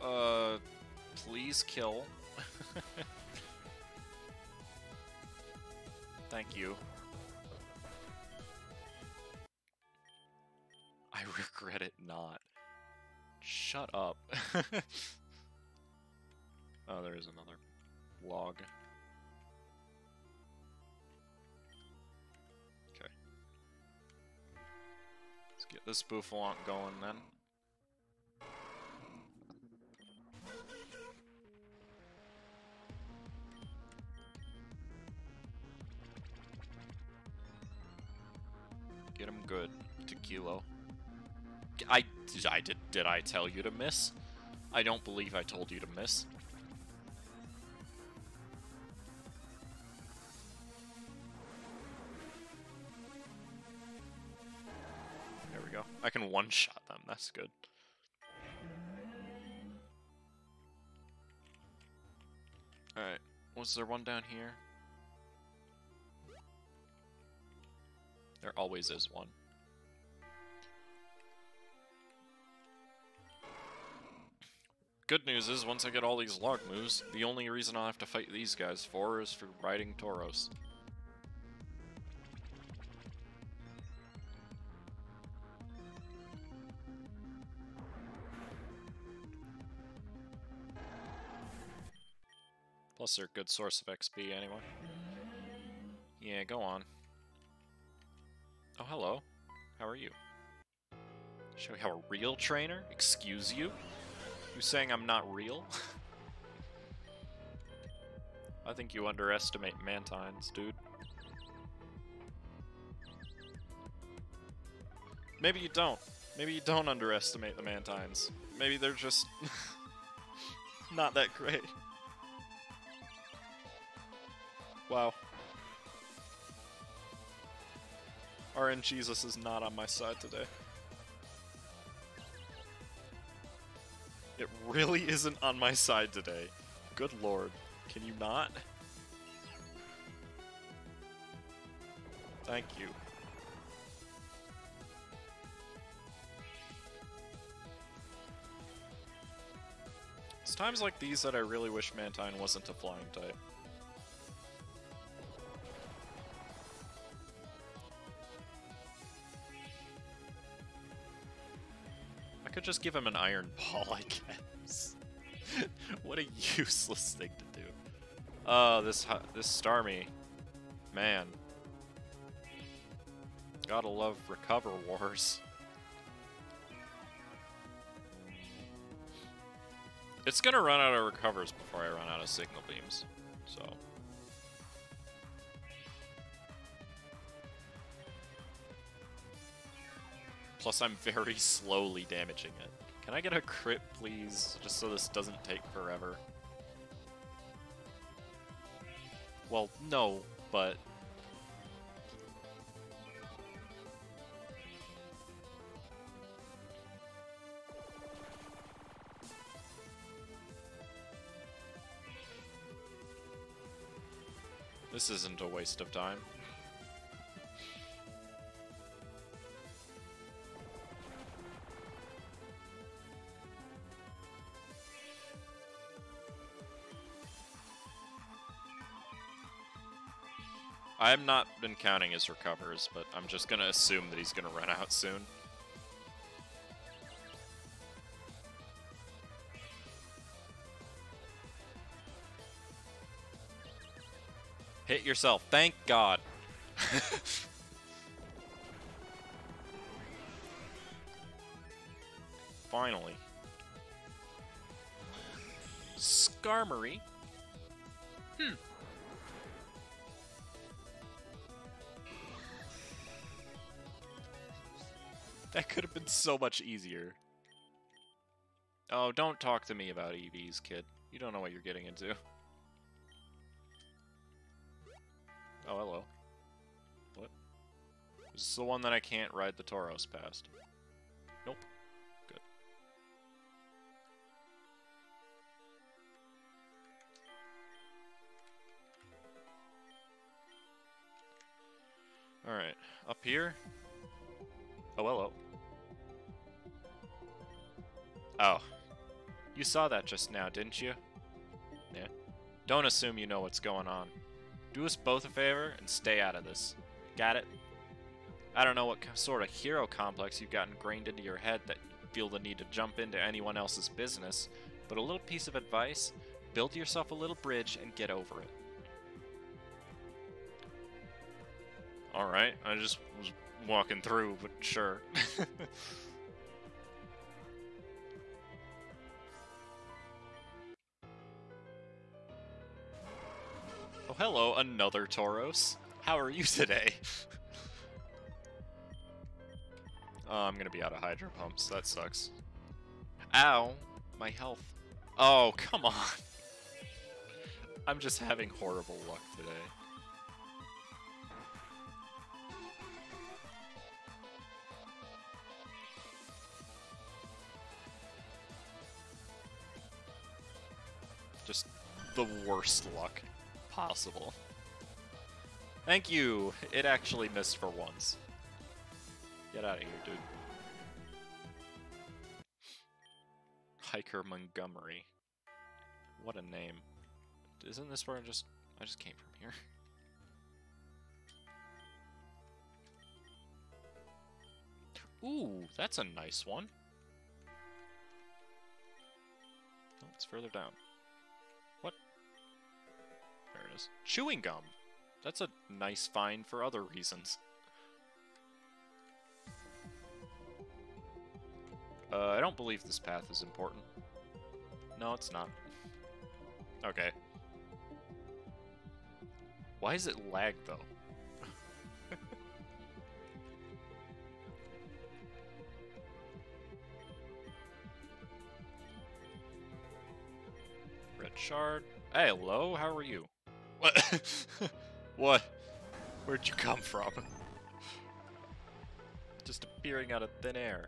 S1: Uh, please kill. Thank you. I regret it not. Shut up. oh, there is another log. Okay. Let's get this Bouffalant going then. I, I did, did I tell you to miss? I don't believe I told you to miss. There we go. I can one-shot them, that's good. Alright, was there one down here? There always is one. Good news is, once I get all these log moves, the only reason I'll have to fight these guys for is for riding Tauros. Plus they're a good source of XP anyway. Yeah, go on. Oh, hello. How are you? Show me how a real trainer? Excuse you? You saying I'm not real? I think you underestimate Mantines, dude. Maybe you don't. Maybe you don't underestimate the Mantines. Maybe they're just not that great. Wow. RN Jesus is not on my side today. It really isn't on my side today. Good lord. Can you not? Thank you. It's times like these that I really wish Mantine wasn't a flying type. Could just give him an iron ball, I guess. what a useless thing to do. Oh, this this Starmie, man. Gotta love Recover Wars. It's gonna run out of recovers before I run out of signal beams, so. Plus, I'm very slowly damaging it. Can I get a crit, please? Just so this doesn't take forever. Well, no, but... This isn't a waste of time. I have not been counting his recovers, but I'm just gonna assume that he's gonna run out soon. Hit yourself. Thank God. Finally. Skarmory. Hmm. That could have been so much easier. Oh, don't talk to me about EVs, kid. You don't know what you're getting into. Oh, hello. What? This is the one that I can't ride the Tauros past. Nope. Good. Alright, up here. Oh, hello. Oh. You saw that just now, didn't you? Yeah. Don't assume you know what's going on. Do us both a favor and stay out of this. Got it? I don't know what sort of hero complex you've got ingrained into your head that you feel the need to jump into anyone else's business, but a little piece of advice build yourself a little bridge and get over it. Alright, I just was walking through, but sure. oh, hello, another Tauros. How are you today? oh, I'm gonna be out of hydro pumps. That sucks. Ow, my health. Oh, come on. I'm just having horrible luck today. Just the worst luck possible. Thank you! It actually missed for once. Get out of here, dude. Hiker Montgomery. What a name. Isn't this where I just I just came from here? Ooh, that's a nice one. Oh, it's further down. There it is. Chewing gum. That's a nice find for other reasons. Uh, I don't believe this path is important. No, it's not. Okay. Why is it lag, though? Red shard. Hey, hello, how are you? What? what? Where'd you come from? Just appearing out of thin air.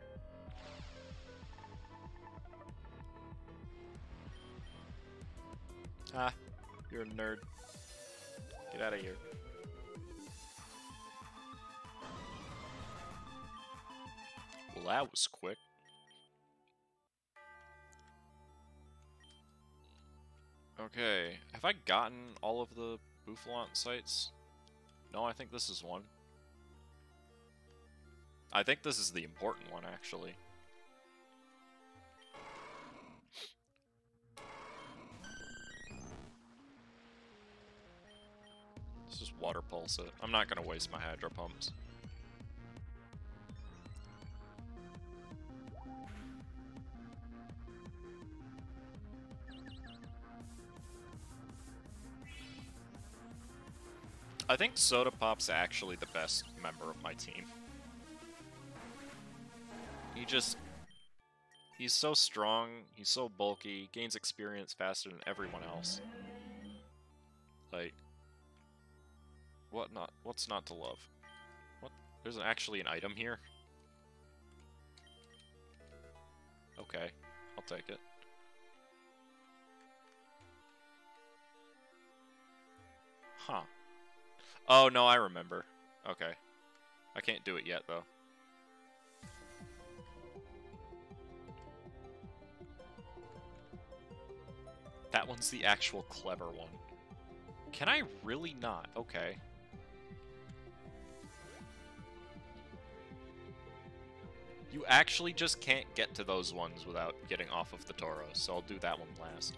S1: Ah, you're a nerd. Get out of here. Well, that was quick. Okay, have I gotten all of the Bouffalant sites? No, I think this is one. I think this is the important one, actually. Let's just water pulse it. I'm not gonna waste my hydro pumps. I think Soda Pop's actually the best member of my team. He just... He's so strong, he's so bulky, gains experience faster than everyone else. Like... What not? What's not to love? What? There's actually an item here? Okay, I'll take it. Huh. Oh, no, I remember. Okay. I can't do it yet, though. That one's the actual clever one. Can I really not? Okay. You actually just can't get to those ones without getting off of the Tauros, so I'll do that one last.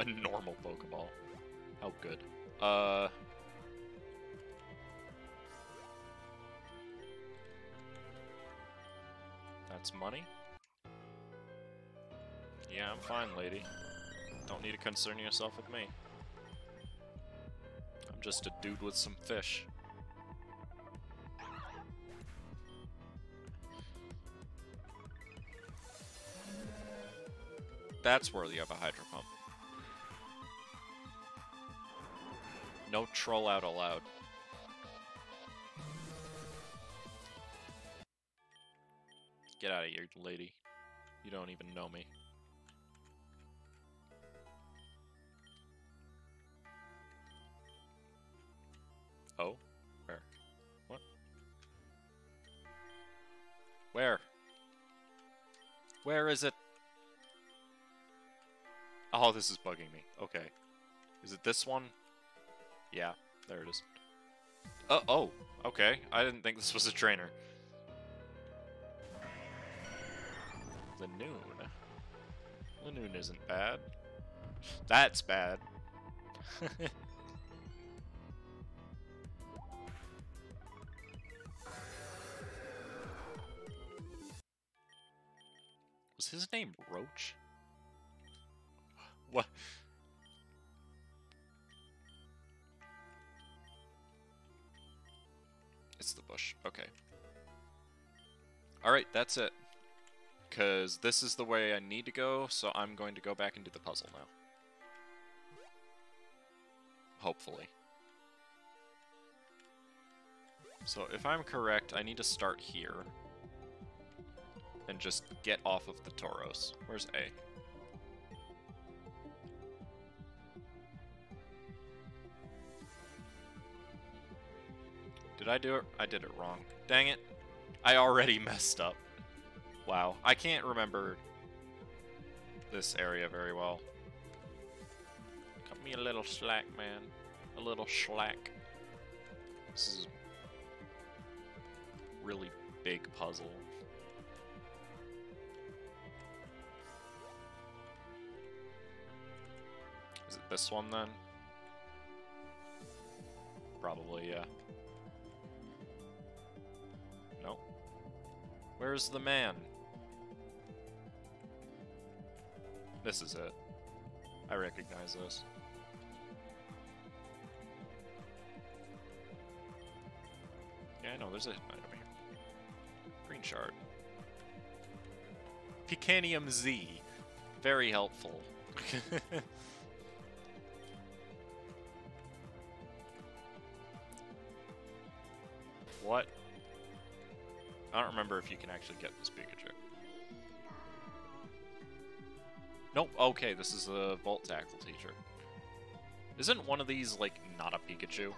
S1: A normal Pokeball. How good. Uh... That's money? Yeah, I'm fine, lady. Don't need to concern yourself with me. I'm just a dude with some fish. That's worthy of a hydro pump. No troll out allowed. Get out of here, lady. You don't even know me. Oh? Where? What? Where? Where is it? Oh, this is bugging me. Okay. Is it this one? Yeah, there it is. Uh, oh, okay. I didn't think this was a trainer. Lanoon. Lanoon isn't bad. That's bad. Was his name Roach? What? It's the bush. Okay. Alright, that's it. Because this is the way I need to go, so I'm going to go back and do the puzzle now. Hopefully. So if I'm correct, I need to start here. And just get off of the Tauros. Where's A? I do it? I did it wrong. Dang it. I already messed up. Wow. I can't remember this area very well. Cut me a little slack, man. A little slack. This is really big puzzle. Is it this one then? Probably, yeah. Where's the man? This is it. I recognize this. Yeah, I know, there's a here. Green shard. Pikanium Z. Very helpful. what? I don't remember if you can actually get this Pikachu. Nope, okay, this is a Volt Tackle teacher. Isn't one of these, like, not a Pikachu?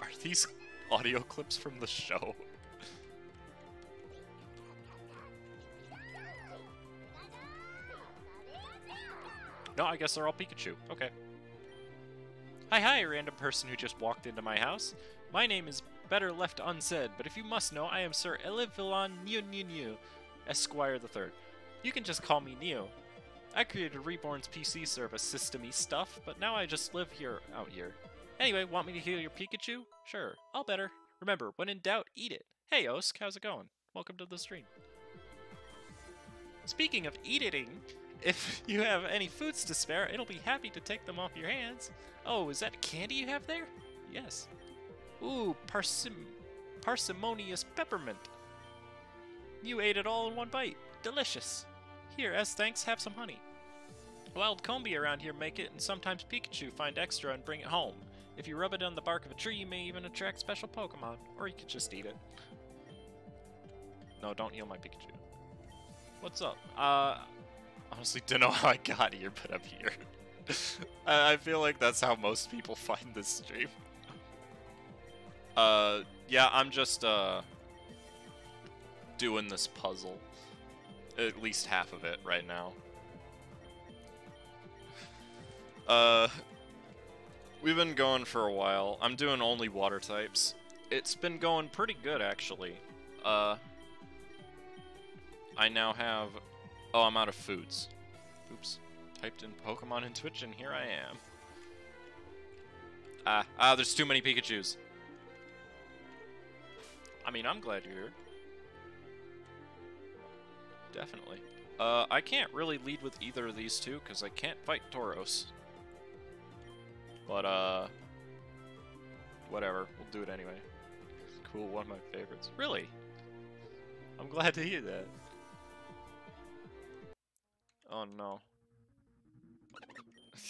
S1: Are these audio clips from the show? No, I guess they're all Pikachu. Okay. Hi, hi, random person who just walked into my house. My name is better left unsaid, but if you must know, I am Sir New New, Esquire the Third. You can just call me Neo. I created Reborn's PC service systemy stuff, but now I just live here out here. Anyway, want me to heal your Pikachu? Sure, I'll better. Remember, when in doubt, eat it. Hey, Osk, how's it going? Welcome to the stream. Speaking of eating, if you have any foods to spare, it'll be happy to take them off your hands. Oh, is that candy you have there? Yes. Ooh, parsim parsimonious peppermint. You ate it all in one bite. Delicious. Here, as thanks, have some honey. Wild Combee around here make it, and sometimes Pikachu find extra and bring it home. If you rub it on the bark of a tree, you may even attract special Pokemon, or you could just eat it. No, don't heal my Pikachu. What's up? Uh, honestly don't know how I got here, but I'm here. I feel like that's how most people find this stream. Uh, yeah, I'm just, uh, doing this puzzle. At least half of it right now. Uh, we've been going for a while. I'm doing only water types. It's been going pretty good, actually. Uh, I now have... Oh, I'm out of foods. Oops. Typed in Pokemon and Twitch, and here I am. Ah, ah, there's too many Pikachus. I mean, I'm glad you're here. Definitely. Uh, I can't really lead with either of these two, because I can't fight Tauros. But, uh... Whatever, we'll do it anyway. Cool, one of my favorites. Really? I'm glad to hear that. Oh no.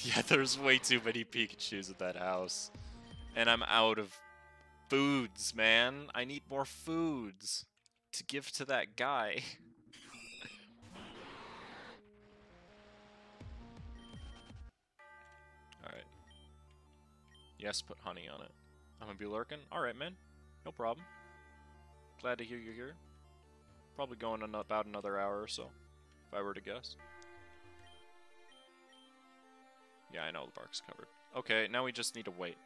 S1: Yeah, there's way too many Pikachus at that house. And I'm out of foods, man. I need more foods to give to that guy. Alright. Yes, put honey on it. I'm gonna be lurking? Alright, man. No problem. Glad to hear you're here. Probably going in about another hour or so, if I were to guess. Yeah, I know the bark's covered. Okay, now we just need to wait.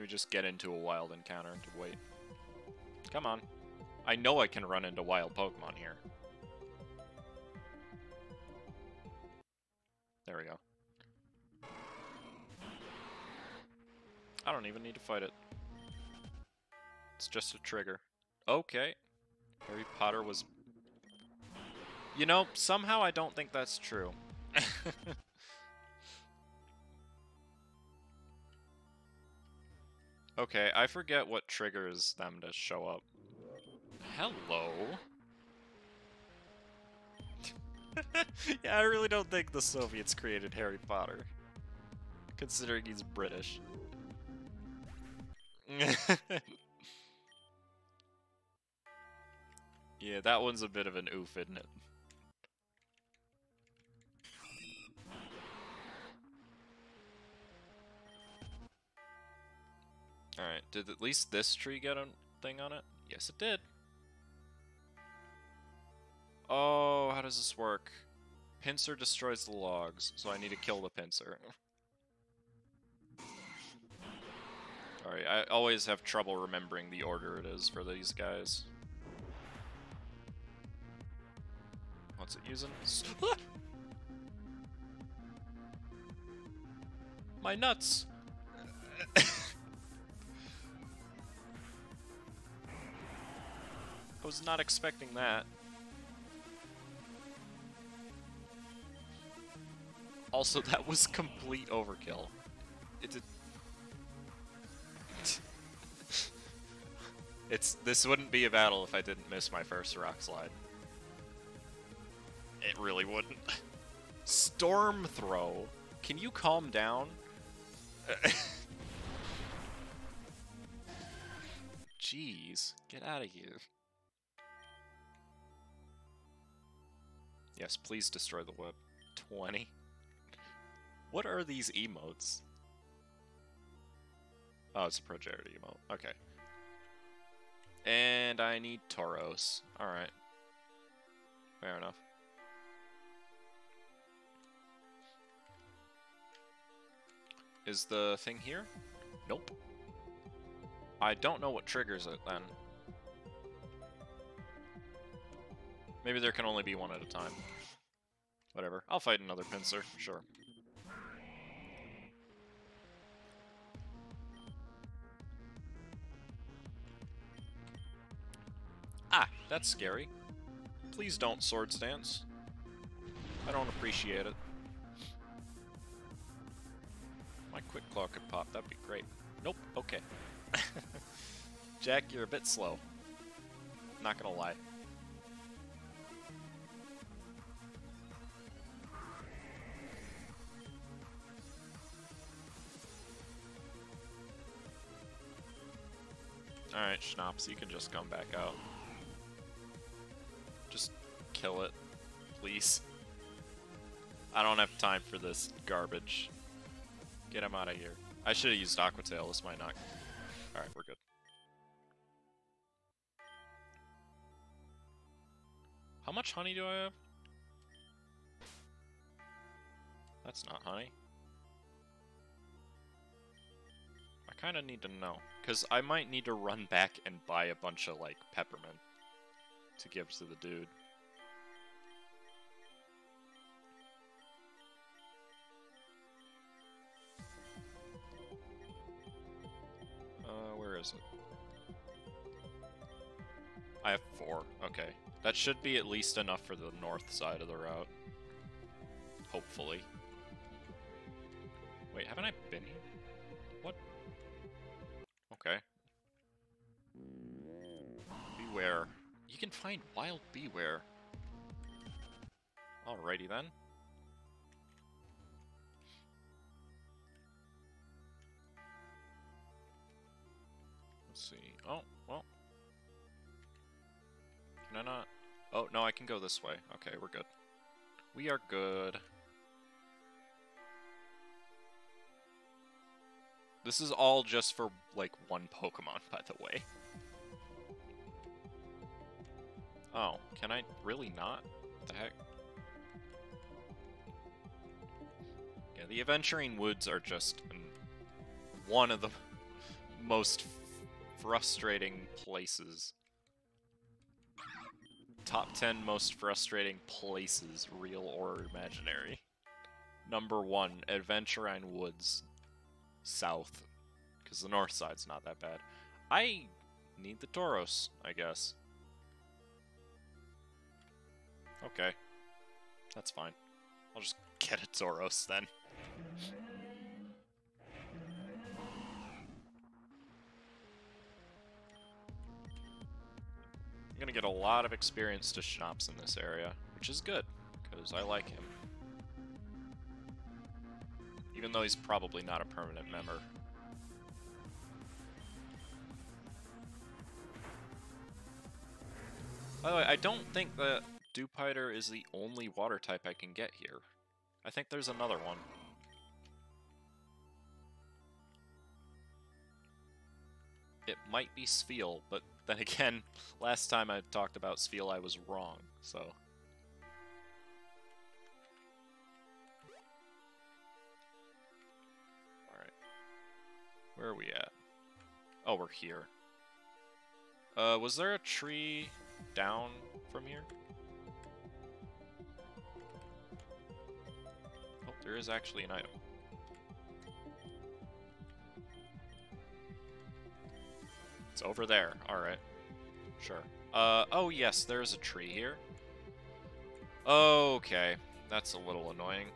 S1: We just get into a wild encounter to wait. Come on. I know I can run into wild Pokemon here. There we go. I don't even need to fight it. It's just a trigger. Okay. Harry Potter was... You know, somehow I don't think that's true. okay, I forget what triggers them to show up. Hello? yeah, I really don't think the Soviets created Harry Potter. Considering he's British. yeah, that one's a bit of an oof, isn't it? Alright, did at least this tree get a thing on it? Yes, it did. Oh, how does this work? Pinsir destroys the logs, so I need to kill the Pinsir. Alright, I always have trouble remembering the order it is for these guys. What's it using? My nuts! I was not expecting that. Also, that was complete overkill. It did. it's this wouldn't be a battle if I didn't miss my first rock slide. It really wouldn't. Storm throw. Can you calm down? Jeez, get out of here. Yes, please destroy the web. 20. What are these emotes? Oh, it's a Progerity emote. Okay. And I need Tauros. Alright. Fair enough. Is the thing here? Nope. I don't know what triggers it then. Maybe there can only be one at a time. Whatever. I'll fight another Pinsir, sure. Ah, that's scary. Please don't sword Dance. I don't appreciate it. My Quick Claw could pop, that'd be great. Nope, okay. Jack, you're a bit slow. Not gonna lie. Alright, Schnapps, you can just come back out. Just kill it, please. I don't have time for this garbage. Get him out of here. I should have used Aqua Tail, this might not... Alright, we're good. How much honey do I have? That's not honey. I kind of need to know. Because I might need to run back and buy a bunch of, like, peppermint to give to the dude. Uh, where is it? I have four. Okay. That should be at least enough for the north side of the route. Hopefully. Wait, haven't I been here? Bewear. You can find wild Bewear. Alrighty then. Let's see. Oh, well. Can I not? Oh, no, I can go this way. Okay, we're good. We are good. This is all just for, like, one Pokemon, by the way. Oh, can I really not? What the heck? Yeah, the Aventurine Woods are just one of the most frustrating places. Top 10 most frustrating places, real or imaginary. Number 1, Aventurine Woods. South. Because the north side's not that bad. I need the Tauros, I guess. Okay. That's fine. I'll just get a Tauros then. I'm gonna get a lot of experience to Schnapps in this area, which is good, because I like him. Even though he's probably not a permanent member. By the way, I don't think that Dewpider is the only water type I can get here. I think there's another one. It might be Spheal, but then again, last time I talked about Spheal I was wrong, so... Where are we at? Oh, we're here. Uh, was there a tree down from here? There is actually an item. It's over there. Alright. Sure. Uh, oh yes, there's a tree here. Okay. That's a little annoying.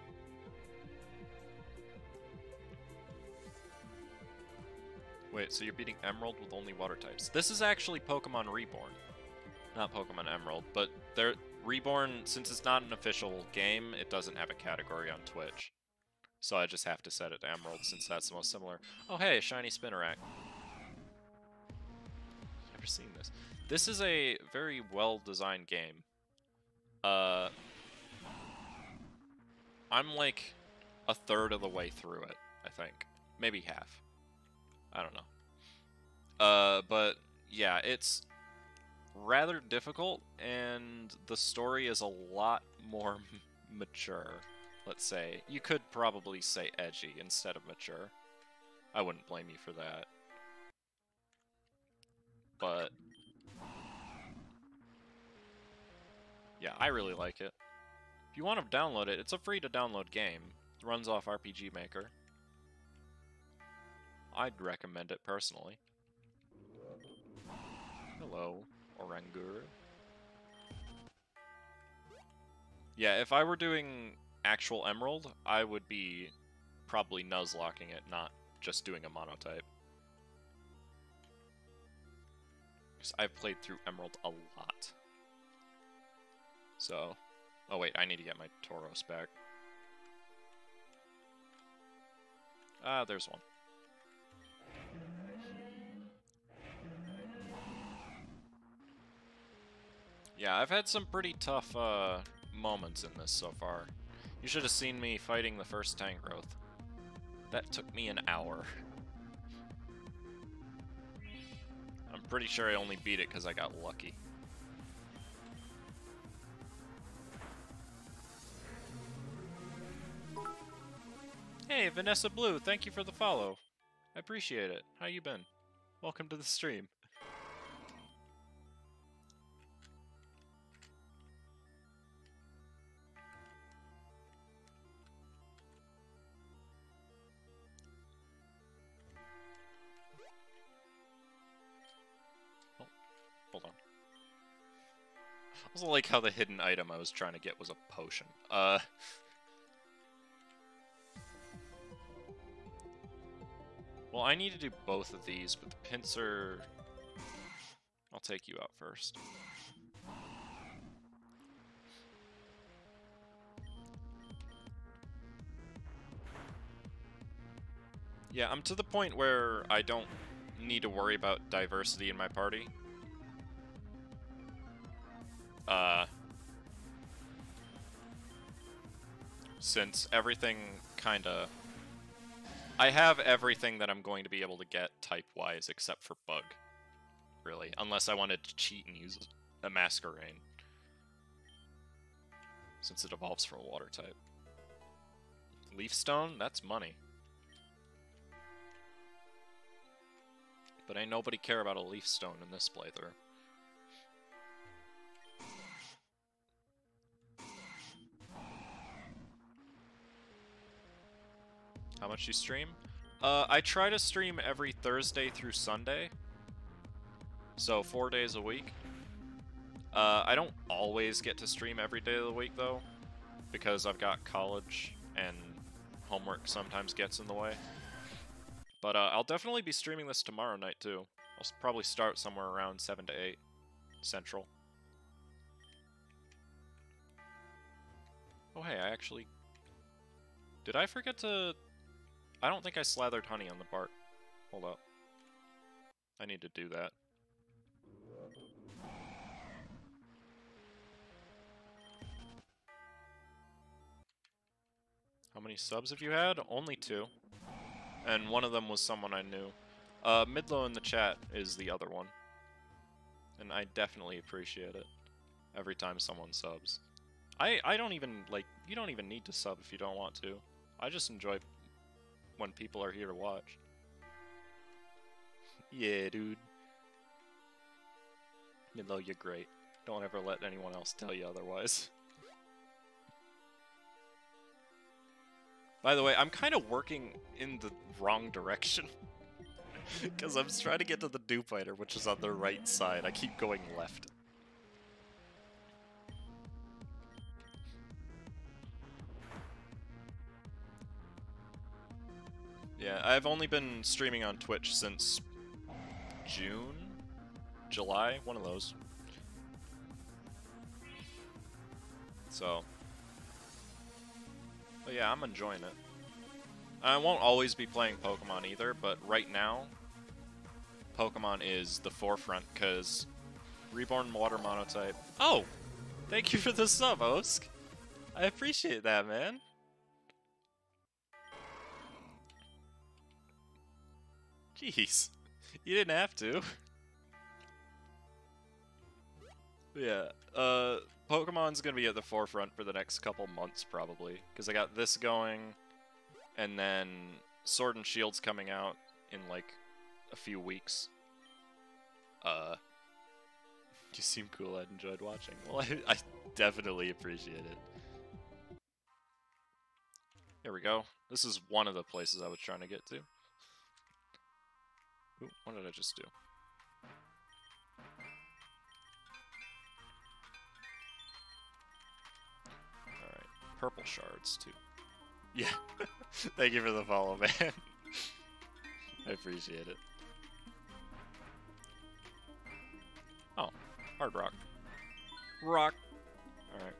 S1: Wait, so you're beating Emerald with only water types. This is actually Pokemon Reborn. Not Pokemon Emerald, but they're Reborn, since it's not an official game, it doesn't have a category on Twitch. So I just have to set it to Emerald since that's the most similar. Oh hey, shiny Spinarak. Never seen this. This is a very well-designed game. Uh, I'm like a third of the way through it, I think. Maybe half. I don't know. Uh, but yeah, it's rather difficult, and the story is a lot more mature, let's say. You could probably say edgy instead of mature. I wouldn't blame you for that. But... Yeah, I really like it. If you want to download it, it's a free to download game. It runs off RPG Maker. I'd recommend it personally. Hello, Orangur. Yeah, if I were doing actual Emerald, I would be probably Nuzlocking it, not just doing a monotype. Because I've played through Emerald a lot. So, oh wait, I need to get my Tauros back. Ah, there's one. Yeah, I've had some pretty tough uh, moments in this so far. You should have seen me fighting the first Tangrowth. That took me an hour. I'm pretty sure I only beat it because I got lucky. Hey, Vanessa Blue, thank you for the follow. I appreciate it. How you been? Welcome to the stream. Also like how the hidden item I was trying to get was a potion. Uh... Well, I need to do both of these, but the Pinsir... I'll take you out first. Yeah, I'm to the point where I don't need to worry about diversity in my party. Uh, since everything kind of... I have everything that I'm going to be able to get type-wise except for bug, really. Unless I wanted to cheat and use a Masquerain. Since it evolves from a water type. Leaf Stone? That's money. But ain't nobody care about a Leaf Stone in this playthrough. How much you stream? Uh, I try to stream every Thursday through Sunday. So, four days a week. Uh, I don't always get to stream every day of the week, though. Because I've got college and homework sometimes gets in the way. But uh, I'll definitely be streaming this tomorrow night, too. I'll probably start somewhere around 7 to 8 Central. Oh, hey, I actually... Did I forget to I don't think I slathered honey on the bark. Hold up. I need to do that. How many subs have you had? Only two. And one of them was someone I knew. Uh, Midlow in the chat is the other one. And I definitely appreciate it. Every time someone subs. I, I don't even, like, you don't even need to sub if you don't want to. I just enjoy when people are here to watch. yeah, dude. Midlow, you're great. Don't ever let anyone else tell you otherwise. By the way, I'm kind of working in the wrong direction. Because I'm trying to get to the Dewpider, which is on the right side. I keep going left. Yeah, I've only been streaming on Twitch since June? July? One of those. So. But yeah, I'm enjoying it. I won't always be playing Pokemon either, but right now, Pokemon is the forefront because Reborn Water Monotype. Oh! Thank you for the sub, Osk! I appreciate that, man. Jeez. You didn't have to. yeah. Uh, Pokemon's gonna be at the forefront for the next couple months, probably. Because I got this going, and then Sword and Shield's coming out in, like, a few weeks. Uh, you seem cool. I enjoyed watching. Well, I, I definitely appreciate it. Here we go. This is one of the places I was trying to get to. Ooh, what did I just do? Alright, purple shards too. Yeah, thank you for the follow, man. I appreciate it. Oh, hard rock. Rock. Alright.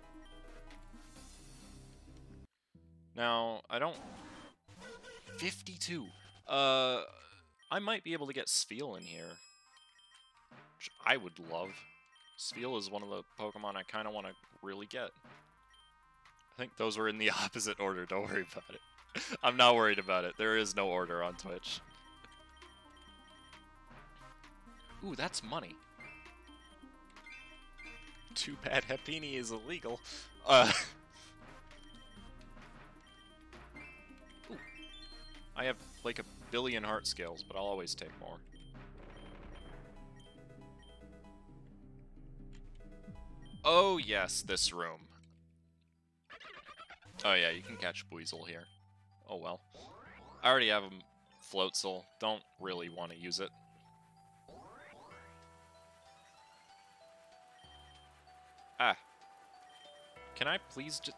S1: Now, I don't... 52! Uh, I might be able to get Spheal in here. Which I would love. Spheal is one of the Pokemon I kind of want to really get. I think those were in the opposite order, don't worry about it. I'm not worried about it. There is no order on Twitch. Ooh, that's money. Too bad Happiny is illegal. Uh... Ooh. I have like a billion heart scales, but I'll always take more. Oh yes, this room. Oh yeah, you can catch Buizel here. Oh well. I already have a Floatzel. Don't really want to use it. Ah. Can I please just...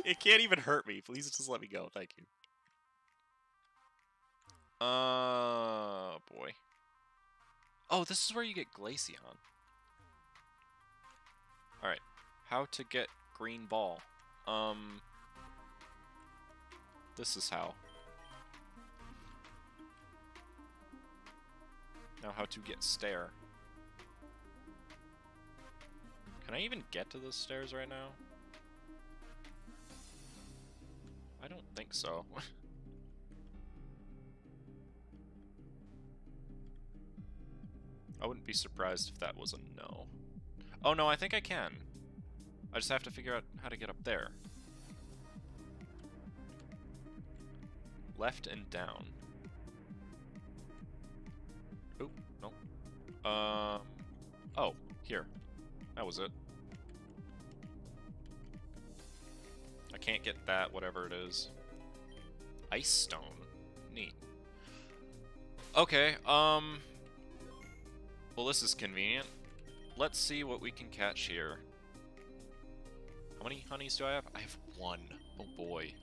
S1: it can't even hurt me. Please just let me go. Thank you. Uh, boy. Oh, this is where you get Glaceon. Alright. How to get green ball. Um... This is how. Now how to get stair. Can I even get to those stairs right now? I don't think so. I wouldn't be surprised if that was a no. Oh no, I think I can. I just have to figure out how to get up there. Left and down. Oop, no. Um, oh, here. That was it. I can't get that, whatever it is. Ice stone. Neat. Okay, um... Well, this is convenient. Let's see what we can catch here. How many honeys do I have? I have one. Oh boy.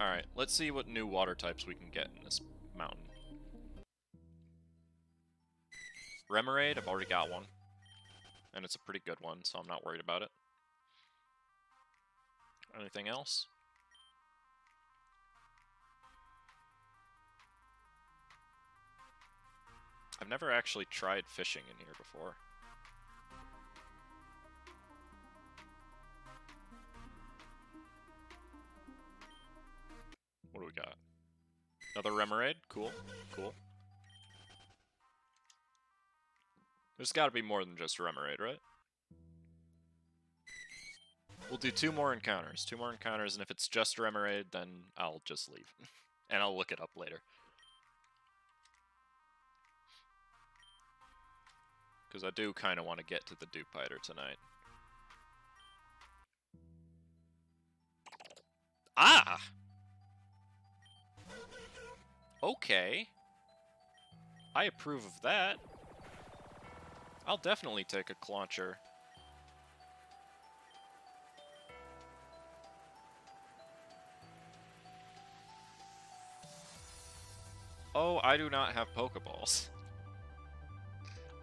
S1: Alright, let's see what new water types we can get in this mountain. Remoraid, I've already got one. And it's a pretty good one, so I'm not worried about it. Anything else? I've never actually tried fishing in here before. What do we got? Another Remoraid? Cool, cool. There's gotta be more than just Remoraid, right? We'll do two more encounters. Two more encounters, and if it's just Remoraid, then I'll just leave. and I'll look it up later. Because I do kind of want to get to the Dewpider tonight. Ah! Okay. I approve of that. I'll definitely take a Clauncher. Oh, I do not have Pokeballs.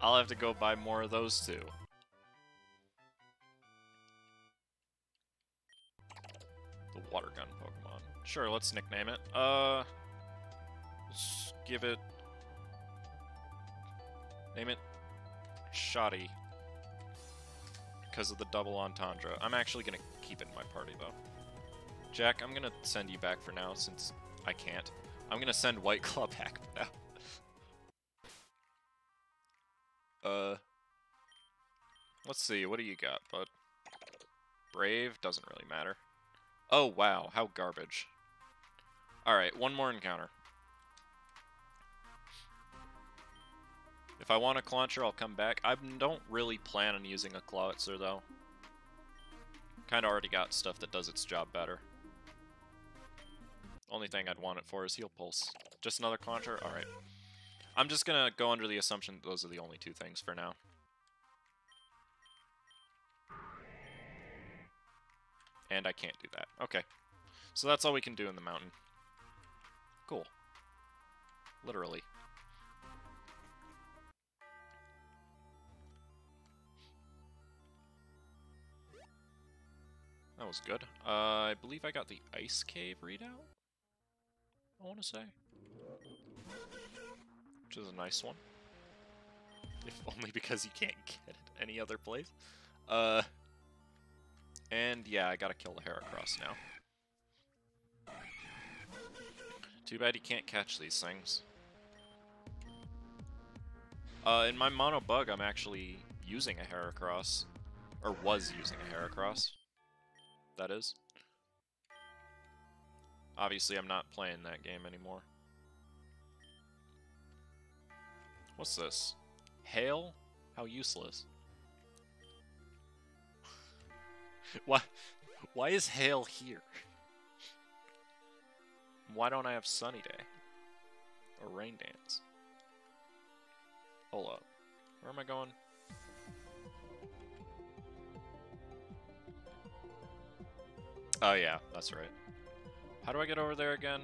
S1: I'll have to go buy more of those too. The water gun Pokemon. Sure, let's nickname it. Uh, let's give it. Name it Shoddy. Because of the double entendre. I'm actually gonna keep it in my party though. Jack, I'm gonna send you back for now since I can't. I'm gonna send White Claw back now. Uh, let's see. What do you got, bud? Brave doesn't really matter. Oh wow, how garbage. All right, one more encounter. If I want a Clauncher, I'll come back. I don't really plan on using a Clawitzer, though. Kinda already got stuff that does its job better. Only thing I'd want it for is Heal Pulse. Just another Clauncher? Alright. I'm just gonna go under the assumption that those are the only two things for now. And I can't do that. Okay. So that's all we can do in the mountain. Cool. Literally. That was good. Uh, I believe I got the Ice Cave readout? I want to say which is a nice one. If only because you can't get it any other place. Uh, and yeah, I gotta kill the Heracross now. Too bad you can't catch these things. Uh, in my mono bug, I'm actually using a Heracross. Or was using a Heracross. That is. Obviously, I'm not playing that game anymore. What's this? Hail? How useless. why, why is Hail here? Why don't I have Sunny Day? Or Rain Dance? Hold up. Where am I going? Oh yeah, that's right. How do I get over there again?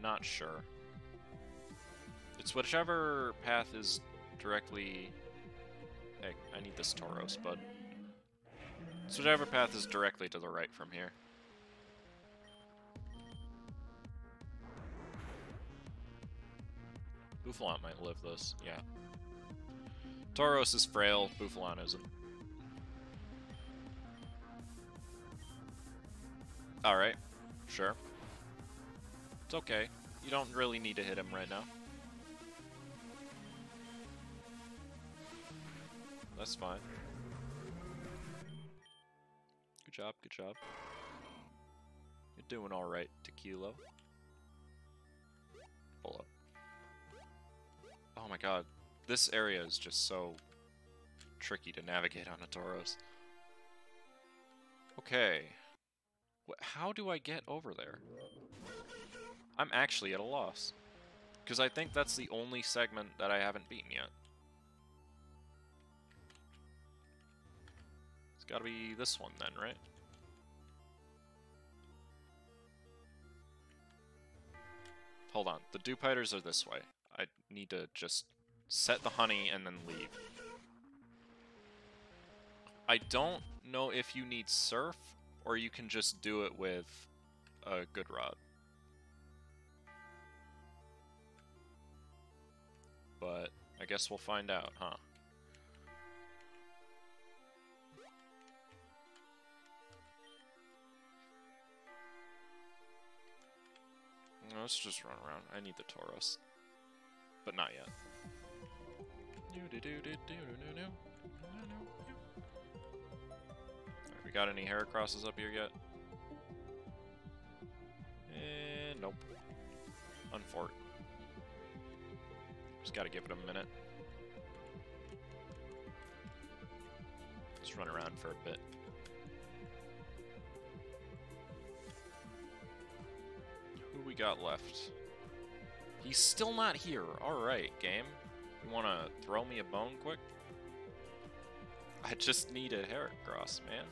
S1: Not sure. It's whichever path is directly... Hey, I need this Tauros, but It's whichever path is directly to the right from here. Bouffalant might live this, yeah. Tauros is frail, Bouffalant isn't. Alright, sure. It's okay. You don't really need to hit him right now. That's fine. Good job, good job. You're doing alright, Tequila. Pull up. Oh my god. This area is just so tricky to navigate on a Tauros. Okay. How do I get over there? I'm actually at a loss. Because I think that's the only segment that I haven't beaten yet. It's gotta be this one then, right? Hold on, the Dewpiders are this way. I need to just set the honey and then leave. I don't know if you need surf or you can just do it with a good rod. But I guess we'll find out, huh? Let's just run around. I need the Tauros. But not yet. Have we got any Heracrosses up here yet? And nope. Unfort. Just gotta give it a minute. Just run around for a bit. We got left? He's still not here. Alright, game. You wanna throw me a bone quick? I just need a Heracross, man.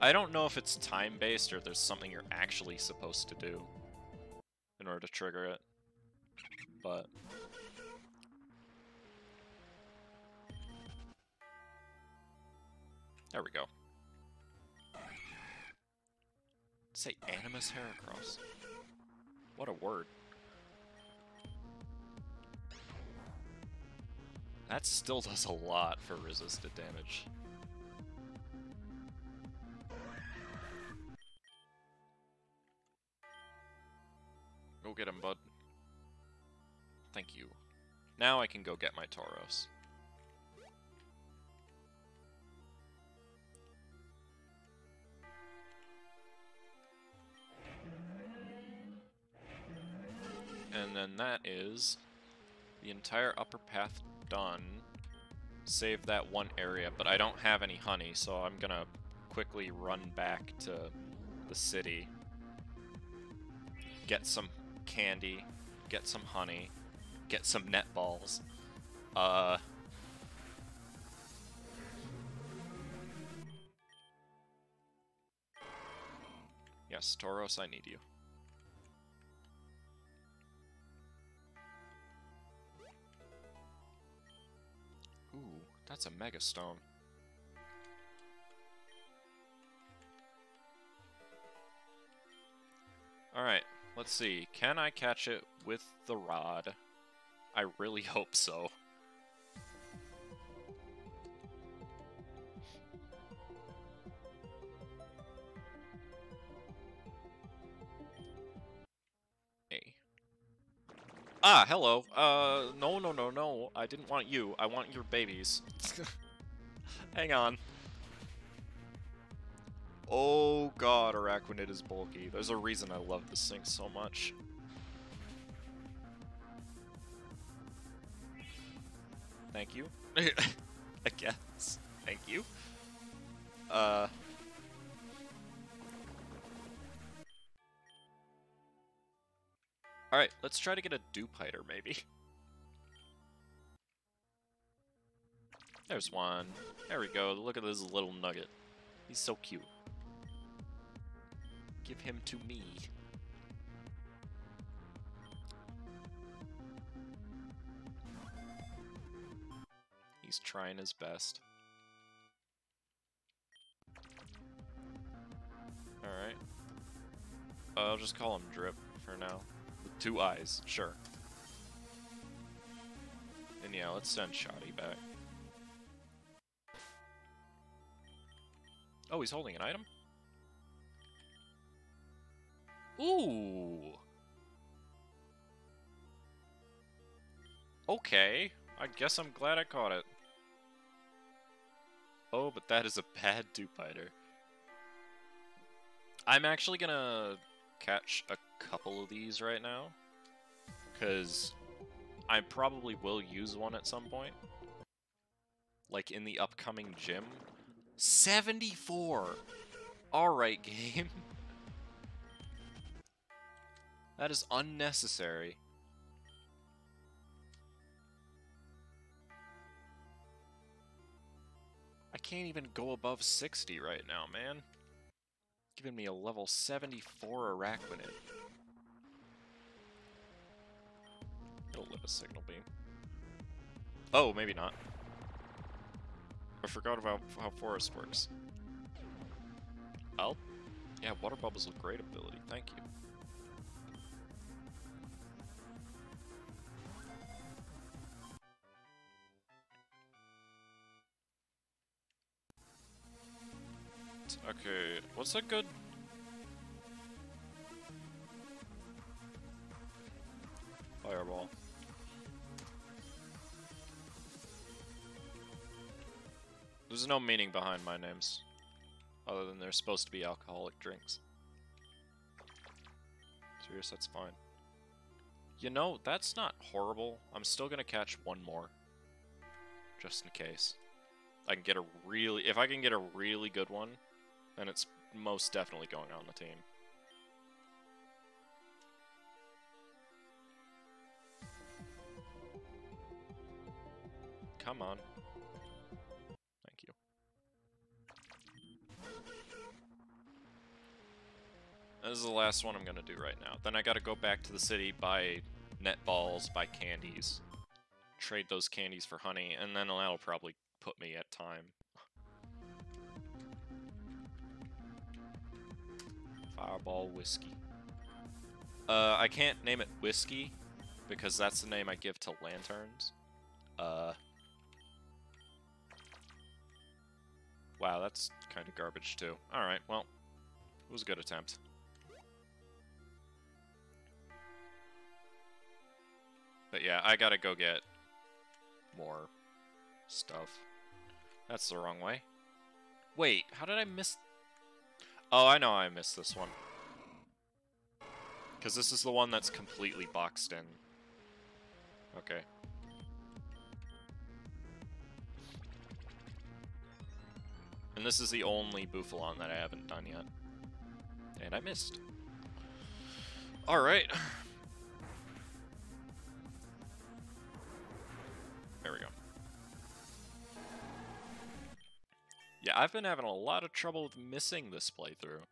S1: I don't know if it's time-based or there's something you're actually supposed to do in order to trigger it, but... There we go. Say Animus Heracross. What a word. That still does a lot for resisted damage. Go get him, bud. Thank you. Now I can go get my Tauros. And then that is the entire upper path done. Save that one area, but I don't have any honey, so I'm gonna quickly run back to the city. Get some candy, get some honey, get some net balls. Uh... Yes, Tauros, I need you. That's a mega stone. Alright, let's see. Can I catch it with the rod? I really hope so. Ah, hello. Uh, no, no, no, no. I didn't want you. I want your babies. Hang on. Oh god, Araquanid is bulky. There's a reason I love this thing so much. Thank you. I guess. Thank you. Uh... Alright, let's try to get a Dewpider, maybe. There's one. There we go. Look at this little nugget. He's so cute. Give him to me. He's trying his best. Alright. I'll just call him Drip for now. Two eyes, sure. And yeah, let's send Shoddy back. Oh, he's holding an item? Ooh! Okay, I guess I'm glad I caught it. Oh, but that is a bad two-fighter. I'm actually gonna catch a couple of these right now. Because I probably will use one at some point. Like in the upcoming gym. 74! Alright, game. that is unnecessary. I can't even go above 60 right now, man. Giving me a level 74 Araquanid. It'll live a signal beam. Oh, maybe not. I forgot about how forest works. Oh? Yeah, water bubbles a great ability. Thank you. Okay, what's a good... Fireball. There's no meaning behind my names. Other than they're supposed to be alcoholic drinks. Serious, that's fine. You know, that's not horrible. I'm still gonna catch one more. Just in case. I can get a really... If I can get a really good one, then it's most definitely going on the team. Come on. This is the last one I'm gonna do right now. Then I gotta go back to the city, buy net balls, buy candies, trade those candies for honey, and then that'll probably put me at time. Fireball Whiskey. Uh, I can't name it Whiskey, because that's the name I give to Lanturns. Uh... Wow, that's kind of garbage too. Alright, well, it was a good attempt. But yeah, I gotta go get more stuff. That's the wrong way. Wait, how did I miss... Oh, I know I missed this one. Because this is the one that's completely boxed in. Okay. And this is the only Bouffalant that I haven't done yet. And I missed. Alright. There we go. Yeah, I've been having a lot of trouble with missing this playthrough.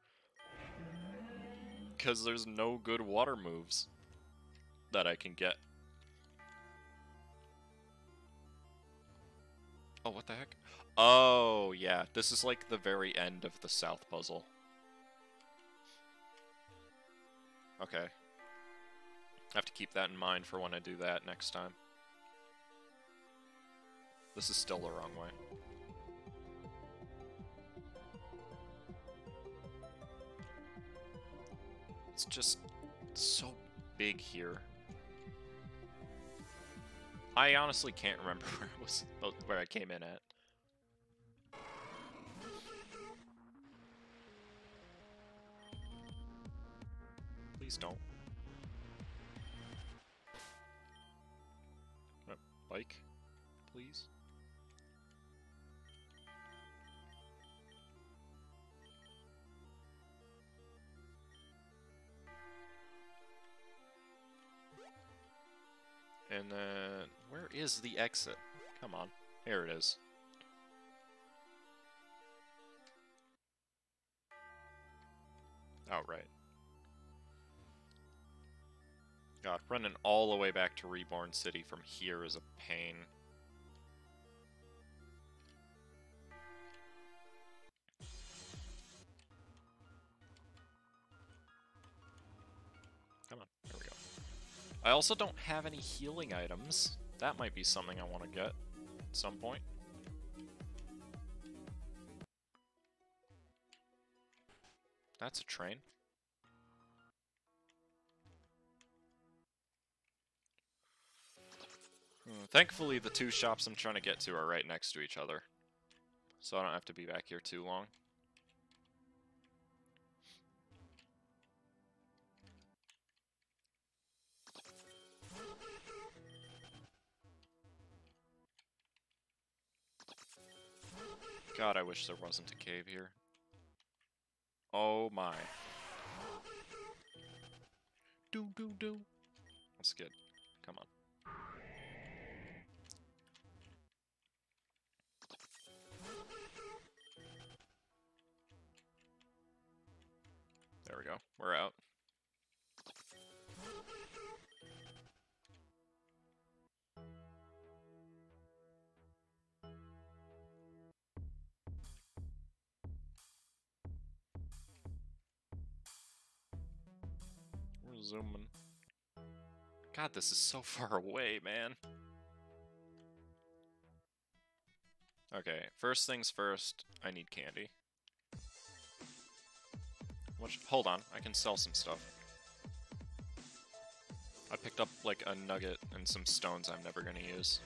S1: Because there's no good water moves that I can get. Oh, what the heck? Oh, yeah. This is like the very end of the south puzzle. Okay. I have to keep that in mind for when I do that next time. This is still the wrong way. It's just so big here. I honestly can't remember where I was where I came in at. Please don't. Bike, please. And then, where is the exit? Come on. Here it is. Oh, right. God, running all the way back to Reborn City from here is a pain. I also don't have any healing items. That might be something I want to get at some point. That's a train. Hmm, Thankfully, the two shops I'm trying to get to are right next to each other. So I don't have to be back here too long. God, I wish there wasn't a cave here. Oh my. Do do do. That's good. Come on. There we go. We're out. Zooming. God, this is so far away, man. Okay, first things first, I need candy. Which, hold on, I can sell some stuff. I picked up, like, a nugget and some stones I'm never gonna use.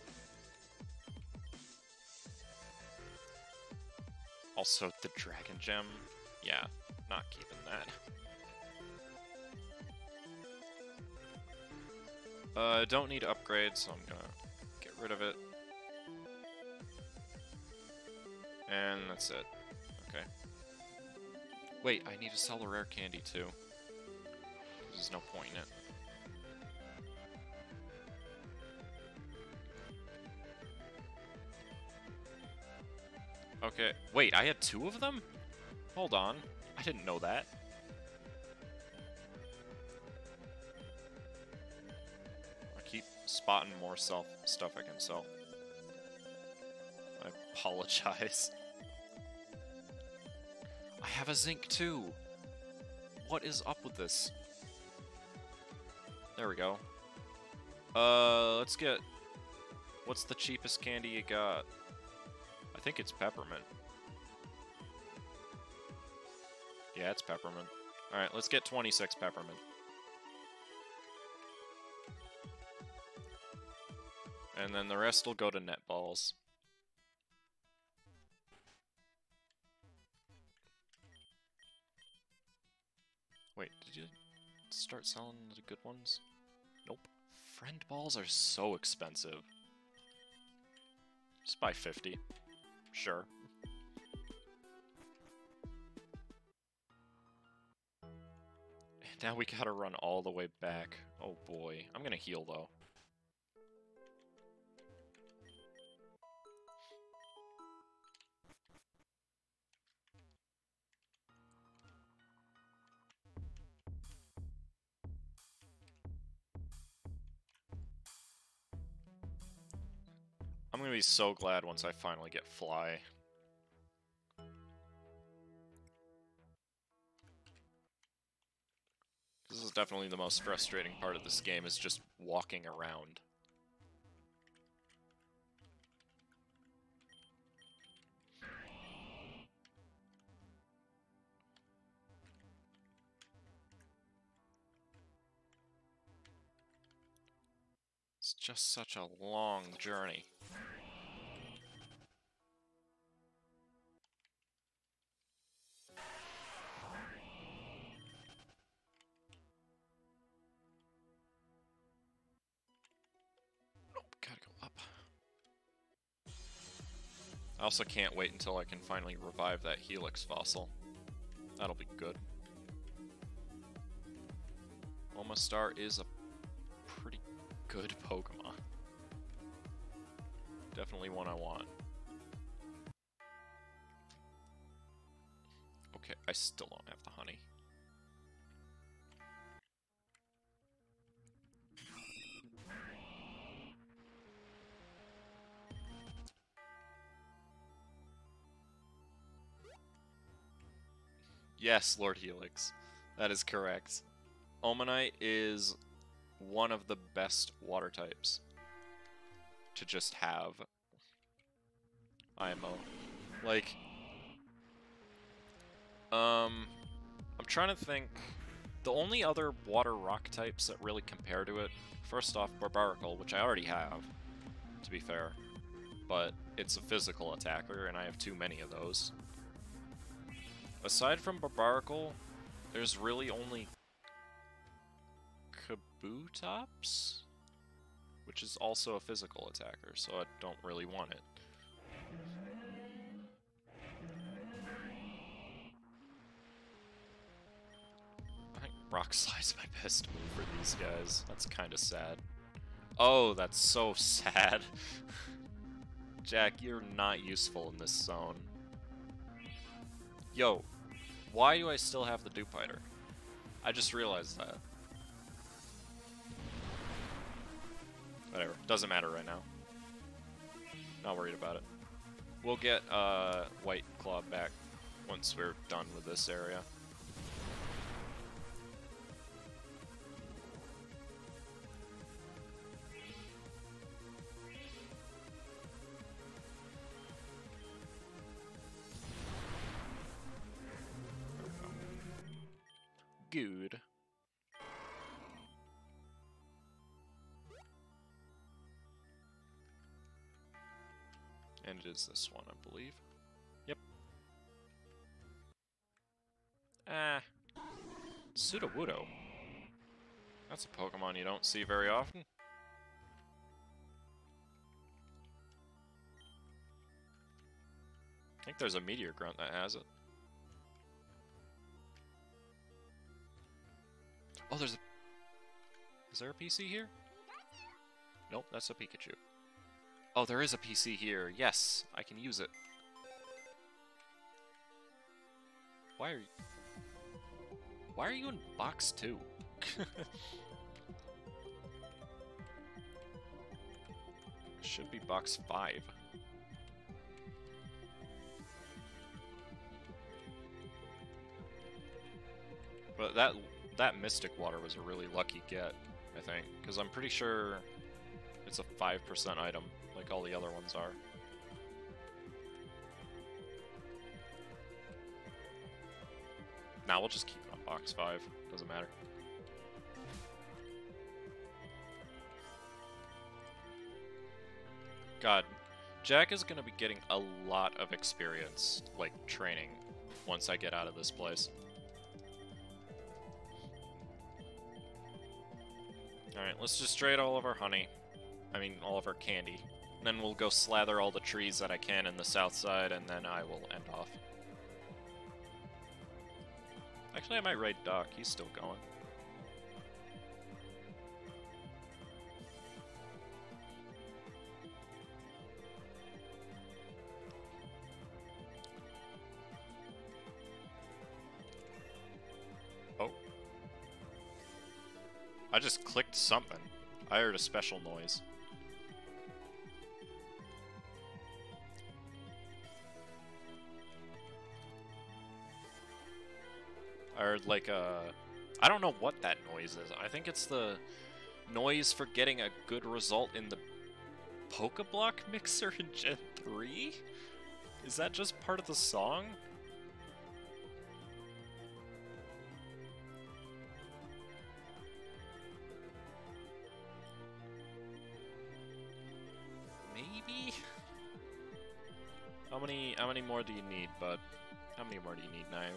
S1: Also, the dragon gem. Yeah, not keeping that. Uh, don't need upgrades, so I'm gonna get rid of it. And that's it. Okay. Wait, I need to sell the rare candy too. There's no point in it. Okay, wait, I had two of them? Hold on, I didn't know that. Spotting more self stuff I can sell. I apologize. I have a zinc too. What is up with this? There we go. Uh, let's get. What's the cheapest candy you got? I think it's peppermint. Yeah, it's peppermint. Alright, let's get 26 peppermint. And then the rest will go to net balls. Wait, did you start selling the good ones? Nope. Friend balls are so expensive. Just buy 50. Sure. Now we gotta run all the way back. Oh boy. I'm gonna heal though. I'm gonna be so glad once I finally get fly. This is definitely the most frustrating part of this game is just walking around. Just such a long journey. Nope, gotta go up. I also can't wait until I can finally revive that Helix fossil. That'll be good. Omastar is a good Pokemon. Definitely one I want. Okay, I still don't have the honey. Yes, Lord Helix. That is correct. Omanyte is one of the best water types to just have IMO. Like, um, I'm trying to think. The only other water rock types that really compare to it, first off, Barbaracle, which I already have, to be fair, but it's a physical attacker, and I have too many of those. Aside from Barbaracle, there's really only Kabutops, which is also a physical attacker, so I don't really want it. I think Rock Slide's my best move for these guys. That's kind of sad. Oh, that's so sad. Jack, you're not useful in this zone. Yo, why do I still have the Dewpider? I just realized that. Whatever, doesn't matter right now. Not worried about it. We'll get uh, White Claw back once we're done with this area. Good. Is this one, I believe. Yep. Ah. Sudowoodo. That's a Pokemon you don't see very often. I think there's a Meteor Grunt that has it. Oh, there's a... Is there a PC here? Nope, that's a Pikachu. Oh, there is a PC here. Yes, I can use it. Why are you... Why are you in box 2? Should be box 5. But that that Mystic Water was a really lucky get, I think, because I'm pretty sure it's a 5% item, like all the other ones are. Now nah, we'll just keep it on box 5, doesn't matter. God, Jack is going to be getting a lot of experience, like, training, once I get out of this place. Alright, let's just trade all of our honey. I mean, all of our candy. Then we'll go slather all the trees that I can in the south side, and then I will end off. Actually, I might raid Doc. He's still going. Oh. I just clicked something. I heard a special noise. Heard like a... I don't know what that noise is. I think it's the noise for getting a good result in the Pokeblock mixer in Gen 3? Is that just part of the song? Maybe? How many how many more do you need, bud? How many more do you need now?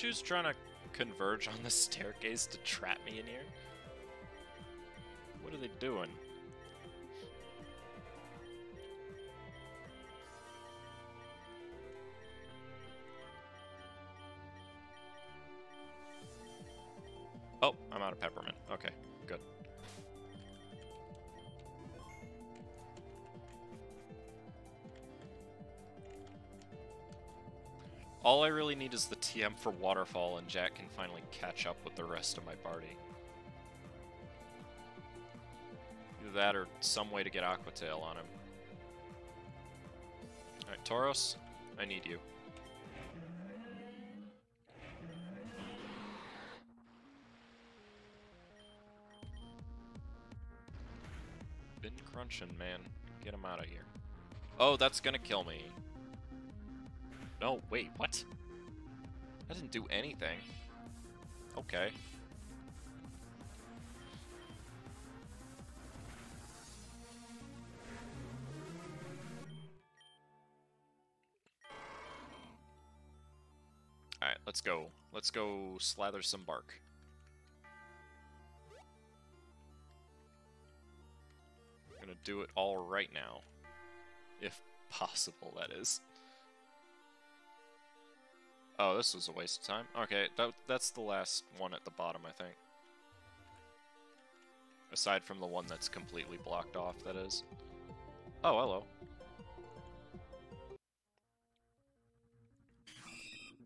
S1: Pikachus trying to converge on the staircase to trap me in here? What are they doing? Oh, I'm out of peppermint. Okay, good. All I really need is the TM for Waterfall, and Jack can finally catch up with the rest of my party. Either that or some way to get Aqua Tail on him. Alright, Tauros, I need you. Been crunching, man. Get him out of here. Oh, that's gonna kill me. No, wait, what? I didn't do anything. Okay. Alright, let's go. Let's go slather some bark. I'm gonna do it all right now. If possible, that is. Oh, this was a waste of time. Okay, that, that's the last one at the bottom, I think. Aside from the one that's completely blocked off, that is. Oh, hello.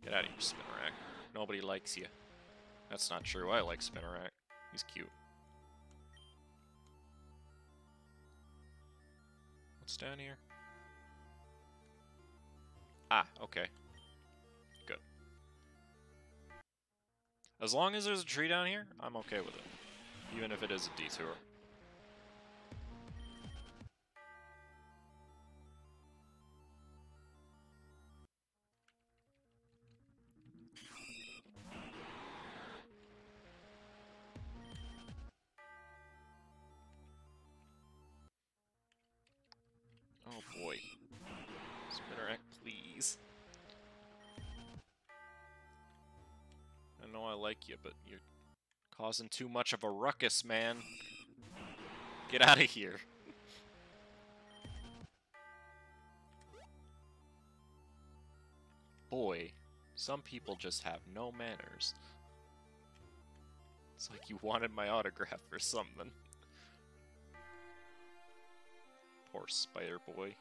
S1: Get out of here, Spinarak. Nobody likes you. That's not true. I like Spinarak. He's cute. What's down here? Ah, okay. As long as there's a tree down here, I'm okay with it. Even if it is a detour. Causing too much of a ruckus, man. Get out of here. Boy, some people just have no manners. It's like you wanted my autograph or something. Poor Spider Boy.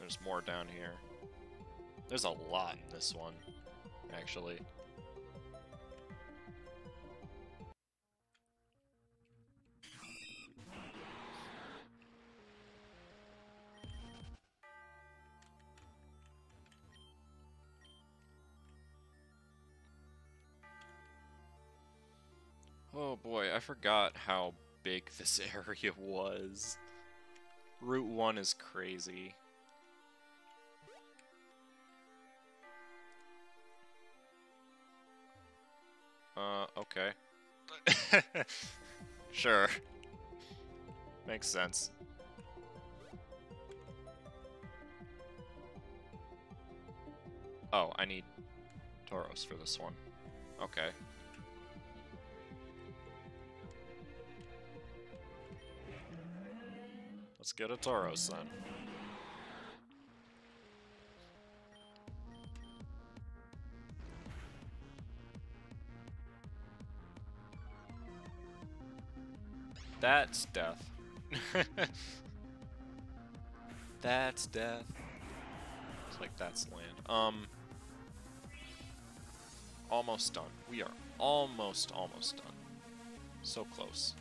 S1: There's more down here. There's a lot in this one, actually. Oh boy, I forgot how big this area was. Route 1 is crazy. Uh, okay. sure. Makes sense. Oh, I need Tauros for this one. Okay. Let's get a Tauros then. That's death. that's death. It's like that's land. Um, almost done. We are almost, almost done. So close.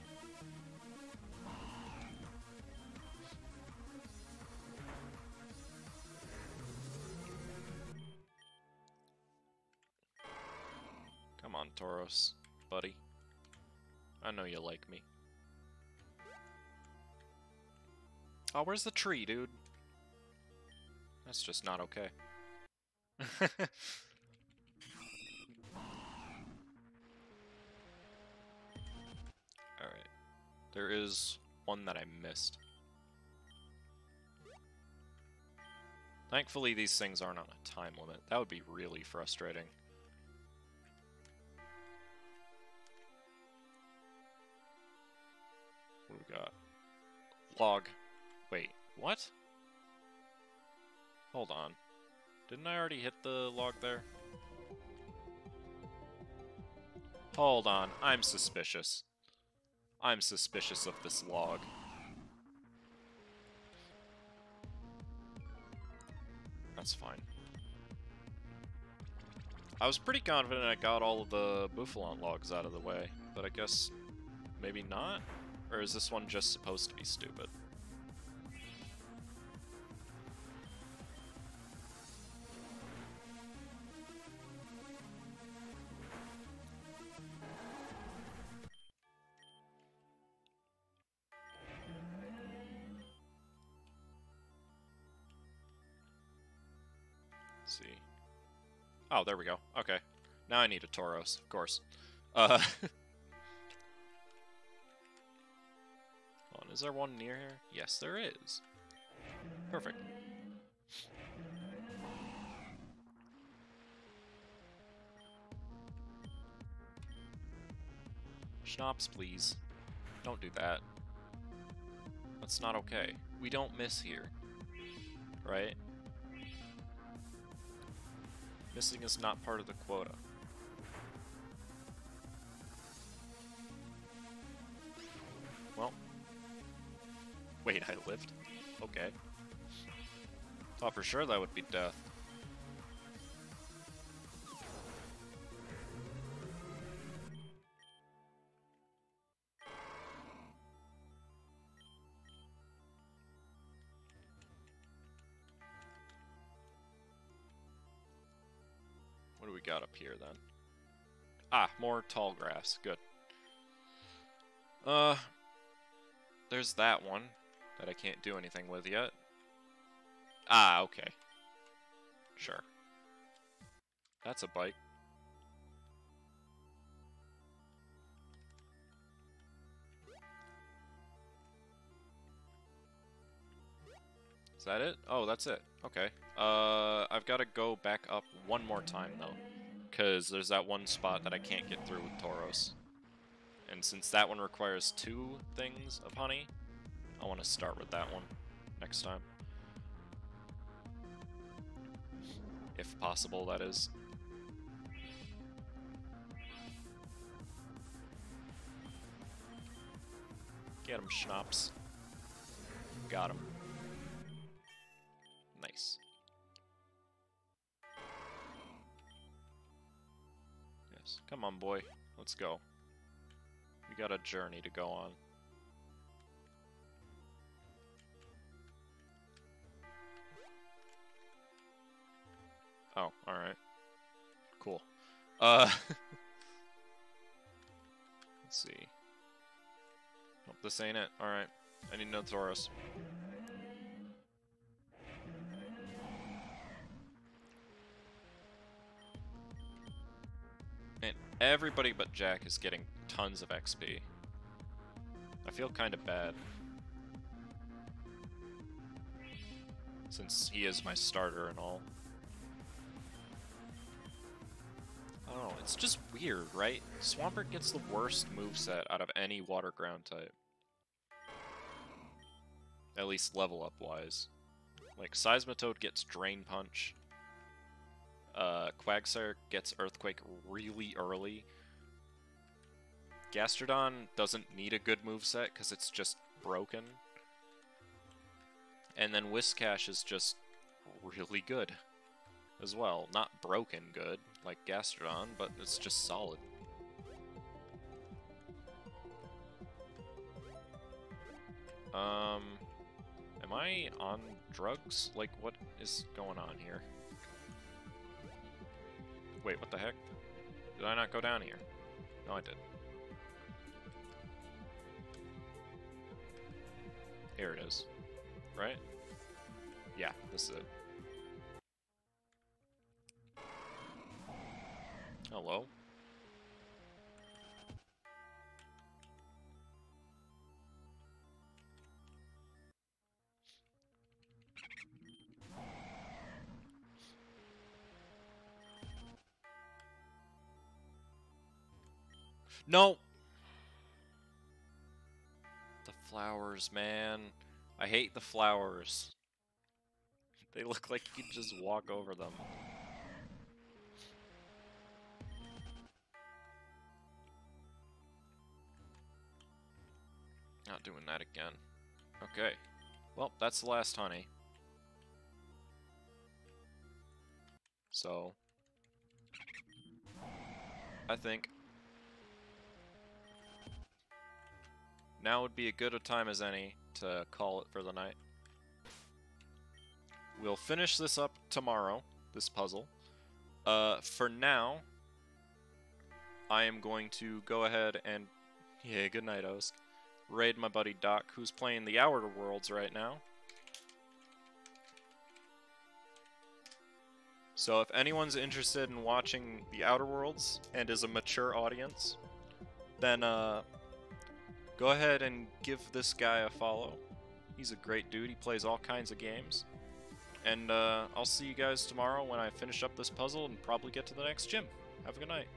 S1: Come on, Tauros, buddy. I know you like me. Oh, where's the tree, dude? That's just not okay. Alright. There is one that I missed. Thankfully, these things aren't on a time limit. That would be really frustrating. What do we got? Log. Wait, what? Hold on. Didn't I already hit the log there? Hold on, I'm suspicious. I'm suspicious of this log. That's fine. I was pretty confident I got all of the Bouffalant logs out of the way, but I guess maybe not? Or is this one just supposed to be stupid? Oh, there we go. Okay. Now I need a Tauros, of course. Uh, on, is there one near here? Yes, there is. Perfect. Schnapps, please. Don't do that. That's not okay. We don't miss here. Right? Missing is not part of the quota. Well. Wait, I lived? Okay. Thought for sure that would be death. Then? Ah, more tall grass. Good. Uh, there's that one that I can't do anything with yet. Ah, okay. Sure. That's a bike. Is that it? Oh, that's it. Okay. Uh, I've got to go back up one more time, though. Because there's that one spot that I can't get through with Tauros. And since that one requires two things of honey, I want to start with that one next time. If possible, that is. Get him, Schnapps. Got him. Come on, boy. Let's go. We got a journey to go on. Oh, alright. Cool. Uh, let's see. Nope, this ain't it. Alright. I need no Tauros. Everybody but Jack is getting tons of XP. I feel kind of bad. Since he is my starter and all. I it's just weird, right? Swampert gets the worst moveset out of any water ground type. At least level up wise. Like, Seismitoad gets Drain Punch. Uh, Quagsire gets Earthquake really early. Gastrodon doesn't need a good moveset because it's just broken. And then Whiscash is just really good as well. Not broken good, like Gastrodon, but it's just solid. Um, am I on drugs? Like, what is going on here? Wait, what the heck? Did I not go down here? No, I did. Here it is. Right? Yeah, this is it. Hello? No! The flowers, man. I hate the flowers. They look like you can just walk over them. Not doing that again. Okay. Well, that's the last honey. So, I think. Now would be a good a time as any to call it for the night. We'll finish this up tomorrow, this puzzle. Uh, for now, I am going to go ahead and, yeah, good night, Osk. Raid my buddy Doc, who's playing the Outer Worlds right now. So if anyone's interested in watching the Outer Worlds and is a mature audience, then uh, go ahead and give this guy a follow. He's a great dude. He plays all kinds of games. And uh, I'll see you guys tomorrow when I finish up this puzzle and probably get to the next gym. Have a good night.